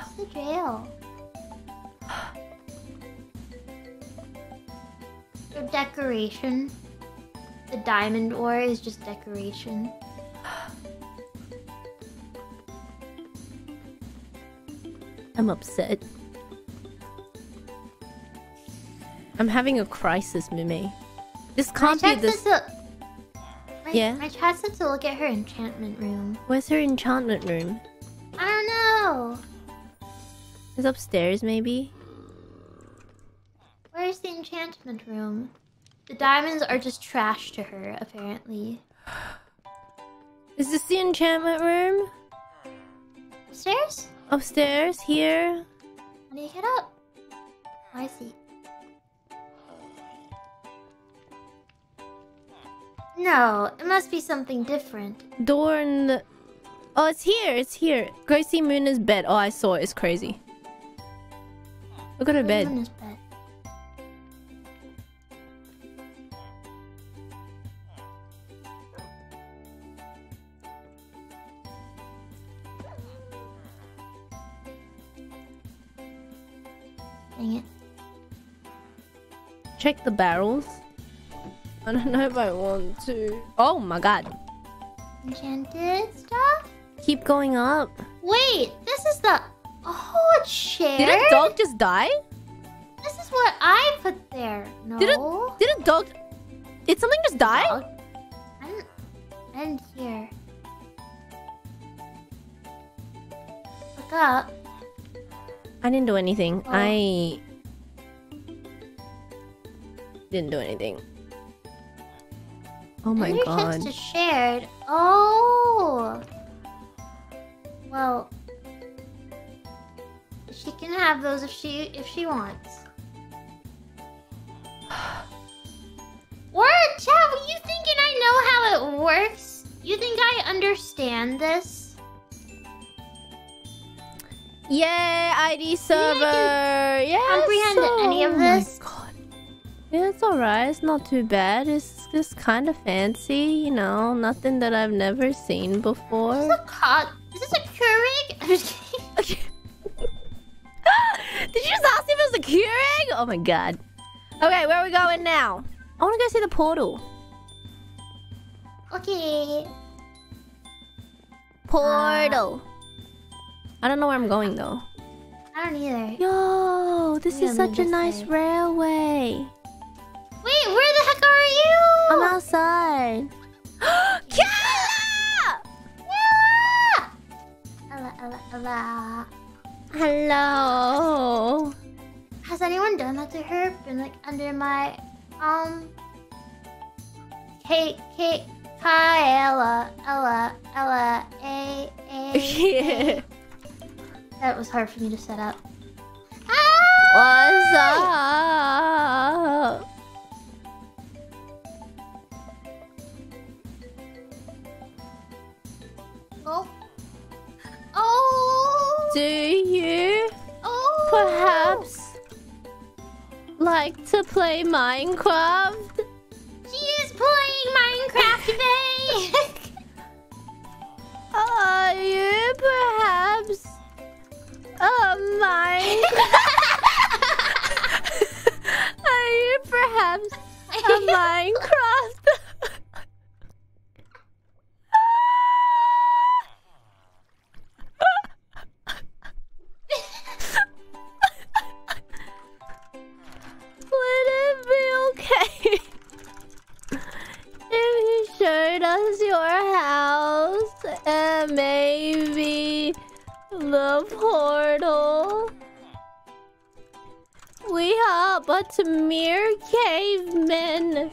It's the jail. Decoration. The diamond ore is just decoration. I'm upset. I'm having a crisis, Mimi. This My can't be chat this. to. My, Yeah? My chat said to look at her enchantment room. Where's her enchantment room? I don't know. It's upstairs, maybe. Enchantment room? The diamonds are just trash to her, apparently. Is this the enchantment room? Upstairs? Upstairs? Here? How do you get up? Oh, I see. No, it must be something different. Door in the. Oh, it's here. It's here. Gracie Moona's bed. Oh, I saw it. It's crazy. Look at her Who's bed. Check the barrels. I don't know if I want to. Oh my god. Enchanted stuff? Keep going up. Wait, this is the. Oh, it's shared? Did a dog just die? This is what I put there. No. Did a did a dog? Did something just die? Dog. I didn't, I didn't hear. Look up. I didn't do anything. Oh. I didn't do anything. Oh my Under god. shifts to shared. Oh. Well, she can have those if she if she wants. What, Chad? You thinking I know how it works? You think I understand this? Yeah, ID I server. Yeah. comprehend any of oh this? Yeah, it's alright. It's not too bad. It's just kind of fancy, you know. Nothing that I've never seen before. Is this a cot? Is this a Keurig? I'm just kidding. Okay. Did you just ask if it was a Keurig? Oh my god. Okay, where are we going now? I want to go see the portal. Okay. Portal. I don't know where I'm going though. I don't either. Yo, this is such a nice way. railway. Wait, where the heck are you? I'm outside. Kaela! Ella, Ella, Ella. Hello. Has anyone done that to her? Been like under my um. Kate, Kate, hi, Ella, Ella, Ella, A, A. Yeah. That was hard for me to set up. What's Ah! up? Oh. Oh. Do you Oh. perhaps like to play Minecraft? She is playing Minecraft today. Are you perhaps a Minecraft? Are you perhaps a Minecraft? Us your house and maybe the portal? We are but mere cavemen.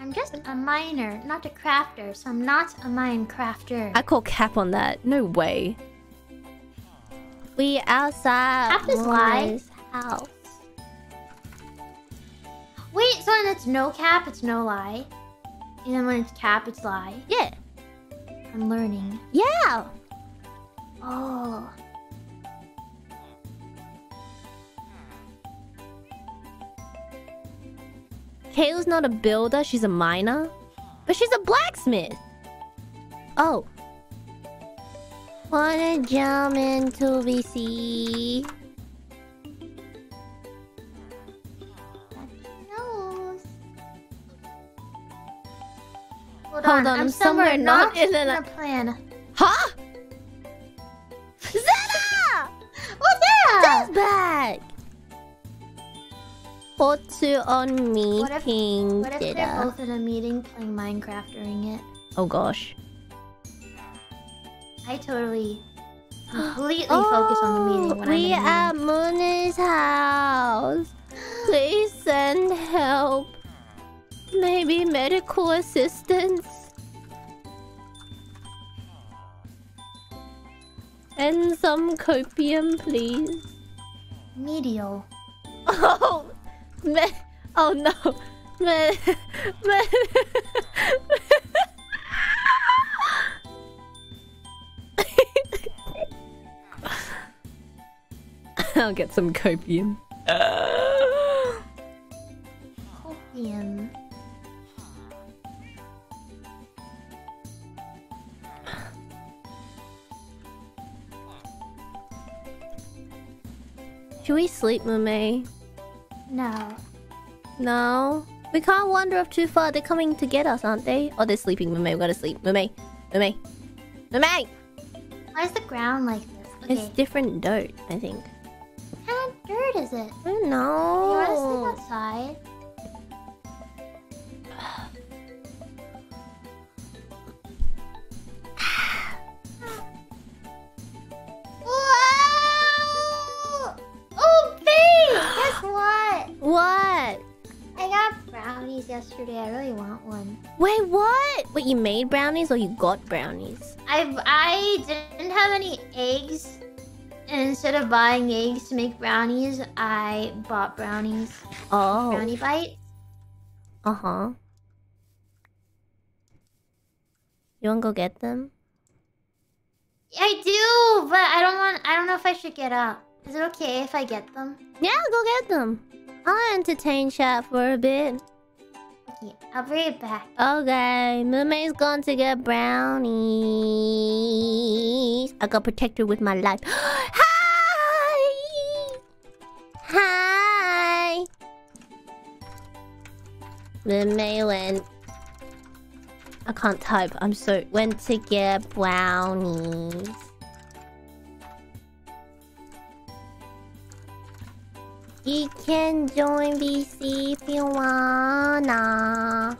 I'm just a miner, not a crafter, so I'm not a Minecrafter. I call cap on that. No way. We outside Cap is lie. House. Wait, so when it's no cap, it's no lie. And then when it's cap, it's lie. Yeah. I'm learning. Yeah. Oh. Kaela's not a builder, she's a miner. But she's a blacksmith. Oh. Wanna jump into VC? Hold, Hold on, I'm, I'm somewhere, somewhere not in a plan. Huh? Zeta! back. Otsu on What if- meeting. What if they're both in a meeting playing Minecraft during it? Oh gosh. I totally completely focus on the meeting oh, when Oh, we I'm in at the Moon's house. Please send help. Maybe medical assistance. And some copium, please. Medial. Oh, me- oh no, me- me- I'll get some copium. Copium. Should we sleep, Mumei? No. No. We can't wander off too far. They're coming to get us, aren't they? Oh, they're sleeping, Mumei. We gotta sleep. Mumei. Mumei. Mumei! Why is the ground like this? Okay. It's different dirt, I think. Dirt is it? I don't You want to sleep outside? Whoa! Oh, babe! Guess what? What? I got brownies yesterday. I really want one. Wait, what? Wait, you made brownies or you got brownies? I I didn't have any eggs, and instead of buying eggs to make brownies, I bought brownies. Oh. Brownie bites. Uh huh. You wanna go get them? I do, but I don't want. I don't know if I should get up. Is it okay if I get them? Yeah, go get them. I'll entertain chat for a bit. I'll be right back. Okay, Mermaid's gone to get brownies. I got protected with my life. Hi! Hi! Mermaid went. I can't type. I'm so. Went to get brownies. You can join VC if you wanna.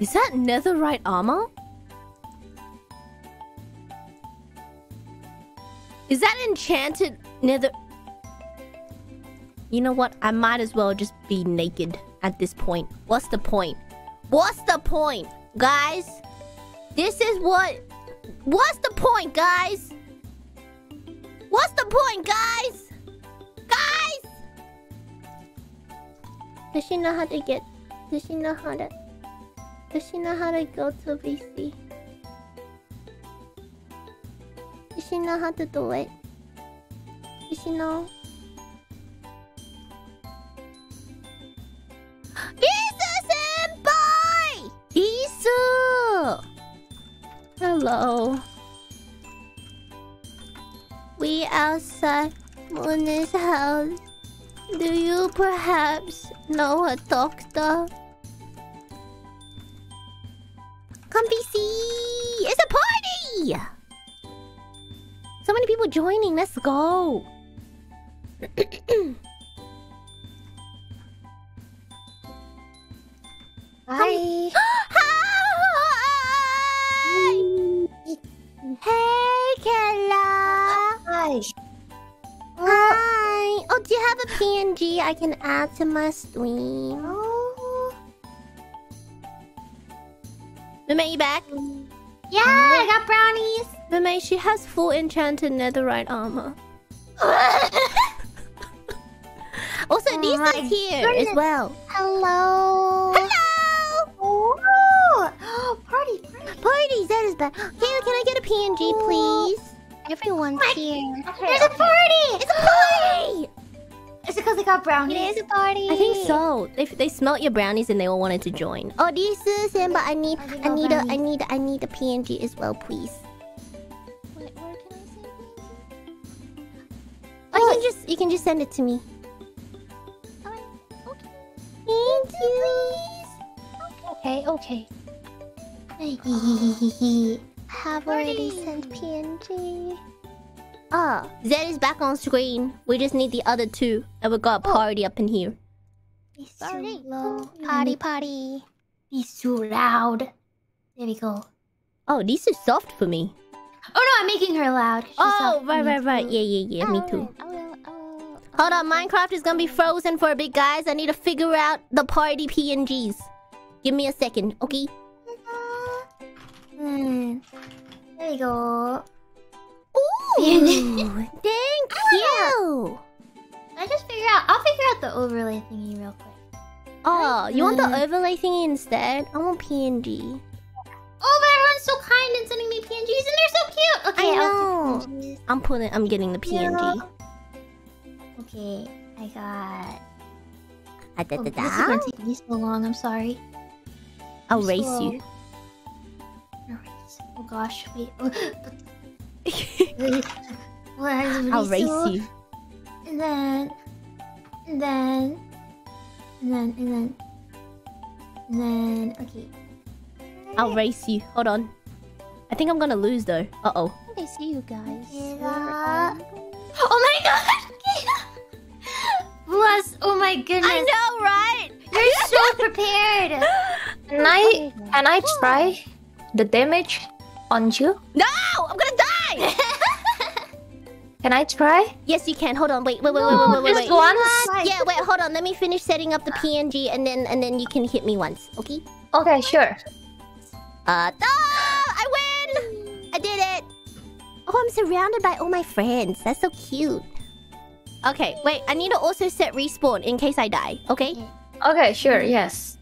Is that netherite armor? Is that enchanted nether... You know what? I might as well just be naked at this point. What's the point? What's the point? Guys? This is what... What's the point, guys? What's the point, guys? Guys! Does she know how to get... Does she know how to... Does she know how to go to VC? Does she know how to do it? Does she know? Isu senpai! Isu! Hello. We outside Moon's house. Do you perhaps know a doctor? Come see! It's a party! So many people joining. Let's go. Hi. Hi! Hey, Kaela. Hi. Hi. Oh, do you have a PNG I can add to my stream? Oh. You back? Yeah, I got brownies. Meme, she has full enchanted netherite armor. also, Oh Lisa's here as well. Hello. Hello! Oh, party, party. Parties, that is bad. Kaela, can I get a PNG, please? Everyone's here. There's a party. It's a party! Is it because they got brownies? It is a party. I think so. They, they smelt your brownies and they all wanted to join. Oh, this is him, but I need I think I I'll need a I need I need a PNG as well, please. Wait, where can I say Oh, you can just you can just send it to me. Alright, okay. Thank you. Okay, okay. Have already sent PNG. Ah, Zed is back on screen. We just need the other two, and we got a party up in here. Party. Party, party. Be so loud. There we go. Oh, these are soft for me. Oh no, I'm making her loud. Oh, right, right, right. Yeah, yeah, yeah. Me too. I will, I will. Hold on, Minecraft is gonna be frozen for a bit, guys. I need to figure out the party PNGs. Give me a second, okay? Hmm. There we go. Ooh, thank you. I just figure out. I'll figure out the overlay thingy real quick. Oh, you want the Uh. overlay thingy instead? I want PNG. Oh, but everyone's so kind and sending me PNGs, and they're so cute. Okay, I know. I'm putting. I'm getting the PNG. Okay, I got. Ah, da, Oh, this is gonna take me so long. I'm sorry. I'll Slow. race you. Erase. Oh gosh, wait. Oh, What is I'll race you. And then, and then, and then, and then, and then. Okay. I'll race you. Hold on. I think I'm gonna lose though. Uh oh. I see you guys. Yeah. Oh my god! Bless. Oh my goodness. I know, right? You're so prepared. Can I can I try the damage on you? No, I'm gonna die. Can I try? yes, you can. Hold on. Wait, wait, wait, wait, wait, wait, wait. Just wait. once? Yeah, wait. Hold on. Let me finish setting up the PNG, and then and then you can hit me once. Okay? Okay, sure. Uh, ah, I win! I did it! Oh, I'm surrounded by all my friends. That's so cute. Okay, wait. I need to also set respawn in case I die. Okay? Okay, sure. Yes.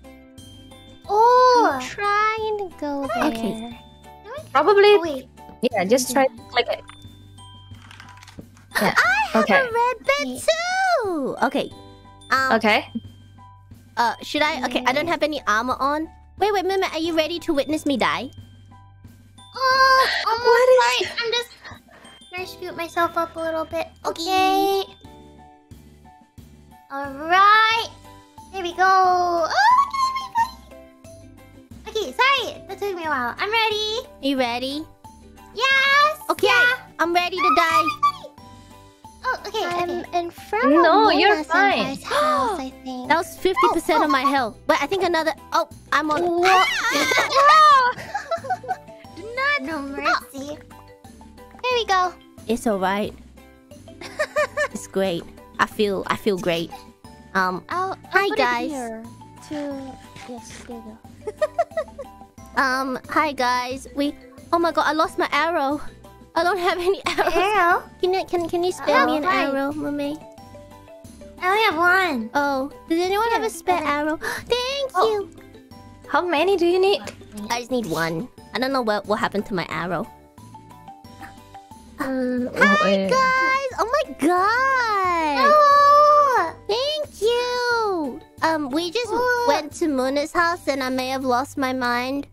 Oh. Trying to go there. Okay. Probably. Oh, wait. Yeah. Just try to click it. Yeah. I have Okay. a red bed too. Okay. Um. Okay. Uh, should I? Okay, I don't have any armor on. Wait, wait, Mima, are you ready to witness me die? Oh, I'm What is- sorry. I'm just gonna scoot myself up a little bit. Okay. All right. Here we go. Oh, okay, everybody. Sorry. That took me a while. I'm ready. Are you ready? Yes. Okay, Yeah. I'm ready to die. Oh, okay. I'm okay. in front of No, Moona you're fine. House, I think. That was 50% of my health. But I think another. Oh, I'm on. Do not No mercy. Here we go. It's alright. it's great. I feel. I feel great. Um. I'll, I'll Hi, put guys. It here to yes, there you go. Um. Hi guys. We. Oh my god! I lost my arrow. I don't have any arrows. Arrow. Can you can can you spare Oh, me an hi. arrow, Mummy? I only have one. Oh, does anyone have a spare okay. arrow? Thank Oh. you. How many do you need? I just need one. I don't know what what happened to my arrow. Um, Hi guys! Oh my god! Oh. Thank you. Um, we just Oh. went to Moona's house, and I may have lost my mind.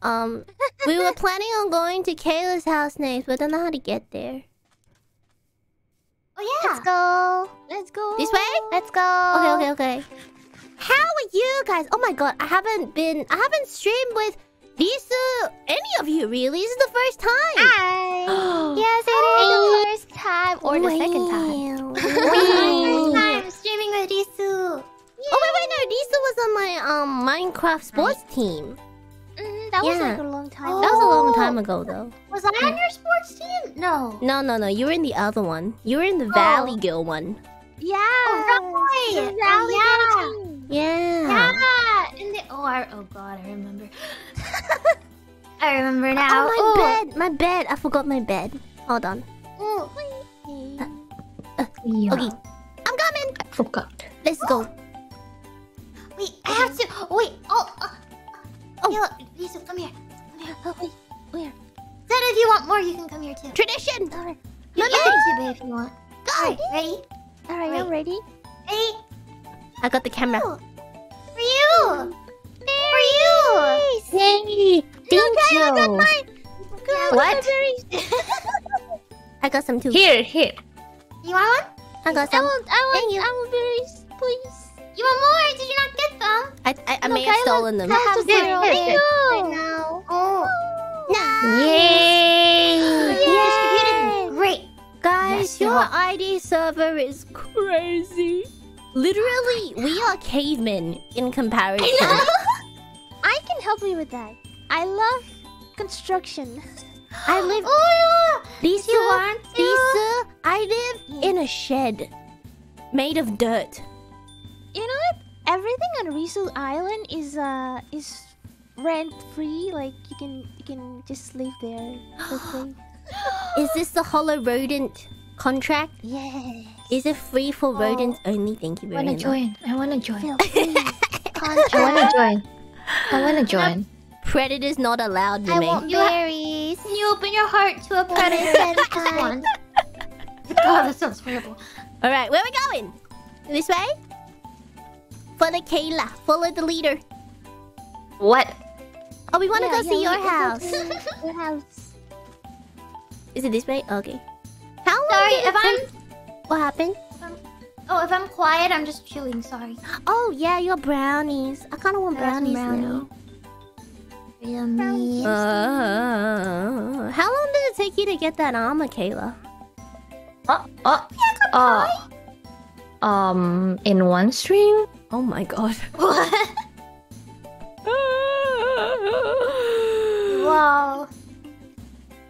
Um, we were planning on going to Kaela's house next, but I don't know how to get there. Oh yeah. Let's go. Let's go. This way? Let's go. Okay, okay, okay. How are you guys? Oh my god, I haven't been, I haven't streamed with these, uh, any of you really. This is the first time. Hi. yes, it is the first time or the second time. Wow. First time streaming with Risu. Oh wait, wait, no, Lisa was on my um Minecraft sports team. Mhm, that was Yeah. like a long time. Oh. That was a long time ago, though. Was I on your sports team? No. No, no, no. You were in the other one. You were in the Oh. Valley Girl one. Yeah. Oh, right. The Oh, Valley yeah. Girl team. Yeah. Yeah. In the oh, I, oh god, I remember. I remember now. Oh, my bed. My bed. I forgot my bed. Hold on. Ooh. Yeah, Okay. I'm coming. I forgot. Let's go. Wait, I have to. Oh, wait. Oh. Uh, oh. Yeah, Risu, come here. Come here. Oh, wait, where? Zed, if you want more, you can come here too. Tradition. Alright, You can too, babe, if you want. Go. Alright, ready? alright, I'm ready. Ready? I got the camera. Oh, For you. For you. Yay! Thank you. What? I got some too. Here, here. You want one? I got I some. want, I Thank want, you. I want berries, please. You want more? Did you not get them? I, I, I No, may have Kaela- stolen them. I have Here, zero here, eggs here. right now. Oh, Yay! Distributed. Great. Guys, Yes, your yeah. ID server is crazy. Literally, we are cavemen in comparison. I can help you with that. I love construction. I live. Oh, Lisa, you want to? Lisa, I live in a shed made of dirt. You know what? Everything on Risu Island is uh is rent free. Like you can you can just live there for. Is this the hollow rodent contract? Yeah. Is it free for rodents only? Thank you very much. I wanna join. I wanna join. Feel free. I wanna join. I wanna join. Predators not allowed, I Mimi. want You berries. Can you open your heart to a predator? Just one. Oh, that sounds horrible. All right, where are we going? This way? Follow Kaela. Follow the leader. What? Oh, we want to Yeah, go see your we- house. Your house. Is it this way? Okay. How long Sorry, did if I'm What happened? oh, if I'm quiet, I'm just chewing. Sorry. Oh yeah, your brownies. I kind of want I got brownies now. Yummy. Uh, how long did it take you to get that armor, Kaela? Oh, oh, oh. Um, in one stream? Oh my god. What? Wow.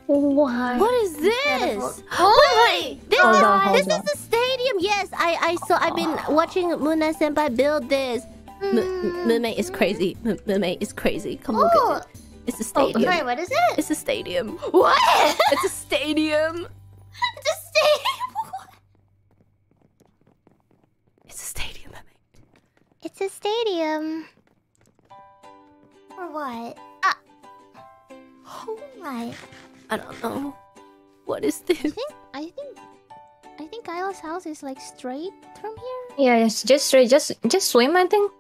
Why? What is this? Incredible. Oh wait, this Hold is on, this on. is the stadium. Yes, I I saw. I've been watching Moona Senpai build this. M- hmm. Mermaid is crazy. M- Mermaid is crazy. Come look Oh, at it. It's a oh, stadium. sorry. What is it? It's a stadium. What? It's a stadium. It's a stadium. It's a stadium, Mermaid. It's a stadium. Or what? Ah. Oh my. I don't know. What is this? I think I think Kaela's house is like straight from here. Yeah, it's just straight. Just, just swim. I think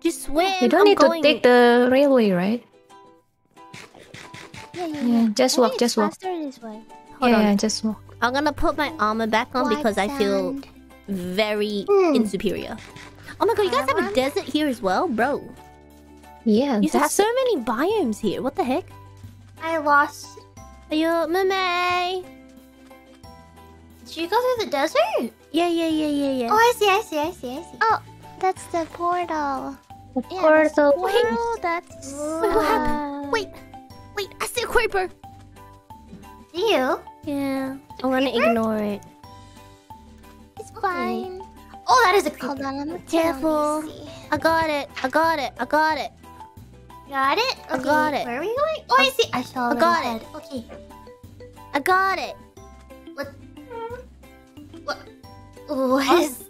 Just swim. you don't I'm need going... to take the railway, right? Yeah, yeah, Yeah, just walk, just walk. faster this way. Hold yeah, on. yeah, just walk. I'm gonna put my armor back on White because I feel very Hmm. insuperior. Oh my god, you guys have a desert here as well, bro. Yeah, You have so many biomes here. What the heck? I lost. Are you Mame? Did you go through the desert? Yeah, yeah, yeah, yeah, yeah. Oh, I see. I see. I see. I see. Oh, that's the portal. the Yeah, portal. Well, that's Wait, what happened? Wait, wait, I see a creeper. Do you? Yeah, I'm gonna ignore it. It's fine. Oh, that is a creeper. Hold on, let me Careful. Me. I got it. I got it. I got it. Got it. I got it. Where are we going? Oh, I see. I saw. it. I got little it. Okay. I got it. What? What? What is?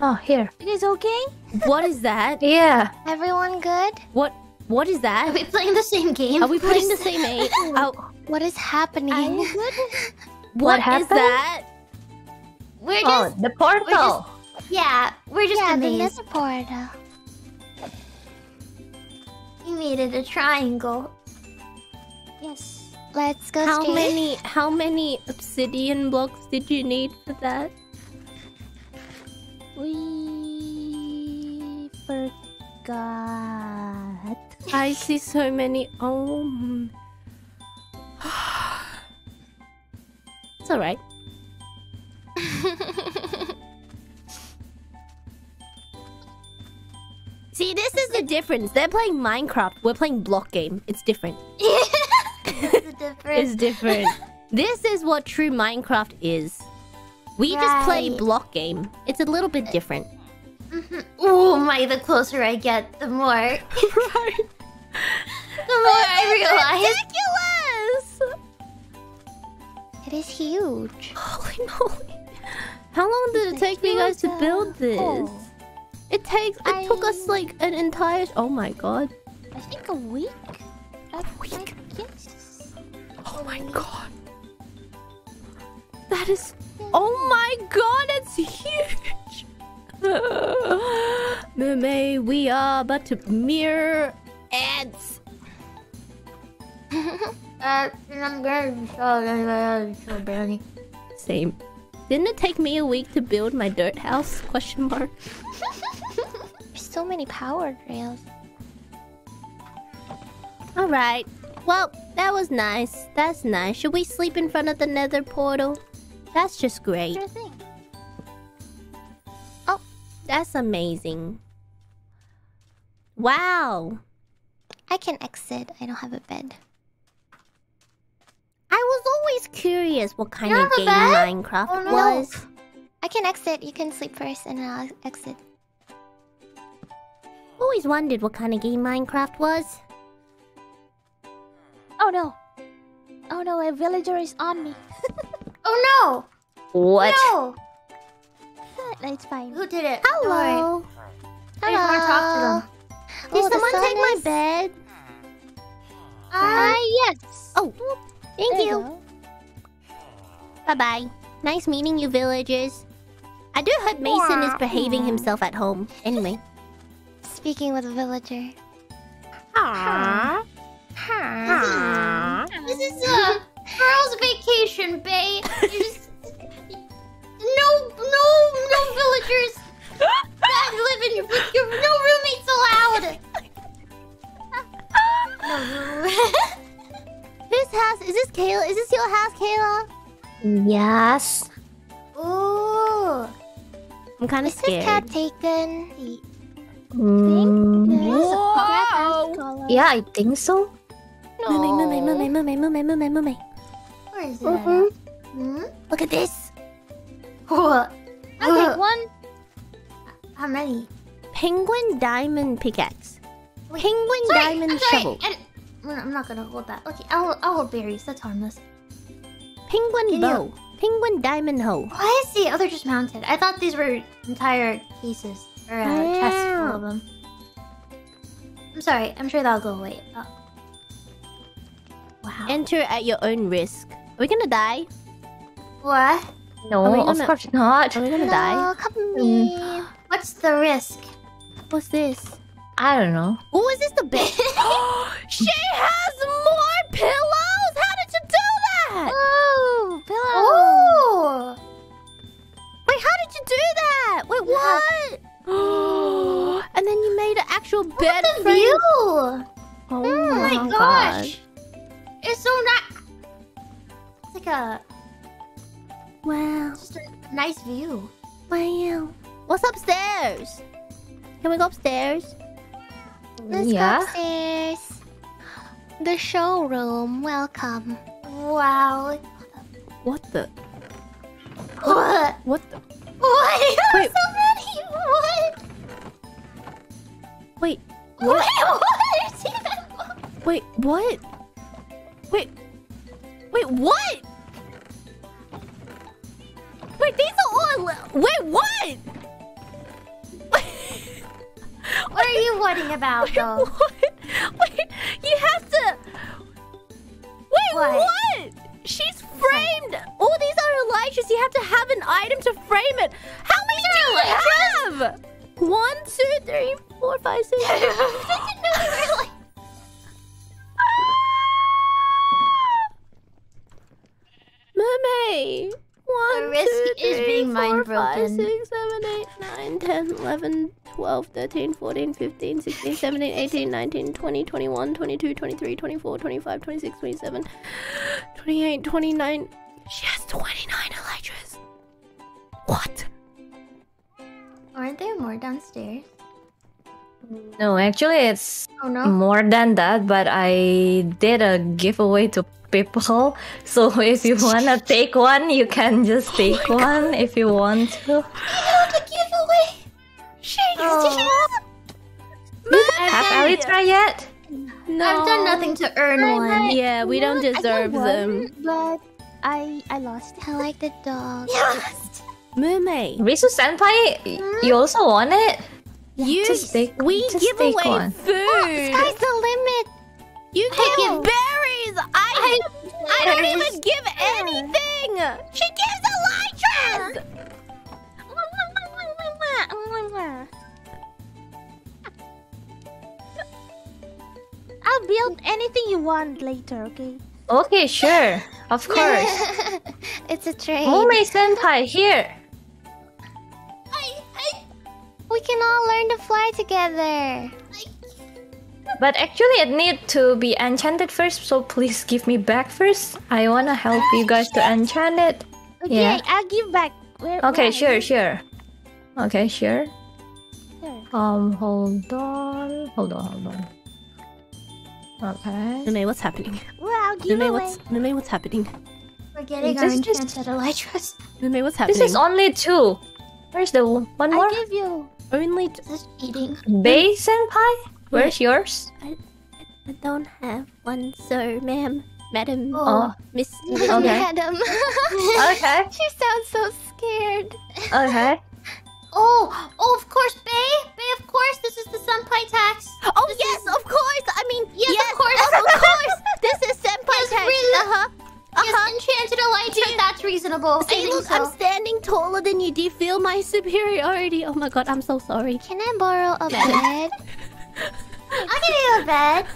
Oh, here. It is okay. What is that? Yeah. Everyone good? What? What is that? Are we playing the same game? Are we playing the same game? Oh, What is happening? Are you good? what is happened? that? We're Oh, just. the portal. Yeah, we're just yeah, the amazed. nether portal. Uh, you made it a triangle. Yes. Let's go How straight. many? How many obsidian blocks did you need for that? We forgot. I see so many. Oh. it's alright. See, this is the difference. They're playing Minecraft. We're playing block game. It's different. That's the difference. It's different. this is what true Minecraft is. We just play block game. It's a little bit different. Mhm. Oh my! The closer I get, the more, right. the more I realize. Ridiculous! It is huge. Holy moly. How long did it take you guys to build this? Oh, It takes. It took us like an entire. Oh my god. I think a week. A week? Yes. Oh my god. That is. Oh my god, It's huge! Mermaid, we are but mere ants. Uh, I'm going to show Brownie. Same. Didn't it take me a week to build my dirt house? Question mark. There's so many power rails. Alright. Well, that was nice. That's nice. Should we sleep in front of the nether portal? That's just great. Sure thing. Oh, that's amazing. Wow. I can exit. I don't have a bed. I was always curious what kind of game bed? Minecraft Oh, no. was. I can exit. You can sleep first, and then I'll exit. Always wondered what kind of game Minecraft was. Oh no. Oh no, a villager is on me. Oh What? no! No! no, it's fine. Who did it? Don't. Hello. I just want to talk to them. Did Oh, the someone sun take my is- bed? Ah, yes. Oh, thank There you. Bye bye. Nice meeting you, villagers. I do hope Mason is behaving himself at home. Anyway. Speaking with a villager. Aww. this is a girls' vacation, bae. You just no, no, no villagers that live in your, your no roommates allowed. no. Whose house? Is this Kaela? Is this your house, Kaela? Yes. Ooh. I'm kind of Is this cat taken? Mm, Whoa. yeah, I think so. Mermaid, mermaid, mermaid, mermaid, mermaid, mermaid, mermaid. Where is it? Mhm. Hmm? Look at this. What? I'll take one. How many? Penguin diamond pickaxe. Wait, Penguin Sorry, diamond I'm sorry. shovel. I, I'm not gonna hold that. Okay, I'll, I'll hold berries. That's harmless. Penguin Can you- bow. Penguin diamond hoe. Why is the other just mounted? I thought these were entire cases or uh, chests full of them. I'm sorry. I'm sure that'll go away. Oh. Wow. Enter at your own risk. Are we gonna die? what? No, Are we of course not. Are we gonna die? Come me. What's the risk? What's this? I don't know. Oh, is this the bed? she has more pillows. How did you do that? Oh, pillow. Oh! Wait, how did you do that? Wait, what? and then you made an actual bed the frame. view! Oh, Oh my God. gosh! It's so nice. It's like a Wow. just a nice view. Wow. What's upstairs? Can we go upstairs? Let's yeah. go upstairs. The showroom. Welcome. Wow. What the? What? What the? What? Wait. so many. What? Wait. Wait, what? Wait. What? Wait. Wait. What? Wait. These are all. Wait. What? What are you worrying about, though? What? Wait, you have to. Wait, What? what? She's framed. All these are Elytras. You have to have an item to frame it. How many do you have? One, two, three, four, five, six. really? Ah! Mermaid. One, The risk two, is being four, mind five, broken. six, seven, eight, nine, 10, 11, 12, 13, 14, 15, 16, 17, 18, 19, 20, 21, 22, 23, 24, 25, 26, 27, 28, 29. She has 29 Elytras. What? Aren't there more downstairs? No, actually, it's Oh no. more than that. But I did a giveaway to people. So if you wanna take one, you can just oh take one if you want to. the giveaway. She Oh. Have I've, done, Elytra yet? No. I've done nothing to earn one. Yeah, we don't I got deserve one, them. But I I lost. I like the dog. Yes. Mermaid. Risu Senpai, y- you also want it? You, just take- we just give take away one. food. Oh, sky's the limit. You give Oh. berries. I I don't even give anything. She gives Elytras. I'll build anything you want later, okay? Okay, sure. Of course. it's a trade. Mumei Senpai, here. I, I, We can all learn to fly together. But actually, it need to be enchanted first. So please give me back first. I wanna help you guys to enchant it. Okay, Yeah. I'll give back. Where, Okay, where sure, sure. Okay, sure. Sure. Um, hold on, hold on, hold on. Okay. Mumei, what's happening? Well, I'll give Mumei, away. what's Mumei, what's happening? We're getting our This is- enchanted elytras. Mumei, what's happening? This is only two. Where's the one more? I'll give you. only. T- This is cheating. Bae senpai? Where's yours? I I don't have one, sir, ma'am, madam, Oh, miss. Okay. Madam. okay, she sounds so scared. okay. Oh, oh, of course, Bae. Bae, of course. This is the senpai tax. Oh This yes, is- of course. I mean, Yes, yes, of course. of course. This is senpai Yes, tax. really? Uh-huh. Uh-huh. Yes, enchanted elytra. That's reasonable. I See, think look, so. I'm standing taller than you. Do you feel my superiority? Oh my god, I'm so sorry. Can I borrow a bed? I'll give you a bed.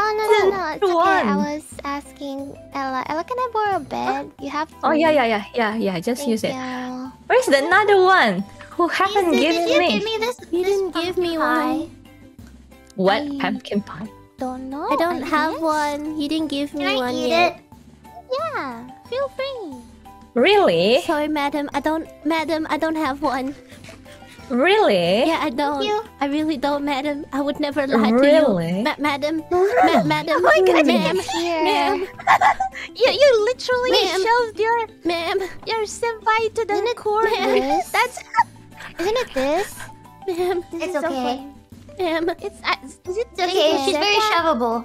Oh no no oh, no! It's okay. I was asking Ella. Ella, can I borrow a bed? Oh. You have. Oh yeah, yeah, yeah, yeah, yeah. Just Thank use it. you. Where's the another one? Who haven't Did- given did you give me this? You this didn't give me pie? one. What I- pumpkin pie? Don't know. I don't have guess. one. You didn't give me Can I one eat yet. it? Yeah, feel free. Really? Sorry, madam. I don't, madam. I don't have one. Really? Yeah, I don't. you. I really don't, madam. I would never lie to you, Ma- madam. Ma- madam. oh Look ma'am, here. ma'am, You you literally Ma'am. shoved your ma'am, your senpai to the Isn't it corner. That's Isn't it this? ma'am, It's is so okay. fun. ma'am. It's uh, is it It's okay. She's very senpai? shovable.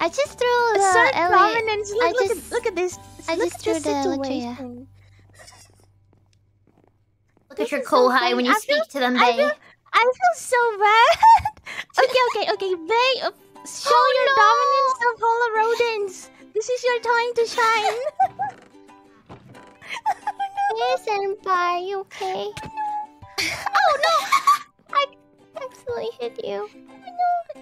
I just threw the Assert Elliot- Look, I look, just- at, look at this. I look just at threw the the Electria. situation. This your is so kohai funny. when you I feel- speak to them, I Bae. feel, I feel so bad. okay, okay, okay. Bae, uh, show Oh, your no. dominance of all the Rodents. This is your time to shine. Hey, senpai, you okay? oh no! I absolutely hit you.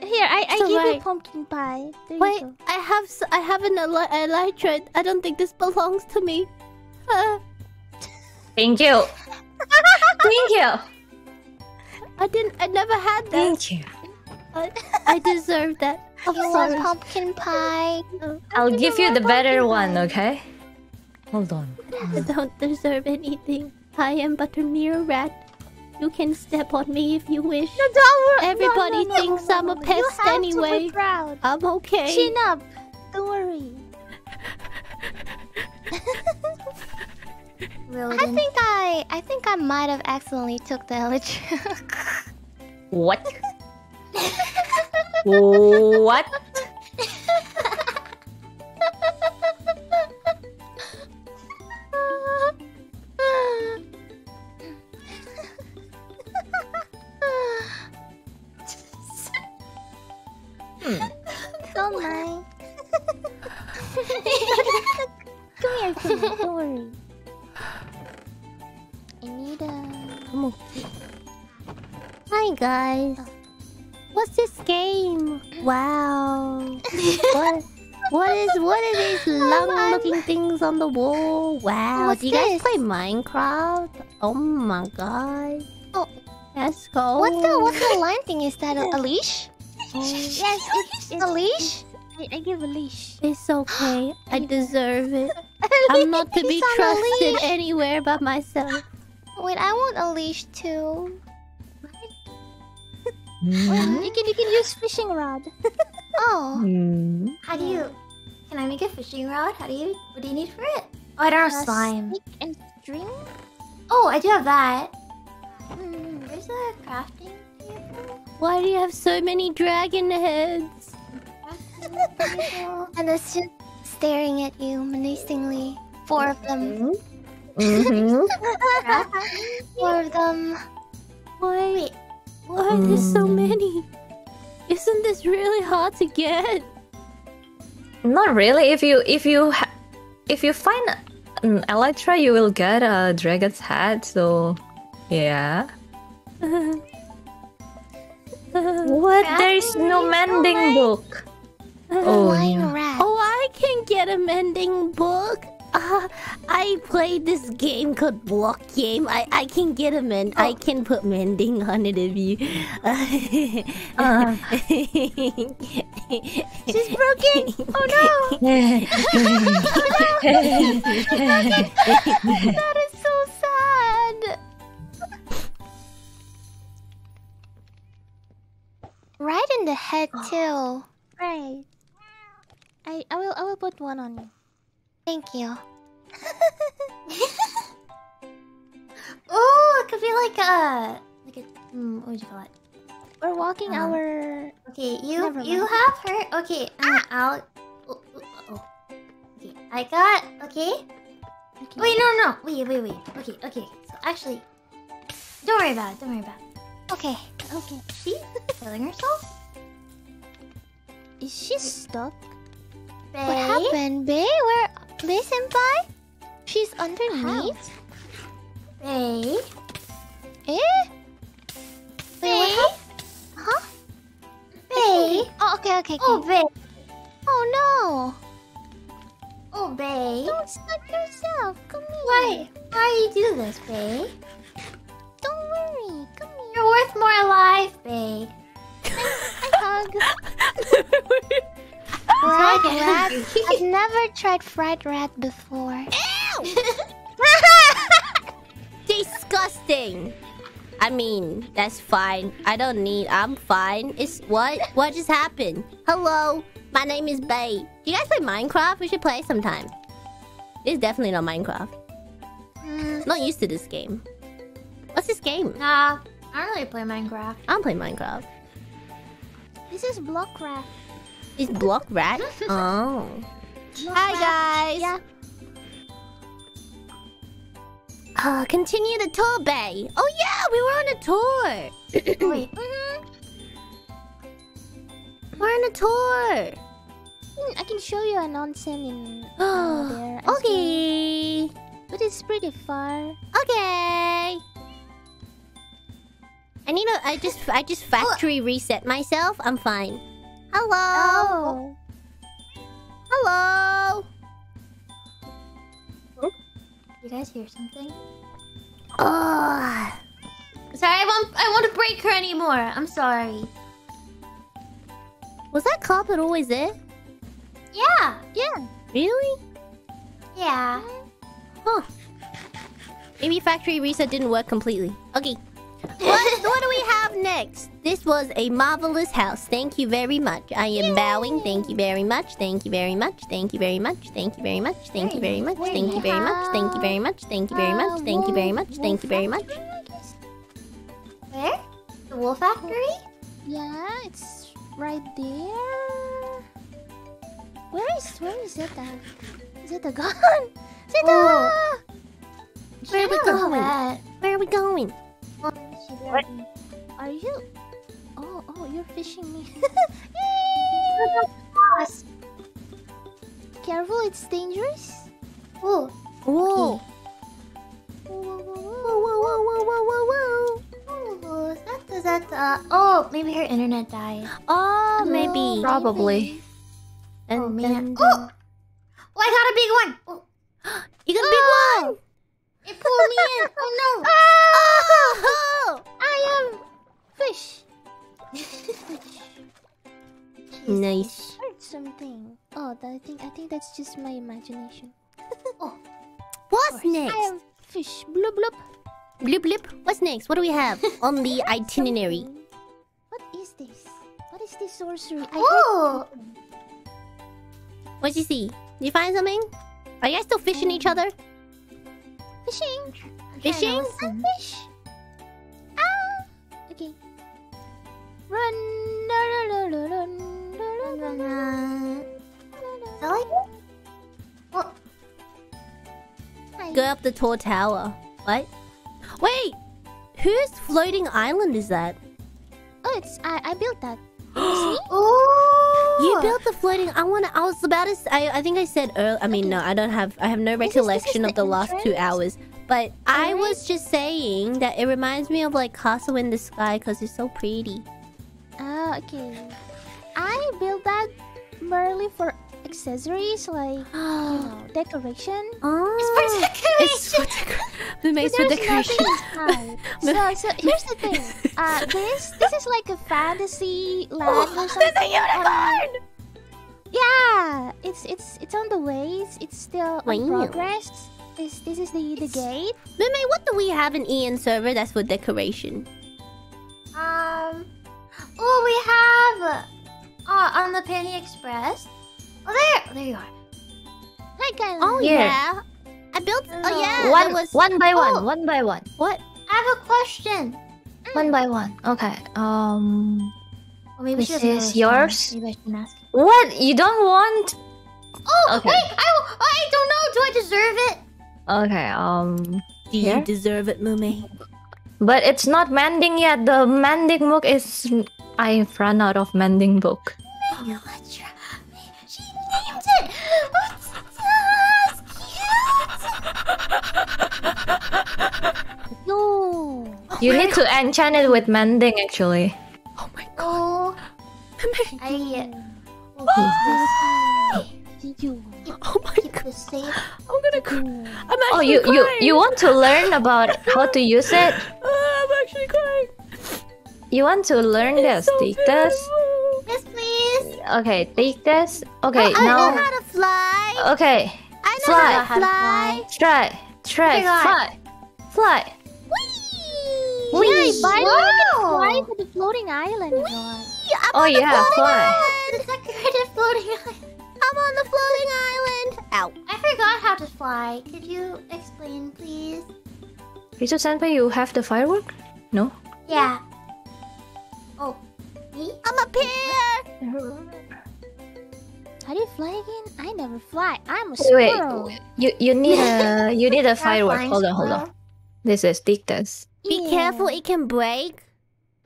Here, I, I It's give you alright. pumpkin pie. There Wait. I have, s- I have an ely- elytra. I don't think this belongs to me. Uh, Thank you. Thank you. I didn't. I never had that. Thank you. I, I deserve that. I'm You want pumpkin pie? I'll give you the better one, okay? Hold on. I don't deserve anything. I am but a mere rat. You can step on me if you wish. No, don't worry. Everybody no, no, no, thinks no, I'm a no, no. You pest have To anyway. be proud. I'm okay. Chin up. Don't worry. Really? I think I, I think I might have accidentally took the Elytra. What? what? Don't hmm. mind. Come here, come here. Don't worry. I'm okay. Hi guys. What's this game? Wow. what? What is what are these long-looking things on the wall? Wow. What's Do you guys this? play Minecraft? Oh my god. Oh. Let's go. What the what the line thing is that? A, a leash? Oh. Yes, it's, it's A leash? I, I give a leash. It's okay. I deserve it. I'm not to be on trusted anywhere but myself. Wait, I want a leash too. Hmm? You can you can use fishing rod. Oh, Hmm. How do you? Can I make a fishing rod? How do you? What do you need for it? Oh, I don't have Uh, slime. And string. Oh, I do have that. Hmm. Where's the crafting table? Why do you have so many dragon heads? Crafting table. and it's just staring at you menacingly. Four of them. Mm-hmm. Four of them. Why? Why are there so Mm. many? Isn't this really hard to get? Not really. If you if you ha- if you find an elytra, you will get a dragon's head. So, yeah. What? There is no mending book. Oh, Flying yeah. rat. Oh, I can get a mending book. Uh, I played this game called Block Game. I, I can get a mend. I can put mending on it if you. Uh. She's broken. Oh no! That is so sad. Right in the head too. Right. I I will I will put one on you. Thank you. Oh, it could be like a like a mm, what would you call it? We're walking Uh, our. Okay, you you have her. Okay, um, I'll. Oh, oh, oh. Okay, I got. Okay. Okay. Wait, no, no, wait, wait, wait. Okay, okay. So actually, don't worry about it. Don't worry about it. Okay. Okay. She killing herself? Is she stuck? Bae? What happened, Bae? Where? Bae senpai? She's underneath? Bae? Eh? Wait, what Bae? Huh? Bae? Oh, okay, okay, okay. Oh, Bae. Oh no! Oh, Bae. Don't stuck yourself. Come here. Why? Why you do this, Bae? Don't worry. Come here. You're worth more alive, Bae. I hug. Fried rat? I've never tried fried rat before. Ew! Disgusting. I mean, that's fine. I don't need. I'm fine. It's what? What just happened? Hello, my name is Bae. Do you guys play Minecraft? We should play sometime. It's definitely not Minecraft. Mm, Not used to this game. What's this game? nah, I don't really play Minecraft. I don't play Minecraft. This is block rat. It's Block Rat. oh. Hi guys. Yeah. Uh, continue the tour, Bae. Oh yeah, we were on a tour. Wait. We're on a tour. Hmm, I can show you an onsen in uh, there. as well. okay. But it's pretty far. Okay. I need a. I just. I just factory reset myself. I'm fine. Hello. Oh. Hello. Oh. You guys hear something? Ugh. Sorry, I won't. I won't break her anymore. I'm sorry. Was that carpet always there? Yeah. Yeah. Really? Yeah. Huh. Maybe factory reset didn't work completely. Okay. What, what do we have next? This was a marvelous house. Thank you very much. I am bowing. Thank you very much. Thank you very much. Thank you very much. Thank you very much. Thank you very much. Thank you very much. Thank you very much. Thank you very much. Thank you very much. Thank you very much. Where? The wool factory? Yeah, it's right there. Where is where is it at? Is it a gun? Zeta! Oh. Where are we going? Where are we going? Are you? Oh, oh, you're fishing me. Yes. Careful, it's dangerous. Ooh. Whoa. Whoa, whoa, whoa, Whoa, whoa, whoa, whoa, whoa, whoa, whoa. That, is that, uh, oh, maybe her internet died. Oh, maybe. Probably. Dun, Oh, dun, man. dun. Oh! Oh, I got a big one! Oh, You got a big one. It pulled me in! Oh, no! Oh! Oh, oh! I am fish. Nice. Heard something. Oh, that, I think I think that's just my imagination. oh. What's next? I am fish. Bloop bloop. Blip blip. What's next? What do we have on the itinerary? Something. What is this? What is this sorcery? I Oh! What'd you see? Did you find something? Are you guys still fishing each um, other? Fishing. Fishing? I'm fish. Ah. Okay. Run. Run. Run. Run. Run. Run. I like it. Go up the tall tower. What? Wait! Whose floating island is that? Oh, it's... I, I built that. oh! You built the floating. I wanna. I was about to. I, I think I said earlier. I mean, no, I don't have. I have no This is- this is recollection of the the last two hours. But I Alright. was just saying that it reminds me of like Castle in the Sky because it's so pretty. Ah, okay. I built that merely for accessories like you know decoration. Oh, It's for decoration. it's for decor- the maze for There's decoration. nothing so, so here's the thing. Uh, this this is like a fantasy land or something. There's a unicorn! Yeah, it's it's it's on the way. It's, it's still in Wow. progress. This this is the the gate. Mumei, what do we have in EN server that's for decoration? Um. Oh, we have. Uh, on the Penny Express. Oh, there. There you are. Hi, I Oh Here. yeah, I built. Oh yeah, one, there was one by one, Oh. one by one, what? I have a question. one by one. Okay. Um, Well, maybe This she is yours? Maybe I shouldn't ask. what? You don't want? Oh, Okay. wait. I, I don't know. Do I deserve it? Okay. Um, Do Here? you deserve it, Mumei? but it's not mending yet. The mending book is. I've run out of mending book. You cute. no. You need to enchant it with mending, actually. Oh my god, Oh, I will Did you? Oh my god. I'm gonna cry. I'm actually Oh, you you crying. you want to learn about how to use it? Ah, I'm actually crying. You want to learn this? So Take this. Yes, please. Okay, take this. Okay, I know now. how to fly. Okay, I know Fly. how to fly. try, try, my God. fly, fly. Yeah, Whee! buy one Wow. fly to the floating island. if you want. I'm Oh on the yeah, floating fly. island. The decorative floating island. I'm on the floating island. Ow. I forgot how to fly. Could you explain, please? Risu Senpai, you have the firework? No. Yeah. Oh, me? I'm up here. How do you fly again? I never fly. I'm a Wait, squirrel. wait. You you need a you need a firework. Hold on, hold on. This is take this. Be Yeah. careful, it can break.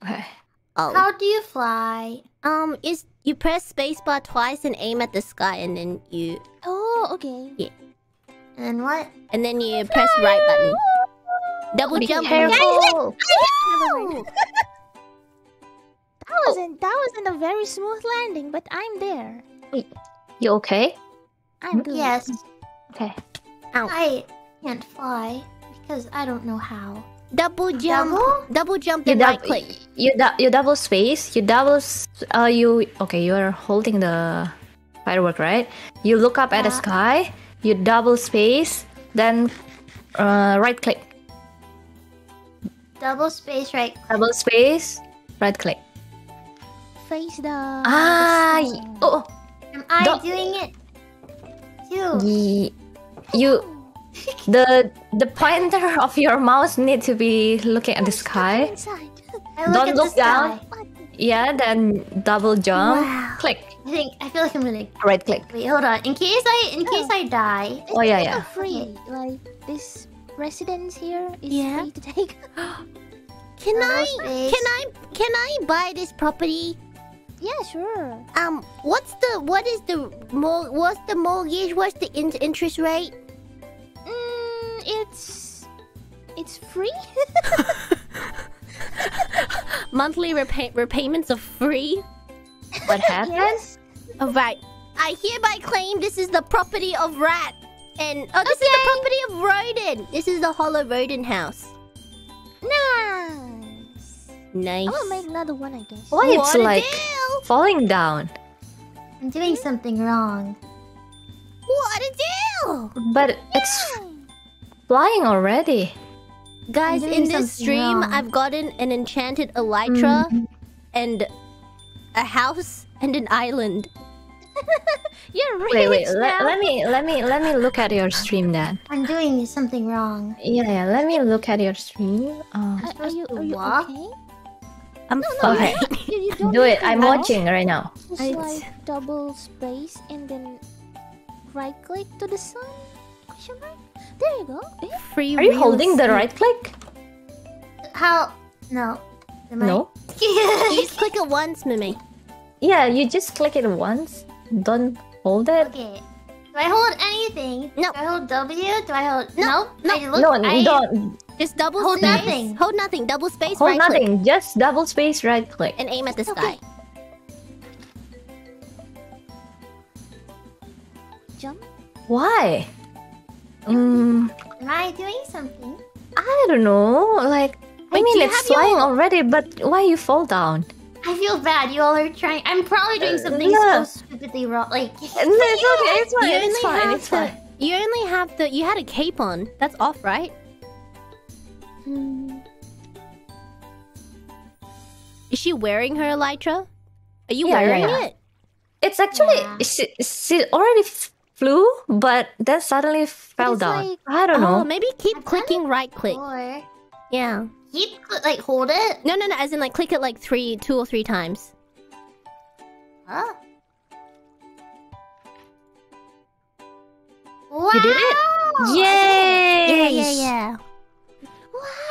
Okay. Oh. How do you fly? Um, is you press spacebar twice and aim at the sky, and then you Oh, okay. Yeah. And what? and then you press right button. Double Be jump. careful. Ow! That wasn't that wasn't a very smooth landing, but I'm there. You okay? I'm good. Yes. Okay. I can't fly because I don't know how. Double jump. Double? Double jump You and right click. You du- you double space. You double. S- uh, you okay? You are holding the firework, right? You look up at the sky. You double space. Then uh, right click. Double space right. Double space. Right click. Face the. Ah. the. Oh. I Don't- doing it? Too. Ye- you. The the pointer of your mouse need to be looking at the sky. Look Don't at look down. sky. Yeah. Then double jump. Wow. Click. I think I feel like I'm gonna. Right click. Wait, hold on. In case I, in case I die. Oh yeah yeah. Free. Like this residence here is Yeah. free to take. Can I? space. Can I? Can I buy this property? Yeah, sure. Um, what's the what is the mor- what's the mortgage? What's the in- interest rate? Mm, it's it's free. Monthly repay- repayments are free. What happens? Yes. All right. I hereby claim this is the property of Rat, and oh, this is the property of Rodin. This is the Hollow Rodin house. nice. Nice. I'm gonna make another one, I guess. Why it's What a like deal! Falling down? I'm doing something wrong. What a deal! But it's flying already. Guys, in this stream, wrong. I've gotten an enchanted elytra Mm. and a house and an island. You're rich Wait, wait. now. Let, let me let me let me look at your stream then. I'm doing something wrong. Yeah, yeah. Let me look at your stream. Uh, Are, are you are you walk? okay? I'm okay. You, you don't Do it. I'm watching right now. Just I- like double space and then right click to the sun. Question mark. There you go. Eh? Free Are you real holding the right click? How? No. Am I- You just click it once, Mumei. Yeah, you just click it once. Don't hold it. okay. Do I hold anything? No. Do I hold W? Do I hold? No, No. no, I look, no, I, don't Just double Hold space. nothing. Hold nothing. Double space. hold right nothing. Just double space right click. click and aim at the Okay. sky. Jump? Why? Um, Am I doing something? I don't know. Like, I mean, it's have your- flying already, but why you fall down? I feel bad. You all are trying. I'm probably doing something no. so stupidly wrong. Like, No, it's okay. It's fine. You It's fine. have It's to- fine. You only have the. You had a cape on. That's off, right? Hmm. Is she wearing her elytra? Are you Yeah, yeah, wearing yeah. it? It's actually Yeah. she, she already flew, but then suddenly fell it's down. like- I don't Oh, know. maybe keep I've clicking right click. or Yeah. keep like hold it. No, no, no. As in, like, click it like three, two or three times. Huh? Wow! You did it? Yay! Yeah, yeah, yeah.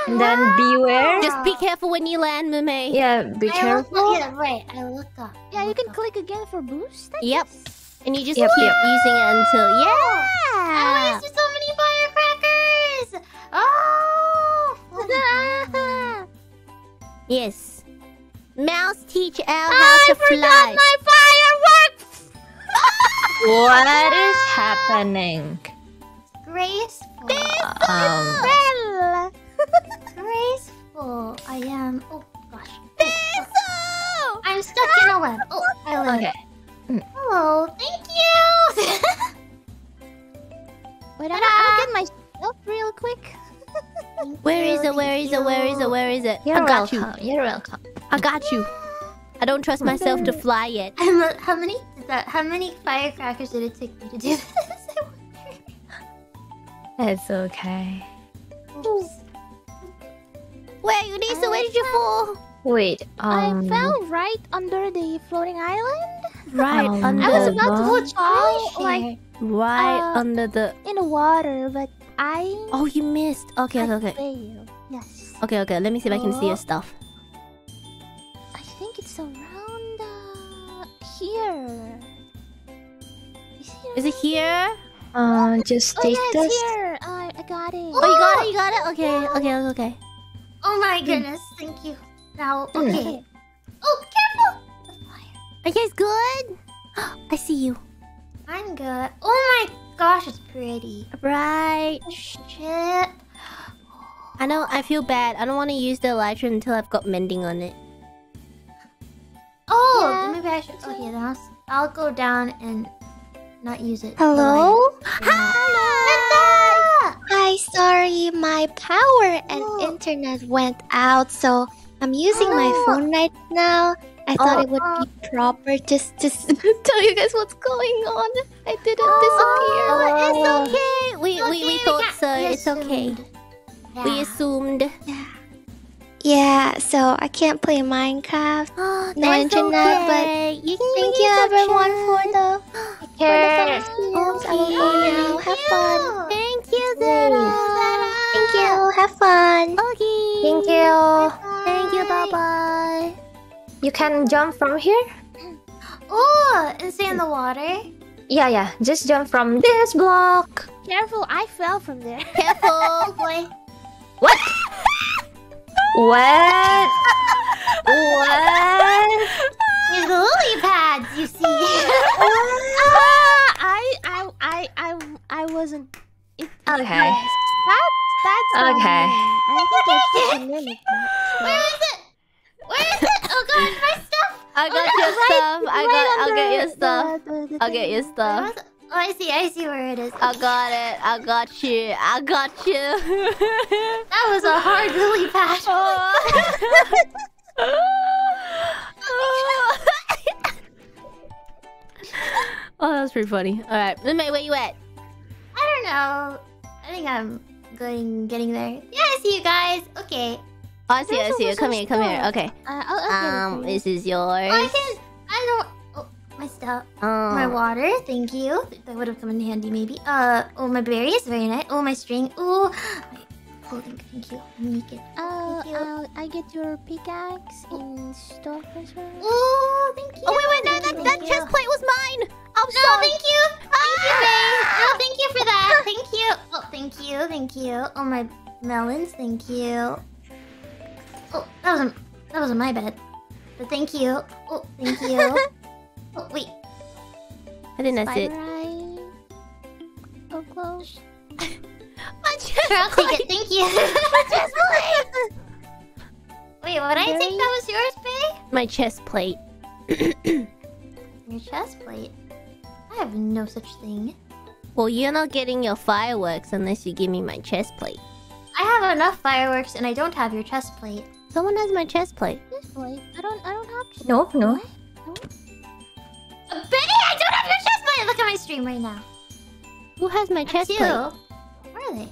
And then beware. Just be careful when you land, Mumei. Yeah, be I look careful. up, yeah, right. I look up. Yeah, I you can up. click again for boost. I Yep. guess. And you just Yep, keep yep. using it until yeah. I yeah. wasted so many firecrackers. Oh! yes. Mouse teach Al how to fly. I forgot my fireworks. What is happening? Graceful. Um, Well, Graceful. I am. Oh gosh. Oh, I'm stuck in a web. Oh, I live. okay. Hello. Oh, thank you. wait, I'm, I'll get my stuff real quick. Where is it? Where is it? Where is it? Where is it? You're I got you. welcome. You're welcome. I got you. I don't trust myself to fly yet. How many did that? How many firecrackers did it take me to do this? I wonder. It's okay. Oops. Wait, Unisa, where did you fall? Wait. Um. I fell right under the floating island. Right Um, under, I was Uh, about to what? fall like right uh, under the. in the water, but I Oh, you missed. Okay, I okay, okay, failed. Yes. okay, okay. Let me see if I can see your Oh. stuff. I think it's around uh, here. Is it? Is it here? Uh, just Oh take yeah, this. it's here. Uh, I got it. Oh, you got it. You got it. okay Okay, okay, okay. Oh my goodness. Thank you. Now, Mm. okay. Oh, careful. The fire. Are you guys good? I see you. I'm good. Oh my gosh, it's pretty. Right. The ship. I know. I feel bad. I don't want to use the elytra until I've got mending on it. Oh, Yeah. maybe I should. Okay, then I'll, I'll go down and not use it. Hello? Hi. Hi, sorry, my power and Oh. internet went out, so I'm using my Oh. phone right now. I thought Oh. it would be oh, oh. proper just to tell you guys what's going on. I didn't Oh, disappear. It's okay. We we, we Okay, thought yeah, so. we It's okay. assumed. We assumed. Yeah, so I can't play Minecraft. Oh, No that's internet, but you can Thank you everyone chat. for the for the fun experience. I will go Okay. now. Have fun. Thank you, Zeta. Thank you. Have fun. Okay. Thank you. Thank you. Bye bye. You can jump from here. Oh, and stay in the water. Yeah, yeah. Just jump from this block. Careful, I fell from there. Careful. boy. What? what? what? These lily pads, you see. Ah, I, I, I, I, I wasn't. It, Okay. That, that's Okay. I think I took a minute. Where is it? Where is it? Oh god, my stuff. I got your stuff. I got. I'll get your stuff. I'll get your Where stuff. Oh, I see. I see where it is. I got it. I got you. I got you. That was a hard lily pad. oh, that was pretty funny. All right, Mumei, where you at? I don't know. I think I'm going, getting there. Yeah, I see you guys. Okay. Oh, I see. I see. you. Come here. Come here. Okay. Uh, I'll, I'll get it Um, this is Oh, yours. I can. I don't. Oh, my stuff. Oh. My water. Thank you. That would have come in handy, maybe. Uh. Oh, my berries. Very nice. Oh, my string. Oh. My clothing. Thank you. Make it. Uh, Thank you. I'll, I get your pickaxe in stock as well. Oh, thank you. Oh wait, wait, no, that Thank that you. chest plate was mine. I'm No, sorry. thank you. Thank you, Faye. No, thank you for that. Thank you. Oh, thank you. Thank you. Oh, my melons. Thank you. Oh, that wasn't that wasn't my bed. But thank you. Oh, thank you. oh, wait. I think that's it. Spider eye. Sure, I'll take it. Thank you. chest plate. Wait, what I think that was yours, Bae? My chest plate. Your chest plate. I have no such thing. Well, you're not getting your fireworks unless you give me my chest plate. I have enough fireworks, and I don't have your chest plate. Someone has my chest plate. This plate. I don't. I don't have. No, no. Uh, Bae, I don't have your. Look at my stream right now. Who has my chest plate? you. Where are they?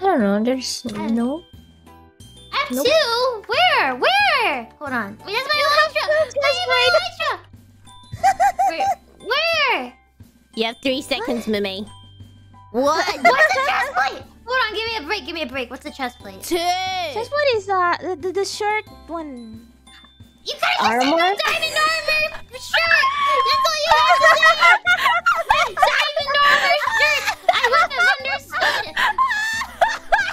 I don't know. There's no. I have Nope. two. Where? Where? Hold on. Wait, that's my Elytra. That's my Elytra. Where? Where? You have three seconds, Mumei. What? What's the chest plate? Hold on. Give me a break. Give me a break. What's the chest plate? Two. This one is uh the, the, the shirt one. You guys just Armor? no diamond armor shirt. That's all you have to say. diamond armor shirt. I would have understood.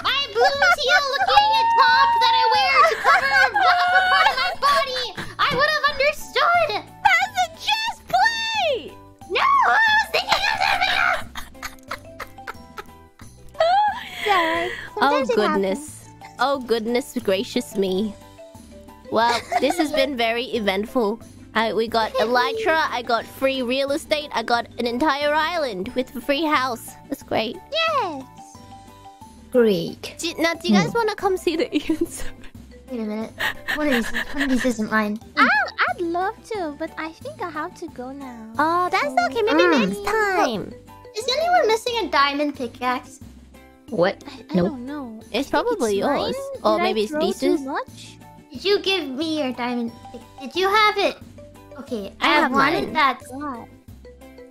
My blue teal looking top that I wear to cover the upper part of my body. I would have understood. That's a chest plate. No, I was thinking of something else. Yeah. Oh sometimes it goodness. Oh goodness gracious me. Well, this has been very eventful. Uh, we got Elytra, I got free real estate, I got an entire island with a free house. That's great. Yes. Greek. Do, now, do you guys want to come see the EN? Wait a minute. One of these, one of these isn't mine. I'll, I'd love to, but I think I have to go now. Oh, that's okay. Maybe Mm. next time. Is anyone missing a diamond pickaxe? What? I, I Nope. don't know. It's probably It's mine? yours. Did Or I maybe it's throw Lisa's. Too much? Did you give me your diamond? Did you have it? Okay, I, I have, one mine. that's. God.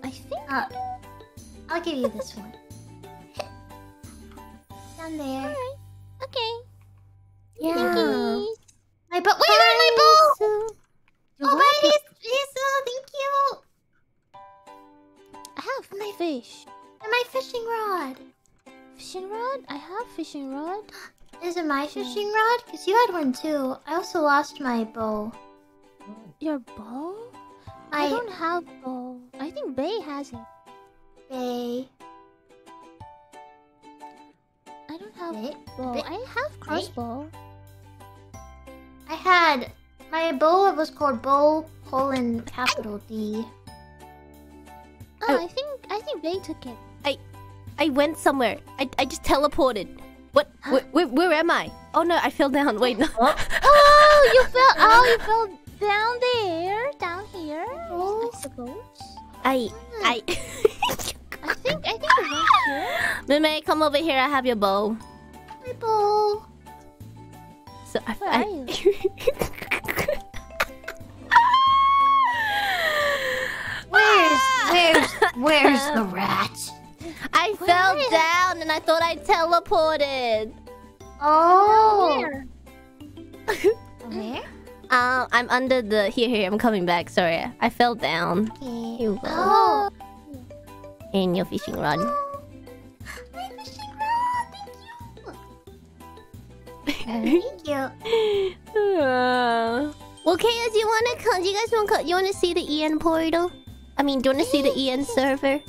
I think Uh, I'll give you this one. Down there. okay. Yeah. Thankies. My bow. Wait, where's my bow? So- Oh, my Lisa, thank you. I have my fish. And my fishing rod. Fishing rod? I have fishing rod. Is it my fishing rod? Because you had one too. I also lost my bow. Your bow? I, My don't have bow. I think Bae has it. bay. I don't have Bae. bow. Bae. I have crossbow. I had my bow it was called bow colon capital D. Oh, Oh. I think I think Bae took it. I I went somewhere. I, I just teleported. What? Where, where, where am I? Oh no, I fell down. Wait, no. Oh, you fell. Oh, you fell down there, down here. Oh. I suppose. I, I. Hmm. I think I think it went here. Mumei, come over here. I have your bow. My bow. So I, Where I, are you? Where's where's where's the rat? I Where fell down and I thought I teleported. Oh. Where? Where? Um, I'm under the. Here, here. I'm coming back. Sorry, I fell down. Okay. Here we go. Oh. In your fishing rod. My fishing rod. Thank you. Thank you. Uh, well, Chaos, you wanna come? Do you guys want? To you wanna see the EN portal? I mean, do you wanna see the EN server?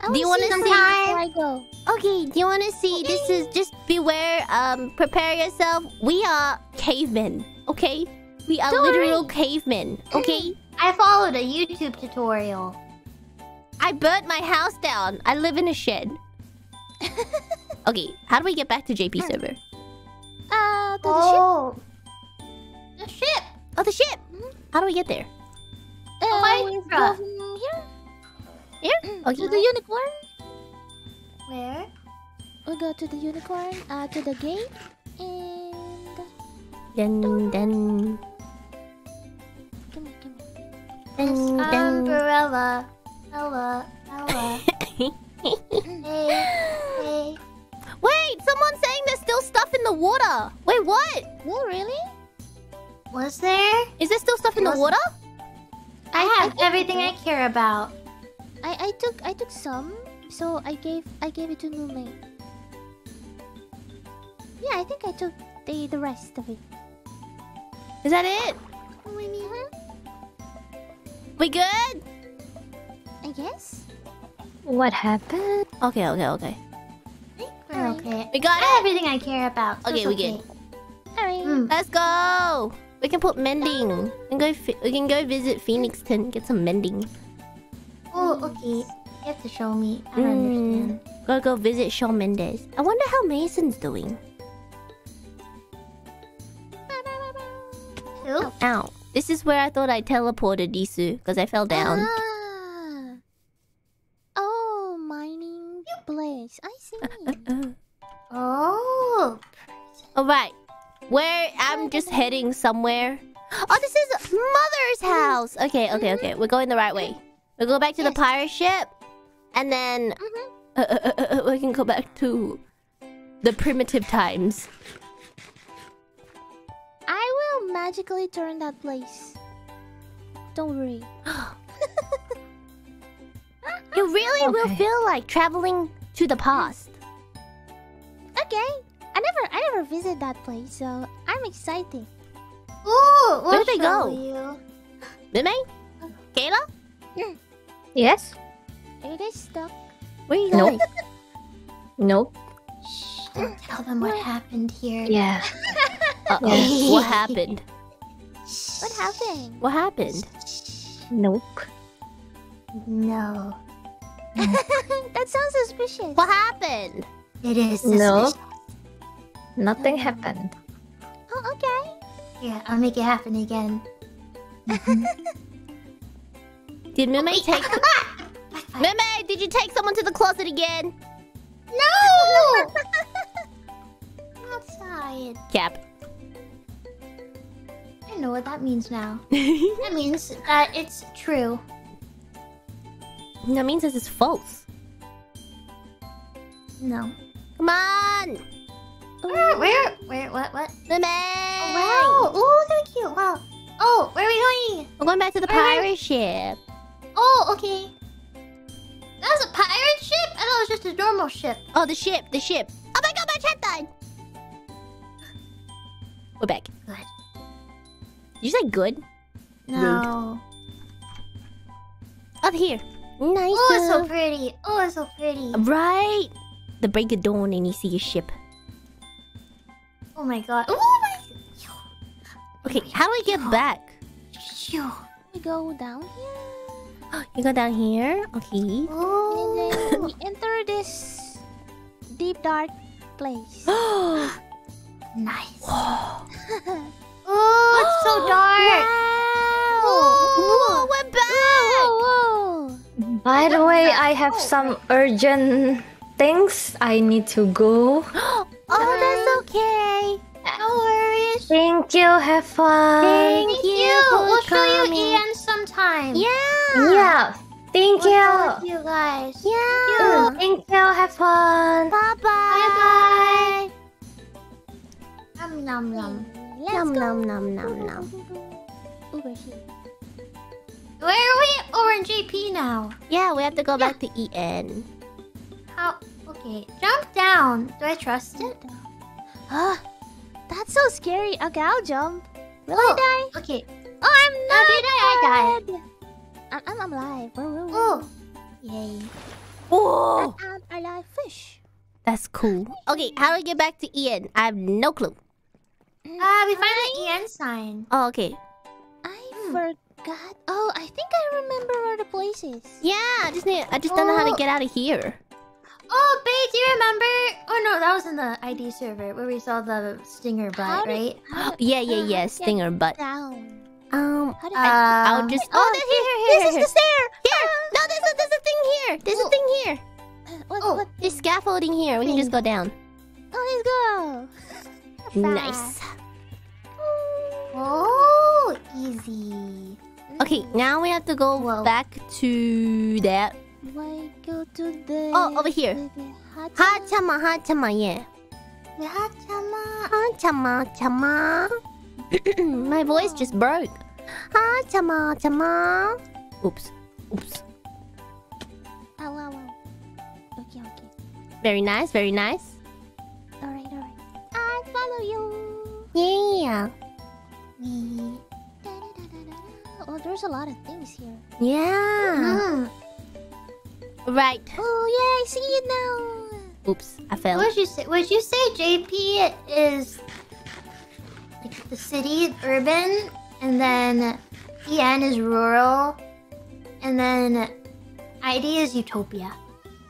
I Do you wanna wanna see see- I go? Okay, do you want to see? This is just beware. Um, prepare yourself. We are cavemen. Okay, we are Don't literal worry. cavemen. Okay, I followed a YouTube tutorial. I burnt my house down. I live in a shed. okay, how do we get back to JP server? Uh, to the ship. Oh. The ship. Oh, the ship. How do we get there? Uh, my we from here Here. Okay. to the unicorn. Where? We go to the unicorn. Uh, to the gate and Dun dun come here, come here. dun dun. Umbrella. Ella. Ella. hey. Hey. Wait, someone's saying there's still stuff in the water. Wait, what? Oh, really? Was there? Is there still stuff in the water? I have think everything I care about. I I took I took some, so I gave I gave it to Mumei. Yeah, I think I took the the rest of it. Is that it? We good? I guess. What happened? Okay, okay, okay. You're okay. We got it. everything I care about. so Okay, it's we good. Alright. Mm. Let's go. We can put mending. We can go. Fi- we can go visit Phoenixton. Get some mending. Oh, okay. You have to show me. I don't Mm. understand. Gotta go visit Shawn Mendes. I wonder how Mason's doing. Who? Ow. This is where I thought I teleported Isu because I fell down. Ah. Oh, mining place. I see. Uh, Oh. Alright. Where I'm just heading somewhere. Oh, this is Mother's house. Okay, okay, okay. We're going the right way. We'll go back to the pirate ship. And then Mhm. uh, uh, uh, uh, we can go back to the primitive times. I will magically turn that place. Don't worry. You really will feel like traveling to the past. Okay. I never I never visit that place, so I'm excited. Ooh, Where we'll did they go? You. Mumei? Kaela? Yes? Are you guys stuck? Where you Nope. going? Nope. Shh, don't tell them what happened here. Yeah. Uh-oh. what happened? What happened? What happened? Nope. No. that sounds suspicious. What happened? It is suspicious. No. suspicious. Nothing oh. happened. Oh, okay. Yeah, I'll make it happen again. Mm-hmm. Did Mumei take... Did you take someone to the closet again? No! Outside. Cap. I know what that means now. That means that it's true. That means this is false. No. Come on! Where? Where? Where? What? What? Mumei! Oh, wow! Oh, look at cute. Wow. Oh, where are we going? We're going back to the Where? pirate ship. Oh, okay. That was a pirate ship? I thought it was just a normal ship. Oh, the ship, the ship. Oh my god, my chat died! We're back. Good. Did you say good? No. Up here. Nice. Oh, it's so uh, pretty. Oh, it's so pretty. Right. The break of dawn and you see your ship. Oh my god. Oh my. Okay, how do we get back? Phew. We go down here. You go down here. Okay. And Oh. then we enter this deep dark place. nice. Oh, it's so dark. Whoa, we're back. whoa! By the way, I have some urgent things I need to go. Oh, that's okay. No worries. Thank you. Have fun. Thank, Thank you. you. We'll show you coming. EN sometime. Yeah. Yeah. Thank We'll you. show you guys. Yeah. Mm, Thank you. Have fun. Bye bye. Bye bye. Nom nom nom. Let's Nom go. nom nom nom nom. Over here. Where are we? Oh, we're in JP now. Yeah, we have to go back to EN. How? Okay. Jump down. Do I trust it? Ah, that's so scary. Okay, I'll jump. Will Oh. I die? Okay. Oh, I'm Oh, not did I? I dead. I'm, I'm alive. Woo, woo, woo. Oh. Yay. Whoa. I'm alive fish. That's cool. Okay, how do we get back to EN? I have no clue. Uh, we find the EN sign. Oh, okay. I forgot. Oh, I think I remember where the place is. Yeah, I just need. I just don't know how to Oh. get out of here. Oh, babe, do you remember? Oh no, that was in the ID server where we saw the stinger butt, did- right? Yeah, yeah, yeah. Stinger butt. Down. Um, How do Uh, I? I'll just. Oh, Oh, here, here, here, this is the stair. Here. No, there's a there's a thing here. There's a Oh. thing here. What? Oh. What? There's scaffolding here. We can just go down. Oh, let's go. Nice. Oh, easy. Okay, now we have to go Whoa. back to that. Why go to the? Oh, over here. Ha chama, ha chama, yeah. Yeah, chama. Ha chama, chama. My voice just broke. Ha chama, chama. Oops. Oops. Oh, ow, ow, ow. Okay, okay. Very nice, very nice. All right, all right. I follow you. Yeah. Me. Da-da-da-da-da. Oh, there's a lot of things here. Yeah. Right. Oh yeah, I see it now. Oops, I fell. Would you say? Would you say JP is like the city, urban, and then EN is rural, and then ID is utopia?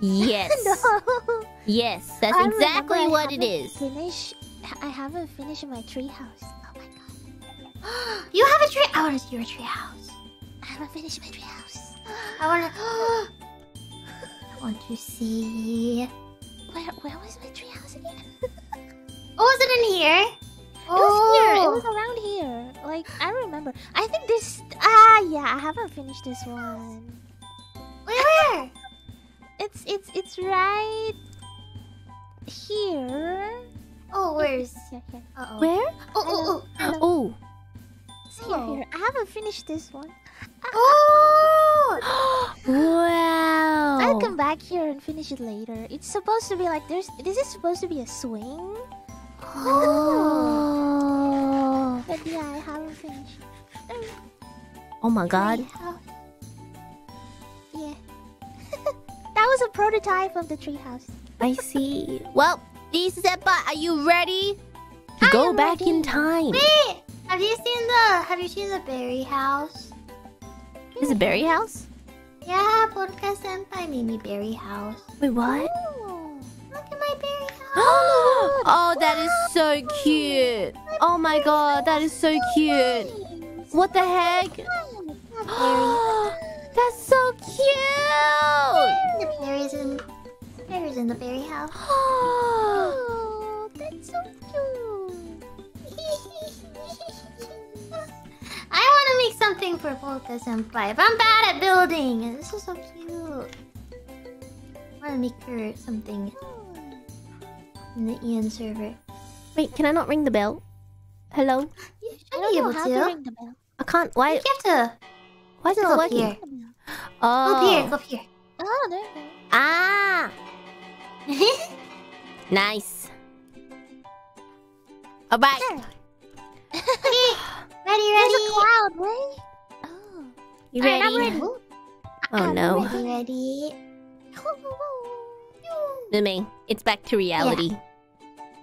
Yes. Yes, that's I exactly what it is. Finish. I haven't finished my treehouse. Oh my god. You have a tree. I want to see your tree house. I haven't finished my treehouse. I want to. Want to see. Where where was my treehouse again? Oh, is it in here? It was here. It Oh. was around here. Like I remember. I think this. Ah, yeah. I haven't finished this one. Where? It's it's it's right here. Oh, where's? Here. Uh oh. Where? Oh, oh, Hello. Oh. It's here, here. I haven't finished this one. Oh. Wow. I'll come back here and finish it later. It's supposed to be like there's. This is supposed to be a swing, Oh. but yeah, I haven't finished. Oh my god. Yeah. that was a prototype of the treehouse. I see. Well, Senpai, are you ready? To I go back in time. Wait. Have you seen the? Have you seen the berry house? Is it Berry House? Yeah, Polka Senpai made me berry house. Wait, what? Oh. Look at my berry house. oh, that is so cute. Oh my god, that is so cute. What the heck? That's so cute. The berries in. Berries in the berry house. Oh, that's so cute. I want to make something for Polka Senpai, but I'm bad at building. This is so cute. I want to make her something in the EN server. Wait, can I not ring the bell? Hello? You I should don't be know able how to. to ring the bell. I can't. Why? You have to. Why is it not up working? here. Go Oh. up here. Go up here. Oh, there. there. Ah, nice. Alright. ready, ready, There's a cloud, right? Oh. You ready? I'm ready. Oh I'm no. Ready, ready. Lumi, it's back to reality.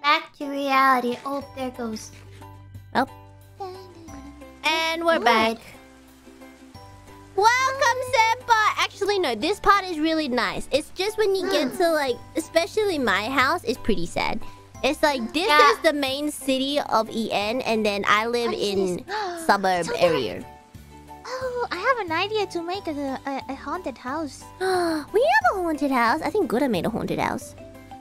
Back to reality. Oh, there goes. Oh. And we're Good. back. Welcome, Senpai! Actually, no, this part is really nice. It's just when you get hmm. to, like, especially my house, it's pretty sad. It's like, this Yeah. is the main city of EN, and then I live What is in suburb So area. Oh, I have an idea to make a, a, a haunted house. we have a haunted house. I think Gura made a haunted house.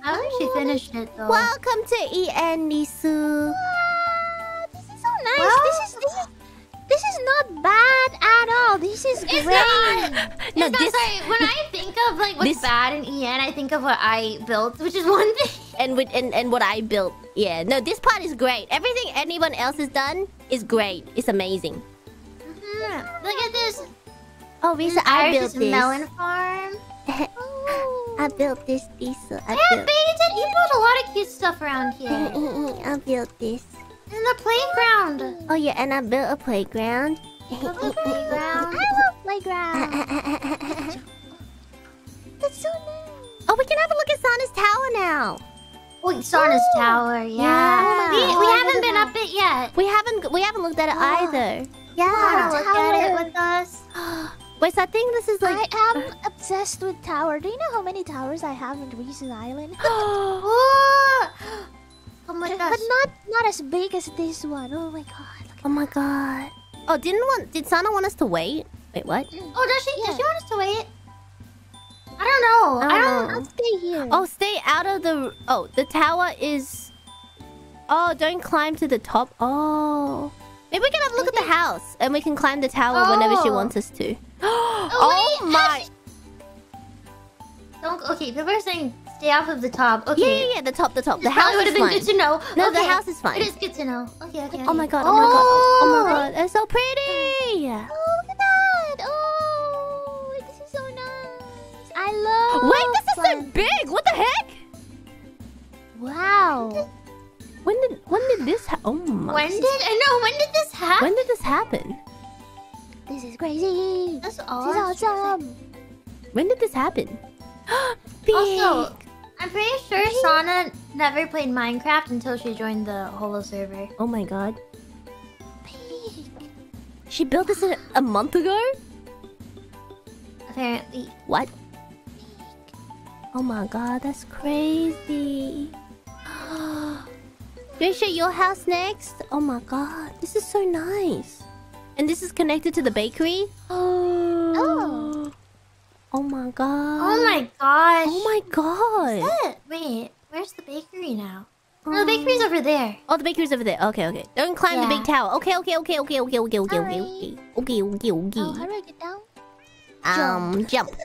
I think she finished it though. Welcome to EN, Risu. Ah, this is so nice. Well- This is this is this is not bad at all. This is great. No, It's not- this sorry. When I think of like what's this- bad in EN, I think of what I built, which is one thing. and with and, and what I built. Yeah, no, this part is great. Everything anyone else has done is great. It's amazing. Mm-hmm. Look at this. Oh, Risu, I built this. melon farm. I built this, Risu. I Yeah, built. Baby, you built a lot of cute stuff around here. I built this. In the playground. Oh yeah, and I built a playground. Playground. I love playground. That's so nice. oh, we can have a look at Sana's tower now. Wait, Sana's tower. Yeah. Yeah. We, Oh we my haven't been up it yet. We haven't we haven't looked at it Oh. either. Yeah. look at it with us? Wait, so I think this is like. I am obsessed with tower. Do you know how many towers I have in Reason Island? Oh, Come with but not not as big as this one. Oh my god. Oh my god. Oh, didn't want did Sana want us to wait? Wait, what? Mm. Oh, does she? Yeah. Does she want us to wait? I don't know. I I don't don't. know. I'll stay here. Oh, stay out of the. Oh, the tower is. Oh, don't climb to the top. Oh. Maybe we can have a look at the house and we can climb the tower whenever she Oh. wants us to. Oh, oh my. Don't. Okay, people are saying stay off of the top. Okay. yeah, yeah, the top, the top. The house would have been fine. good to know. No, the house is fine. It is good to know. Okay, okay. Oh my god, oh my god, oh my god, oh. it's so pretty! Oh, look at that! Oh, this is so nice. I love. Wait, this is so big! What the heck? Wow. When did when did this ha- Oh my When did I know? When did this happen? When did this happen? This is crazy. That's This is awesome. awesome. When did this happen? big! Also, I'm pretty sure Sana never played Minecraft until she joined the Holo server. Oh my god. She built this a, a month ago? Apparently. What? Oh my god, that's crazy. Show your house next? Oh my god, this is so nice. And this is connected to the bakery? Oh. Oh my god. Oh my gosh. Oh my god. Shit. Wait, where's the bakery now? No, the bakery's over there. Oh, the bakery's over there. Okay, okay. Don't climb the big tower. Okay, okay, okay, okay, okay, okay, okay, okay, okay. Okay, okay, okay. Oh, how do I get down? Um, jump.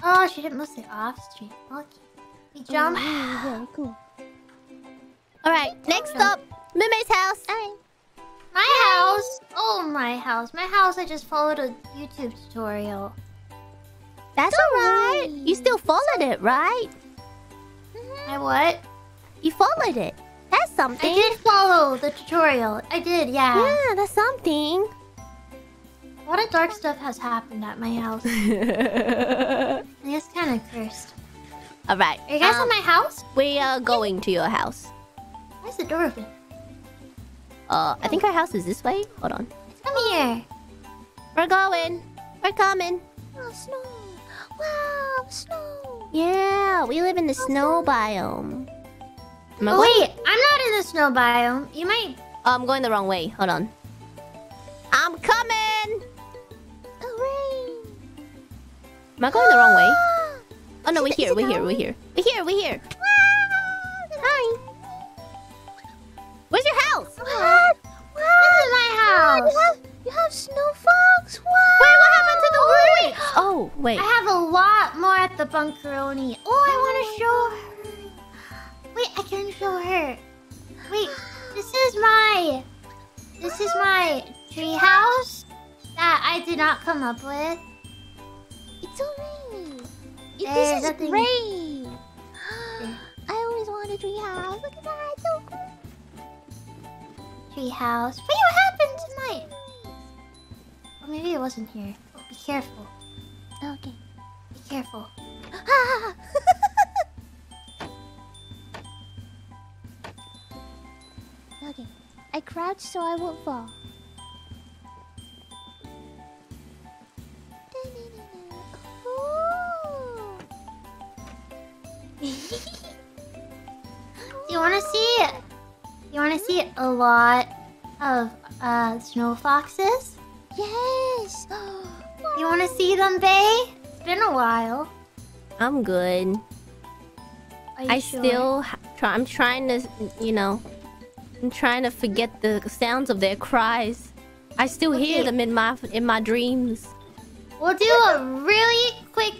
Oh, she didn't list it off stream. Okay. We jump. Oh, very cool. Alright, next up, Mumei's house. Alright. My house. Oh, my house. My house. I just followed a YouTube tutorial. That's alright. You still followed it, right? I what? You followed it. That's something. I did follow the tutorial. I did, yeah. Yeah, that's something. A lot of dark stuff has happened at my house. I guess kind of cursed. Alright. Are you guys um, at my house? We are going to your house. Why is the door open? Uh, I think our house is this way. Hold on. Come here. We're going. We're coming. Oh, snow. Wow, snow. Yeah, we live in the snow biome. Am Oh, wait, I'm not in the snow biome. You might. Oh, I'm going the wrong way. Hold on. I'm coming. Hooray. Am I going the wrong way? Oh no, we're here. We're here. We're here. We're here. We're here. Hi. Where's your house? What? This is my house. You have, snow fox. Wow. Wait, what happened to the oh, roof? Oh, wait. I have a lot more at the bunkeroni. Oh, I want to show her. Wait, I can show her. Wait, this is my. This is my tree house that I did not come up with. It's alright. It- There's This is great. I always wanted a tree house. Look at that. It's so cool. Tree house. Wait, what happened to my? Oh, maybe it wasn't here. Oh, be careful. Okay. Be careful. Ah. okay. I crouch so I won't fall. Do you want to see? You want to see a lot of uh snow foxes? Yes. You want to see them, Bae? It's been a while. I'm good. I sure? still try. I'm trying to, you know, I'm trying to forget the sounds of their cries. I still hear them in my in my dreams. We'll do a really quick,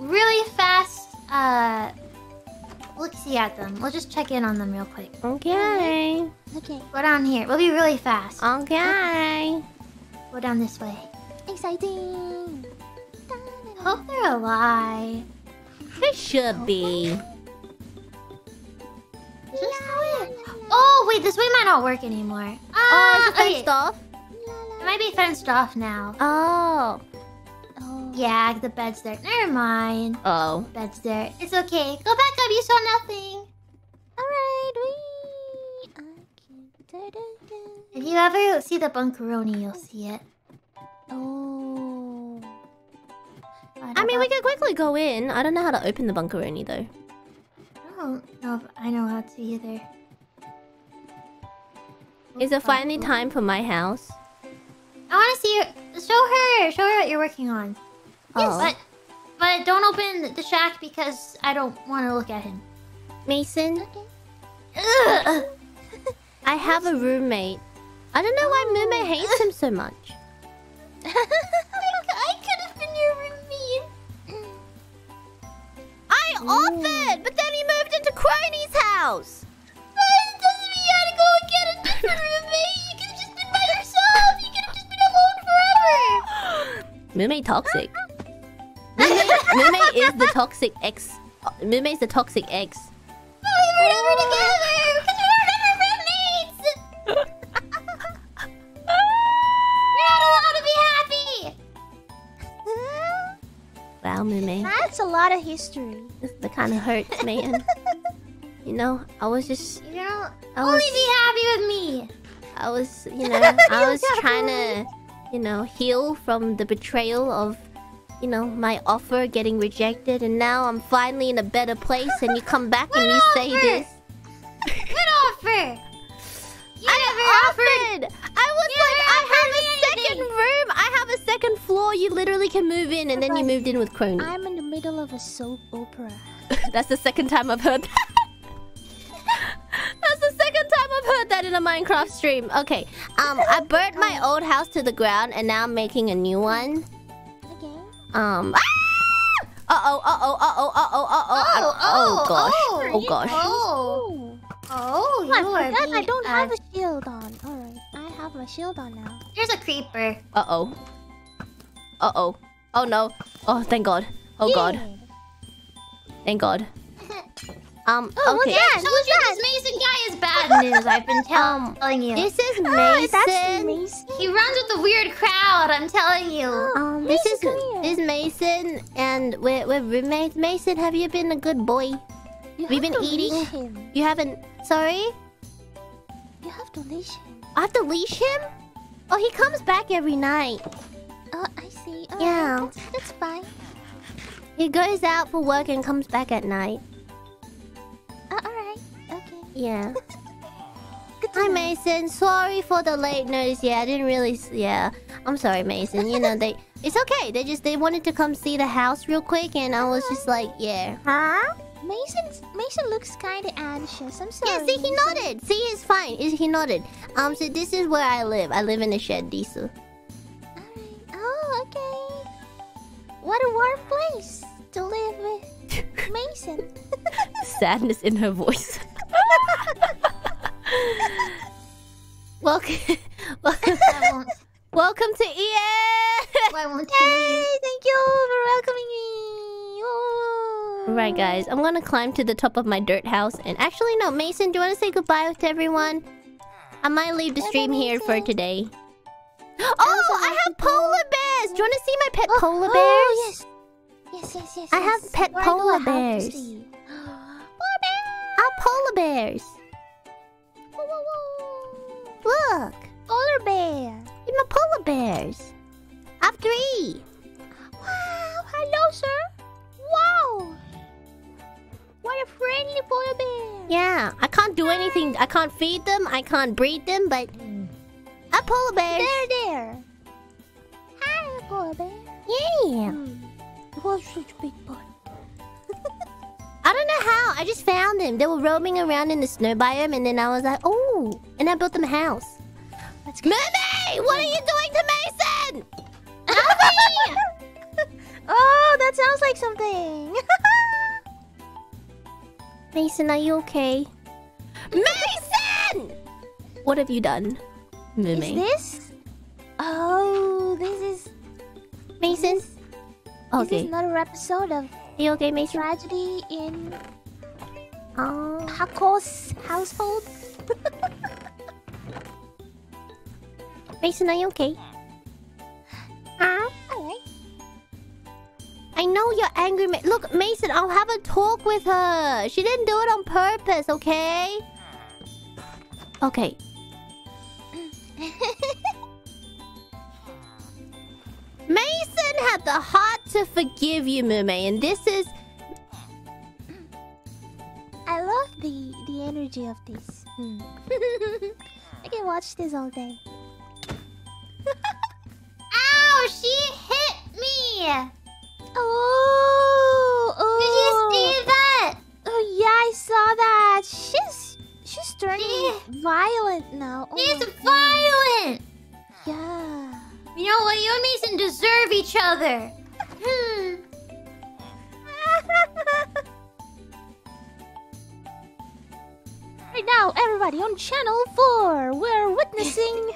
really fast uh look see at them. We'll just check in on them real quick. Okay. Okay. Go down here. We'll be really fast. Okay. Go down this way. Exciting. Hope they're alive. It should be. Is this the way? Oh wait, this way might not work anymore. Oh, Ah, is it okay. fenced off? It might be fenced off now. Oh. Oh. Yeah, the bed's there. Never mind. Oh. Bed's there. It's okay. Go back up. You saw nothing. Alright, we. If you ever see the bunkeroni, you'll see it. Oh. I mean, we could quickly go in. I don't know how to open the bunkeroni though. I don't know if I know how to either. Is it finally time for my house? I want to see her. Show her. Show her what you're working on. Oh. But, but don't open the shack because I don't want to look at him. Mason, Ugh. I have a roommate. I don't know why Mumei hates him so much. I could have been your roommate. I offered, but then he moved into Kronii's house. That doesn't mean you had to go and get a different roommate. You could have just been by yourself. You could have just been alone forever. Mumei toxic. Mumei is the toxic ex. Mumei is the toxic ex. But we were never together because we were never roommates. Mumei. That's a lot of history. This is kind of hurts, man. you know, I was just, You know, I only was, be happy with me. I was, you know, I was trying to, you know, heal from the betrayal of, you know, my offer getting rejected, and now I'm finally in a better place, and you come back and you say this. Good offer. You I never offered. offered. I was You like, I have a me second room. I have a second floor. You literally can move in, and then you moved in with Kronii. I'm in the middle of a soap opera. That's the second time I've heard that. That's the second time I've heard that in a Minecraft stream. Okay, um, I burnt my old house to the ground, and now I'm making a new one. Okay. Um. Uh oh, uh oh, uh oh, uh oh, uh oh. Oh, Oh oh, gosh. oh, Oh gosh. Oh, Oh, oh, I you are forgot I being don't have bad. a shield on. Alright, I have my shield on now. Here's a creeper. Uh oh. Uh oh. Oh no. Oh, thank God. Oh God. Thank God. Um. Oh, okay. Yeah, I told you this Mason guy is bad news. I've been tell- Um, telling you. This is Oh, that's Mason. Mason. He runs with a weird crowd. I'm telling you. Um, this is Mason, this is Mason, and we're, we're roommates. Mason, have you been a good boy? You We've been eating. You haven't. Sorry, You have to leash him. I have to leash him. Oh, he comes back every night. Oh, I see. Yeah. That's, that's fine. He goes out for work and comes back at night. Uh, alright. Okay. Yeah. Hi. Mason. Sorry for the late notice. Yeah, I didn't really. s- Yeah, I'm sorry, Mason. You know they. It's okay. They just they wanted to come see the house real quick, and I was just like, yeah. Huh? Mason's Mason looks kind of anxious. I'm sorry. Yeah. See, he nodded. See, he's fine. He he nodded. Um. So this is where I live. I live in a shed, Risu. Okay. What a warm place to live with Mason. Sadness in her voice. welcome, welcome, welcome to EA. I won't. Hey, thank you for welcoming me. Oh. Right, guys, I'm gonna climb to the top of my dirt house. And actually, no, Mason, do you want to say goodbye to everyone? I might leave the stream here for today. Oh, I have polar bears. Do you want to see my pet Oh, polar bears? oh, yes. Yes, yes, yes. I yes. have pet gonna polar bears. see. Ah, polar bears. Whoa, whoa, whoa. Look, Polar bear. they're my polar bears. I have three. Wow, hello, sir. Wow. What a friendly polar bear. Yeah, I can't do anything. I can't feed them. I can't breed them, but I have polar bear. There, there. Hi, polar bear. Yeah. Hmm. Was such a big butt. I don't know how. I just found them. They were roaming around in the snow biome, and then I was like, oh, and I built them a house. Let's go. Mimi, what are you doing to Mason? Oh, that sounds like something. Mason, are you okay? Mason! What have you done, is this? Oh, this is. Mason? This Okay. is another episode of you okay, Mason? Tragedy in Oh. Hako's household. Mason, are you okay? Huh? Alright. I know you're angry. Ma- Look, Mason, I'll have a talk with her. She didn't do it on purpose, okay? Okay. Mason had the heart to forgive you, Mumei, and this is I love the the energy of this. Hmm. I can watch this all day. Ow! She hit me. Oh, oh. Did you see that? Oh yeah, I saw that. She's she's turning violent now. Oh She's God. violent. Yeah. You know what? You and Mason deserve each other. Hmm. Right now, everybody on channel four, we're witnessing.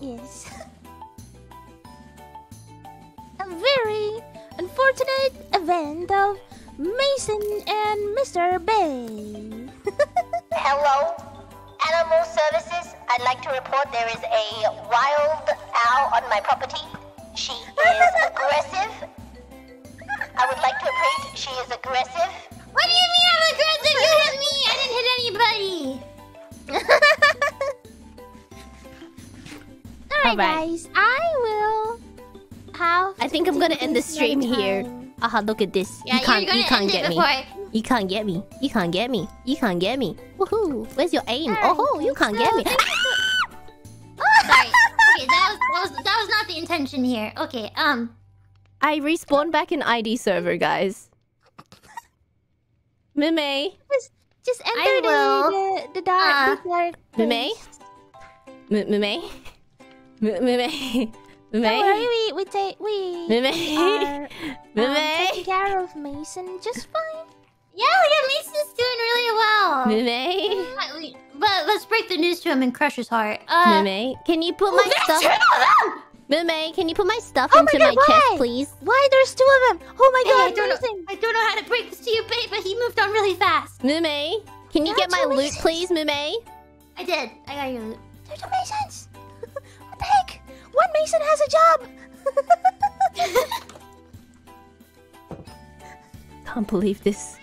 yes. A very unfortunate event of Mason and Mr. Bae. Hello, Animal Services. I'd like to report there is a wild owl on my property. She is aggressive. I would like to report she is aggressive. What do you mean I'm aggressive? You hit me. I didn't hit anybody. Alright, Alright. guys. I will have. I to think I'm gonna end the stream another here. Time. Aha, look at this. Yeah, you can't you're gonna you can't end get it me. before I... You can't get me. You can't get me. You can't get me. Woohoo! Where's your aim? Alright, oh, you can't so get me. thank Sorry. Okay, that was, that was that was not the intention here. Okay, um, I respawned back in ID server, guys. Mime, Just enter I will. the, the the dark. the dark Mime, place. M- Mime, M- Mime, Don't worry, we we take we Mime, are um, taking care of Mason just fine. yeah, yeah, Mason's doing really well. Mime, But let's break the news to him and crush his heart. Uh, Mime. Can you put my stuff? Mime, can you put my stuff Oh my into God, my chest, please? Why there's two of them? Oh my Hey, I don't know. I don't know how to break this to you, babe, but he moved on really fast. Mime, can you There get my loot, Masons. please, Mime? I did. I got your loot. There's two Masons. what the heck? One Mason has a job. Can't believe this.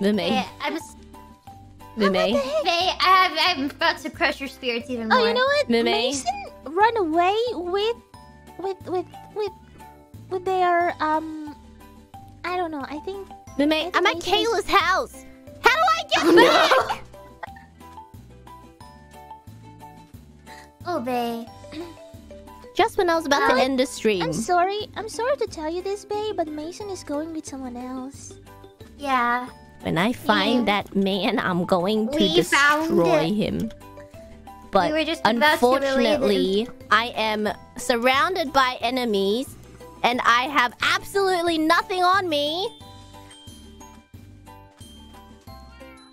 Mime, Yeah, I'm. s- Mime, Faye, I have, I'm about to crush your spirits even more. Oh, you know what? Mime. Mason run away with, with, with, with, with their um. I don't know. I think Mime, I'm at Kaela's house. How do I get back? Oh, babe. Just when I was about to end the stream. I'm sorry. I'm sorry to tell you this, babe, but Mason is going with someone else. Yeah. When I find Yeah. that man, I'm going to We destroy him. But were just about to relay the unfortunately, I am surrounded by enemies and I have absolutely nothing on me.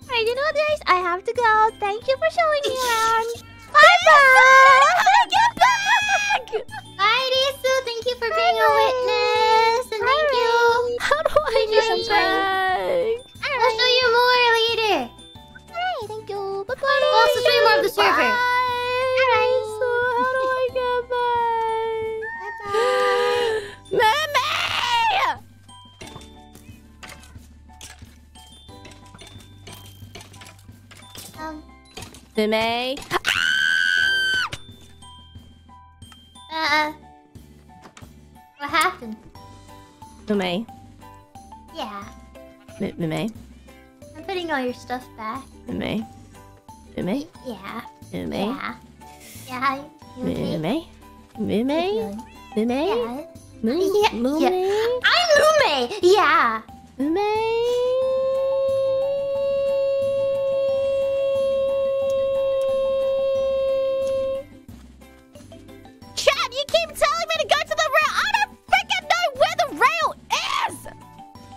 Alright, you know what, guys? I have to go. Thank you for showing me around. Bye bye! Get back! Bye, Risu. Thank you for being a witness. And thank you. How do I get sometime. back? I'll show you more later. Alright, thank you. Bye bye. We'll also show you more of the server. Alright. So how do I get back? Mimi! Um, Mimi? Uh, what happened? Mimi? Yeah, M-? I'm putting all your stuff back. Mimi? Mimi? Yeah, Mimi? yeah, yeah. You okay? Mimi? How you Mimi? feeling? Mimi? Yeah. I'm Mumei. Yeah. Chad,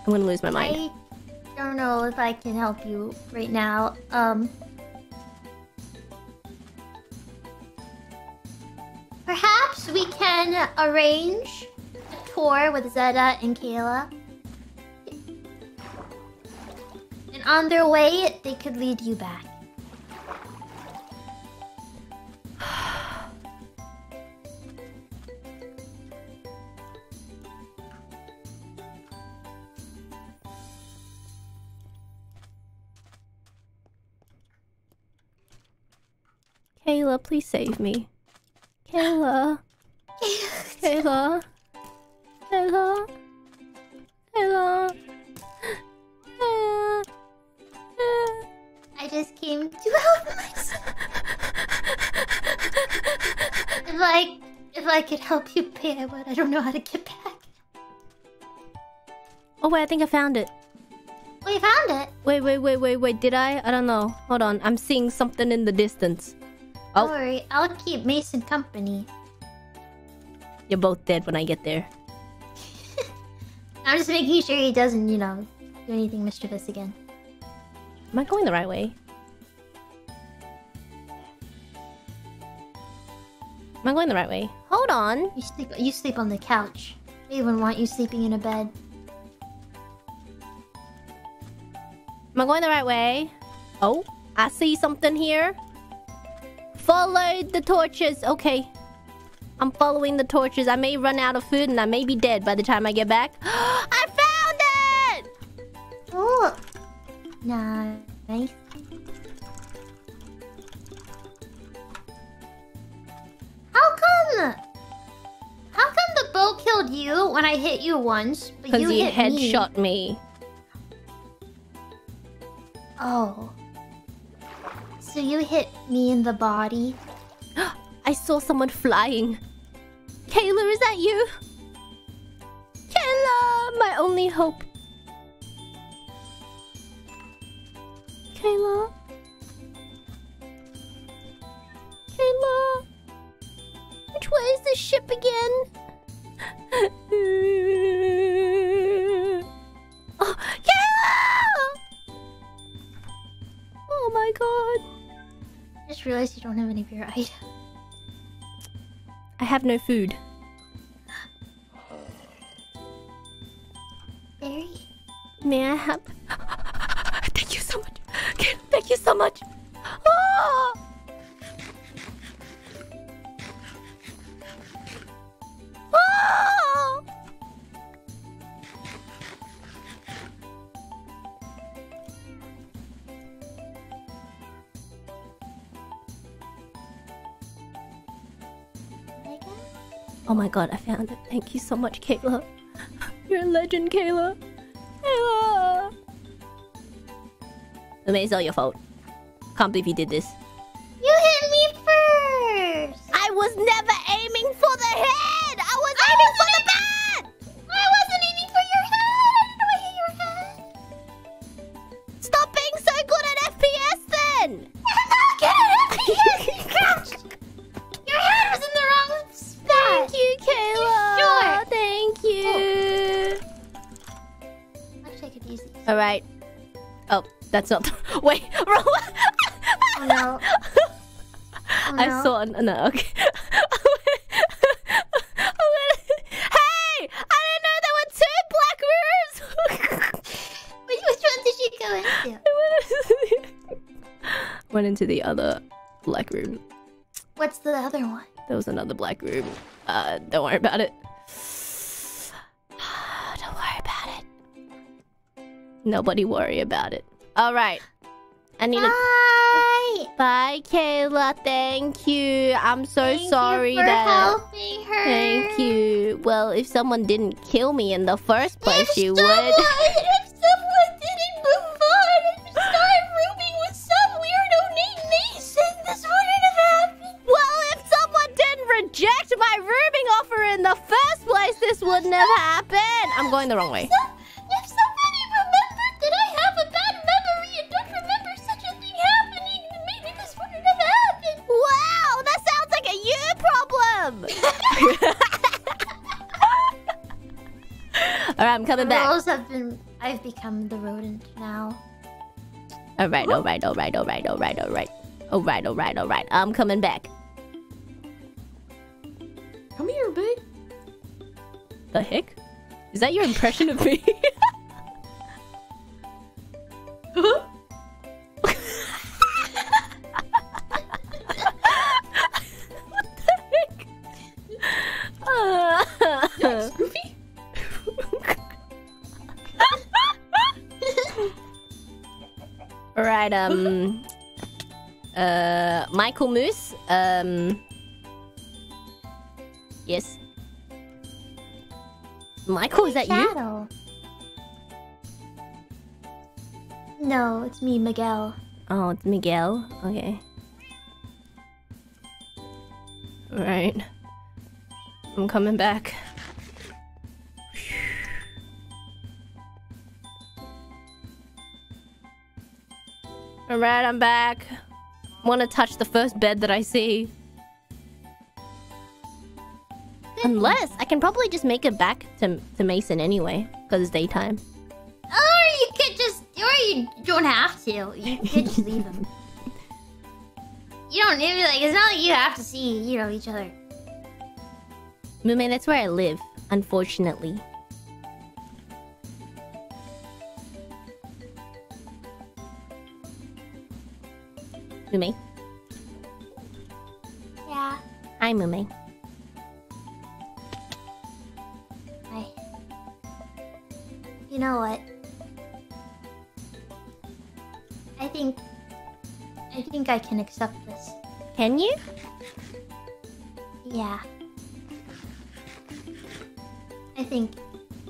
I'm gonna lose my mind. I don't know if I can help you right now. Um. Perhaps we can arrange a tour with Zeta and Kaela. And on their way, they could lead you back. Kaela, please save me. Kaela. Kaela. Kaela. Kaela. I just came to help myself. if I if I could help you pay, I would. I don't know how to get back. Oh wait, I think I found it. We found it. Wait, wait, wait, wait, wait. Did I? I don't know. Hold on. I'm seeing something in the distance. Don't worry, I'll keep Mason company. You're both dead when I get there. I'm just making sure he doesn't, you know, do anything mischievous again. Am I going the right way? Am I going the right way? Hold on. You sleep. You sleep on the couch. They even want you sleeping in a bed. Am I going the right way? Oh, I see something here. Follow the torches. Okay. I'm following the torches. I may run out of food and I may be dead by the time I get back. I found it! Oh. Nice. How come? How come the bow killed you when I hit you once, but you hit me? Because you headshot me? me. Oh. So you hit me in the body. I saw someone flying. Kaela, is that you? Kaela, my only hope. Kaela. Kaela. Which way is the ship again? oh, Kaela! Oh my god. I just realized you don't have any of your items. I have no food. Berry? May I have? Thank you so much. Thank you so much. Ah! Ah! Oh my god, I found it. Thank you so much, Kaela. You're a legend, Kaela. Kaela. Maybe it's all your fault. Can't believe you did this. You hit me first! I was never aiming for the head! I was aiming for the bat! Alright. Oh, that's not... Wait, one! Oh no. Oh, I no. saw... No, okay. hey! I didn't know there were two black rooms! Which, which one did you go into? Went into the other black room. What's the other one? There was another black room. Uh, don't worry about it. Nobody worry about it. All right. I need. Bye! Bye, Kaela. Thank you. I'm so Thank sorry you for that. helping her. Thank you. Well, if someone didn't kill me in the first place, If you someone, would. If someone didn't move on and start rooming with some weirdo named Mason, this wouldn't have happened. Well, if someone didn't reject my rooming offer in the first place, this wouldn't have happened. I'm going the wrong way. problem! Alright, I'm coming back. Have been... I've become the rodent now. Alright, alright, alright, alright, alright, alright. Alright, alright, alright. I'm coming back. Come here, big. The heck? Is that your impression of me? um, uh, Michael Moose, um, yes. Michael, is that you? Shadow. No, it's me, Miguel. Oh, it's Miguel. Okay. All right. I'm coming back. All right, I'm back. Want to touch the first bed that I see. Unless I can probably just make it back to to Mason anyway, because it's daytime. Or you could just, or you don't have to. You could just leave them. You don't need to, like. It's not like you have to see, you know, each other. Mumei, that's where I live, unfortunately. Mumei. Yeah. Hi, Mumei. I. You know what? I think I think I can accept this. Can you? Yeah. I think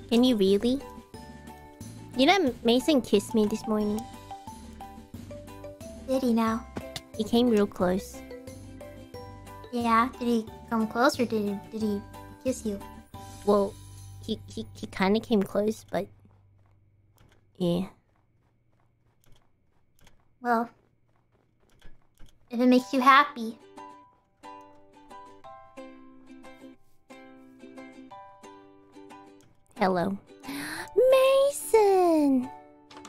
Can you really? You know, Mason kissed me this morning. did he now? He came real close. Yeah. Did he come close or did he did he kiss you? Well, he he, he kind of came close, but yeah. Well, if it makes you happy. Hello, Mason.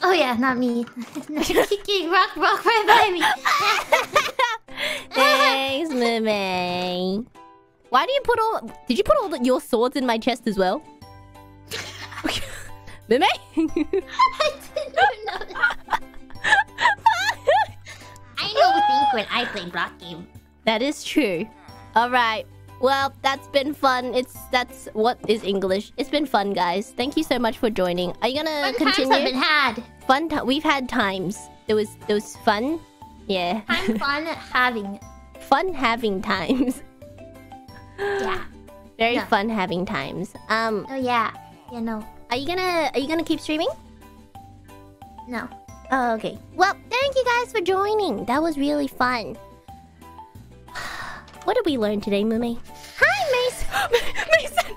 Oh yeah, not me. Kicking rock rock right by me. Thanks, Meme. Why do you put all? Did you put all the, your swords in my chest as well? Meme. I didn't know that. I know things when I play block game. That is true. All right. Well, that's been fun. It's that's what is English. It's been fun, guys. Thank you so much for joining. Are you gonna Fun times continue? have been had. Fun. Ti- we've had times. There was there was fun. Yeah. I'm fun having fun having times. Yeah. Very Yeah. fun having times. Um, Oh yeah. You know. are you gonna are you gonna keep streaming? No. Oh, okay. Well, thank you guys for joining. That was really fun. What did we learn today, Mumei? Hi, Mason. Mason.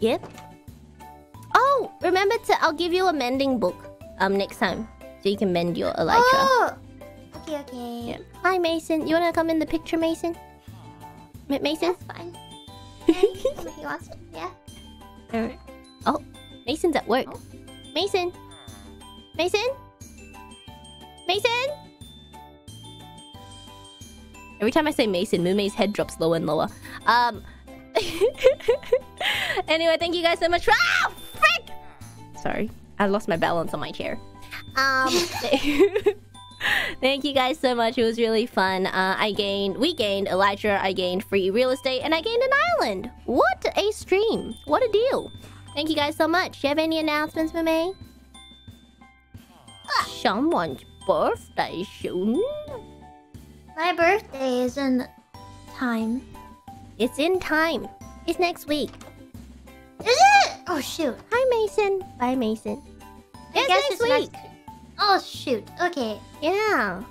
yep. Oh, remember to I'll give you a mending book um next time so you can mend your elytra. Oh. Okay. Okay. Yeah. Hi, Mason. You wanna come in the picture, Mason? Ma- Mason? That's fine. he wants to. Yeah. Alright. Oh, Mason's at work. Mason? Mason? Mason? Every time I say Mason, Mumei's head drops lower and lower. Um. anyway, thank you guys so much. Ah, frick! Sorry, I lost my balance on my chair. Um. Thank you guys so much. It was really fun. Uh, I gained, we gained Elytra, I gained free real estate, and I gained an island. What a stream! What a deal! Thank you guys so much. Do you have any announcements, Mame? Someone's birthday soon. My birthday is in time. It's in time. It's next week. Is it? Oh shoot. Hi, Mason. Bye, Mason. I It's guess next it's week. next. Oh shoot. Okay. Yeah.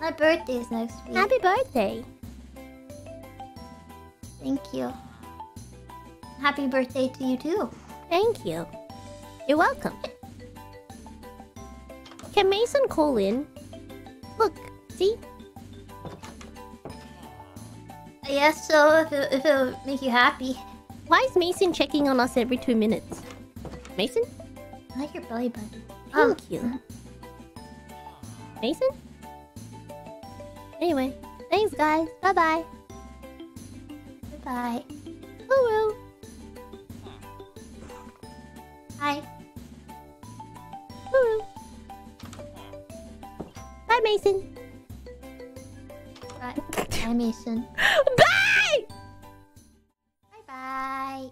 My birthday is next week. Happy birthday. Thank you. Happy birthday to you too. Thank you. You're welcome. Can Mason call in? Look, see? I guess so. If it, if it would make you happy. Why is Mason checking on us every two minutes? Mason? I like your belly button. Um, Thank you. Mason? Anyway, thanks guys. Bye bye. Bye. Hooroo. Hi. Hooroo. Bye, Mason. Bye, Mason. Bye! Bye-bye.